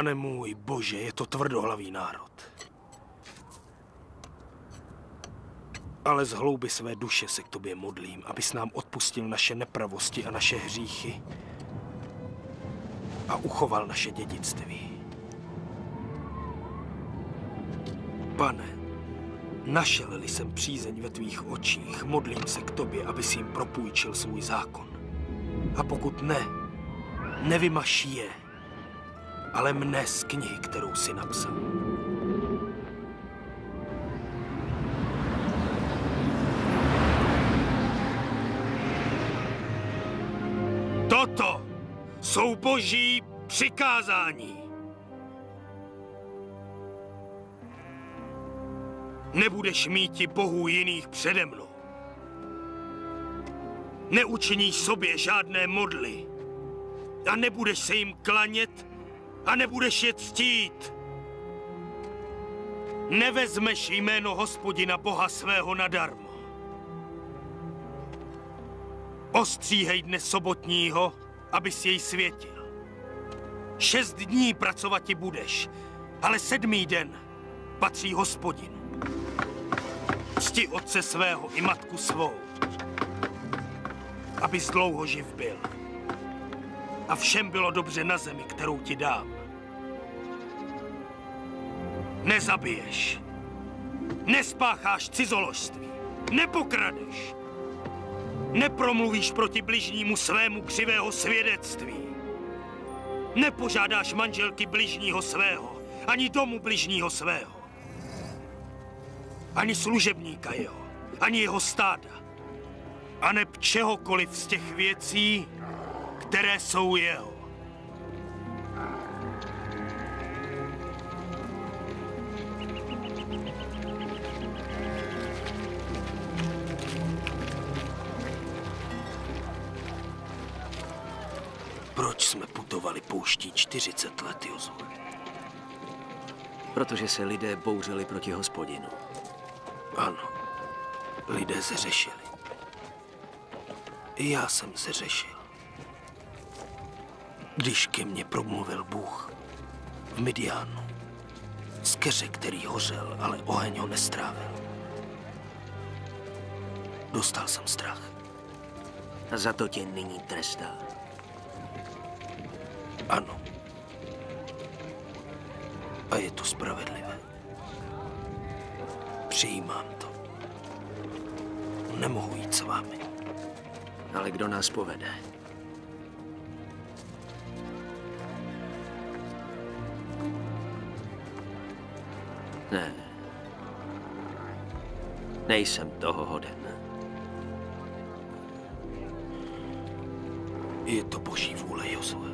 Pane můj bože, je to tvrdohlavý národ. Ale z hlouby své duše se k tobě modlím, abys nám odpustil naše nepravosti a naše hříchy a uchoval naše dědictví. Pane, našel-li jsem přízeň ve tvých očích, modlím se k tobě, abys jim propůjčil svůj zákon. A pokud ne, nevymaš je, ale mne z knihy, kterou si napsal. Toto jsou boží přikázání. Nebudeš mít bohů jiných přede mnou. Neučiníš sobě žádné modly a nebudeš se jim klanět a nebudeš je ctít. Nevezmeš jméno hospodina Boha svého nadarmo. Ostříhej dne sobotního, abys jej světil. Šest dní pracovat ti budeš, ale sedmý den patří hospodinu. Cti otce svého i matku svou, abys dlouho živ byl. A všem bylo dobře na zemi, kterou ti dám. Nezabiješ. Nespácháš cizoložství. Nepokradeš. Nepromluvíš proti bližnímu svému křivého svědectví. Nepožádáš manželky bližního svého, ani domu bližního svého. Ani služebníka jeho, ani jeho stáda. A neb čehokoliv z těch věcí, které jsou jeho. Proč jsme putovali pouští 40 let, Jozue? Protože se lidé bouřili proti hospodinu. Ano, lidé zřešili. I já jsem zřešil. Když ke mně promluvil Bůh v Midianu, z keře, který hořel, ale oheň ho nestrávil. Dostal jsem strach. A za to tě nyní trestá. Ano. A je to spravedlivé. Přijímám to. Nemohu jít s vámi. Ale kdo nás povede? Ne. Nejsem toho hoden. Je to boží vůle, Josue.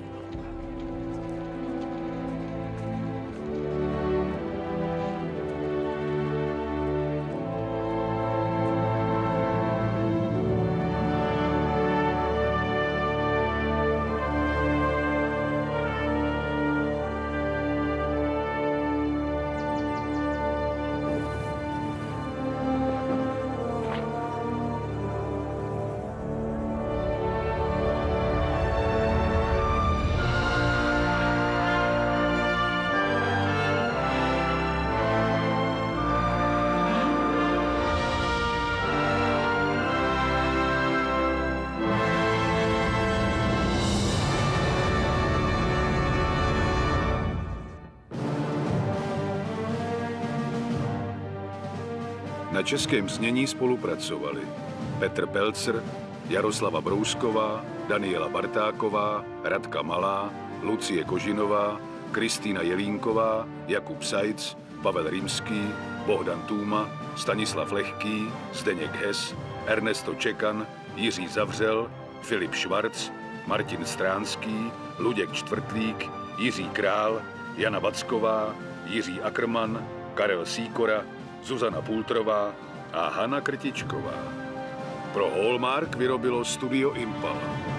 Českém znění spolupracovali Petr Pelcer, Jaroslava Brousková, Daniela Bartáková, Radka Malá, Lucie Kožinová, Kristýna Jelínková, Jakub Sajc, Pavel Rímský, Bohdan Tůma, Stanislav Lehký, Zdeněk Hes, Ernesto Čekan, Jiří Zavřel, Filip Švarc, Martin Stránský, Luděk Čtvrtlík, Jiří Král, Jana Vacková, Jiří Ackerman, Karel Síkora, Zuzana Pultrová a Hana Krtičková. Pro Hallmark vyrobilo Studio Impala.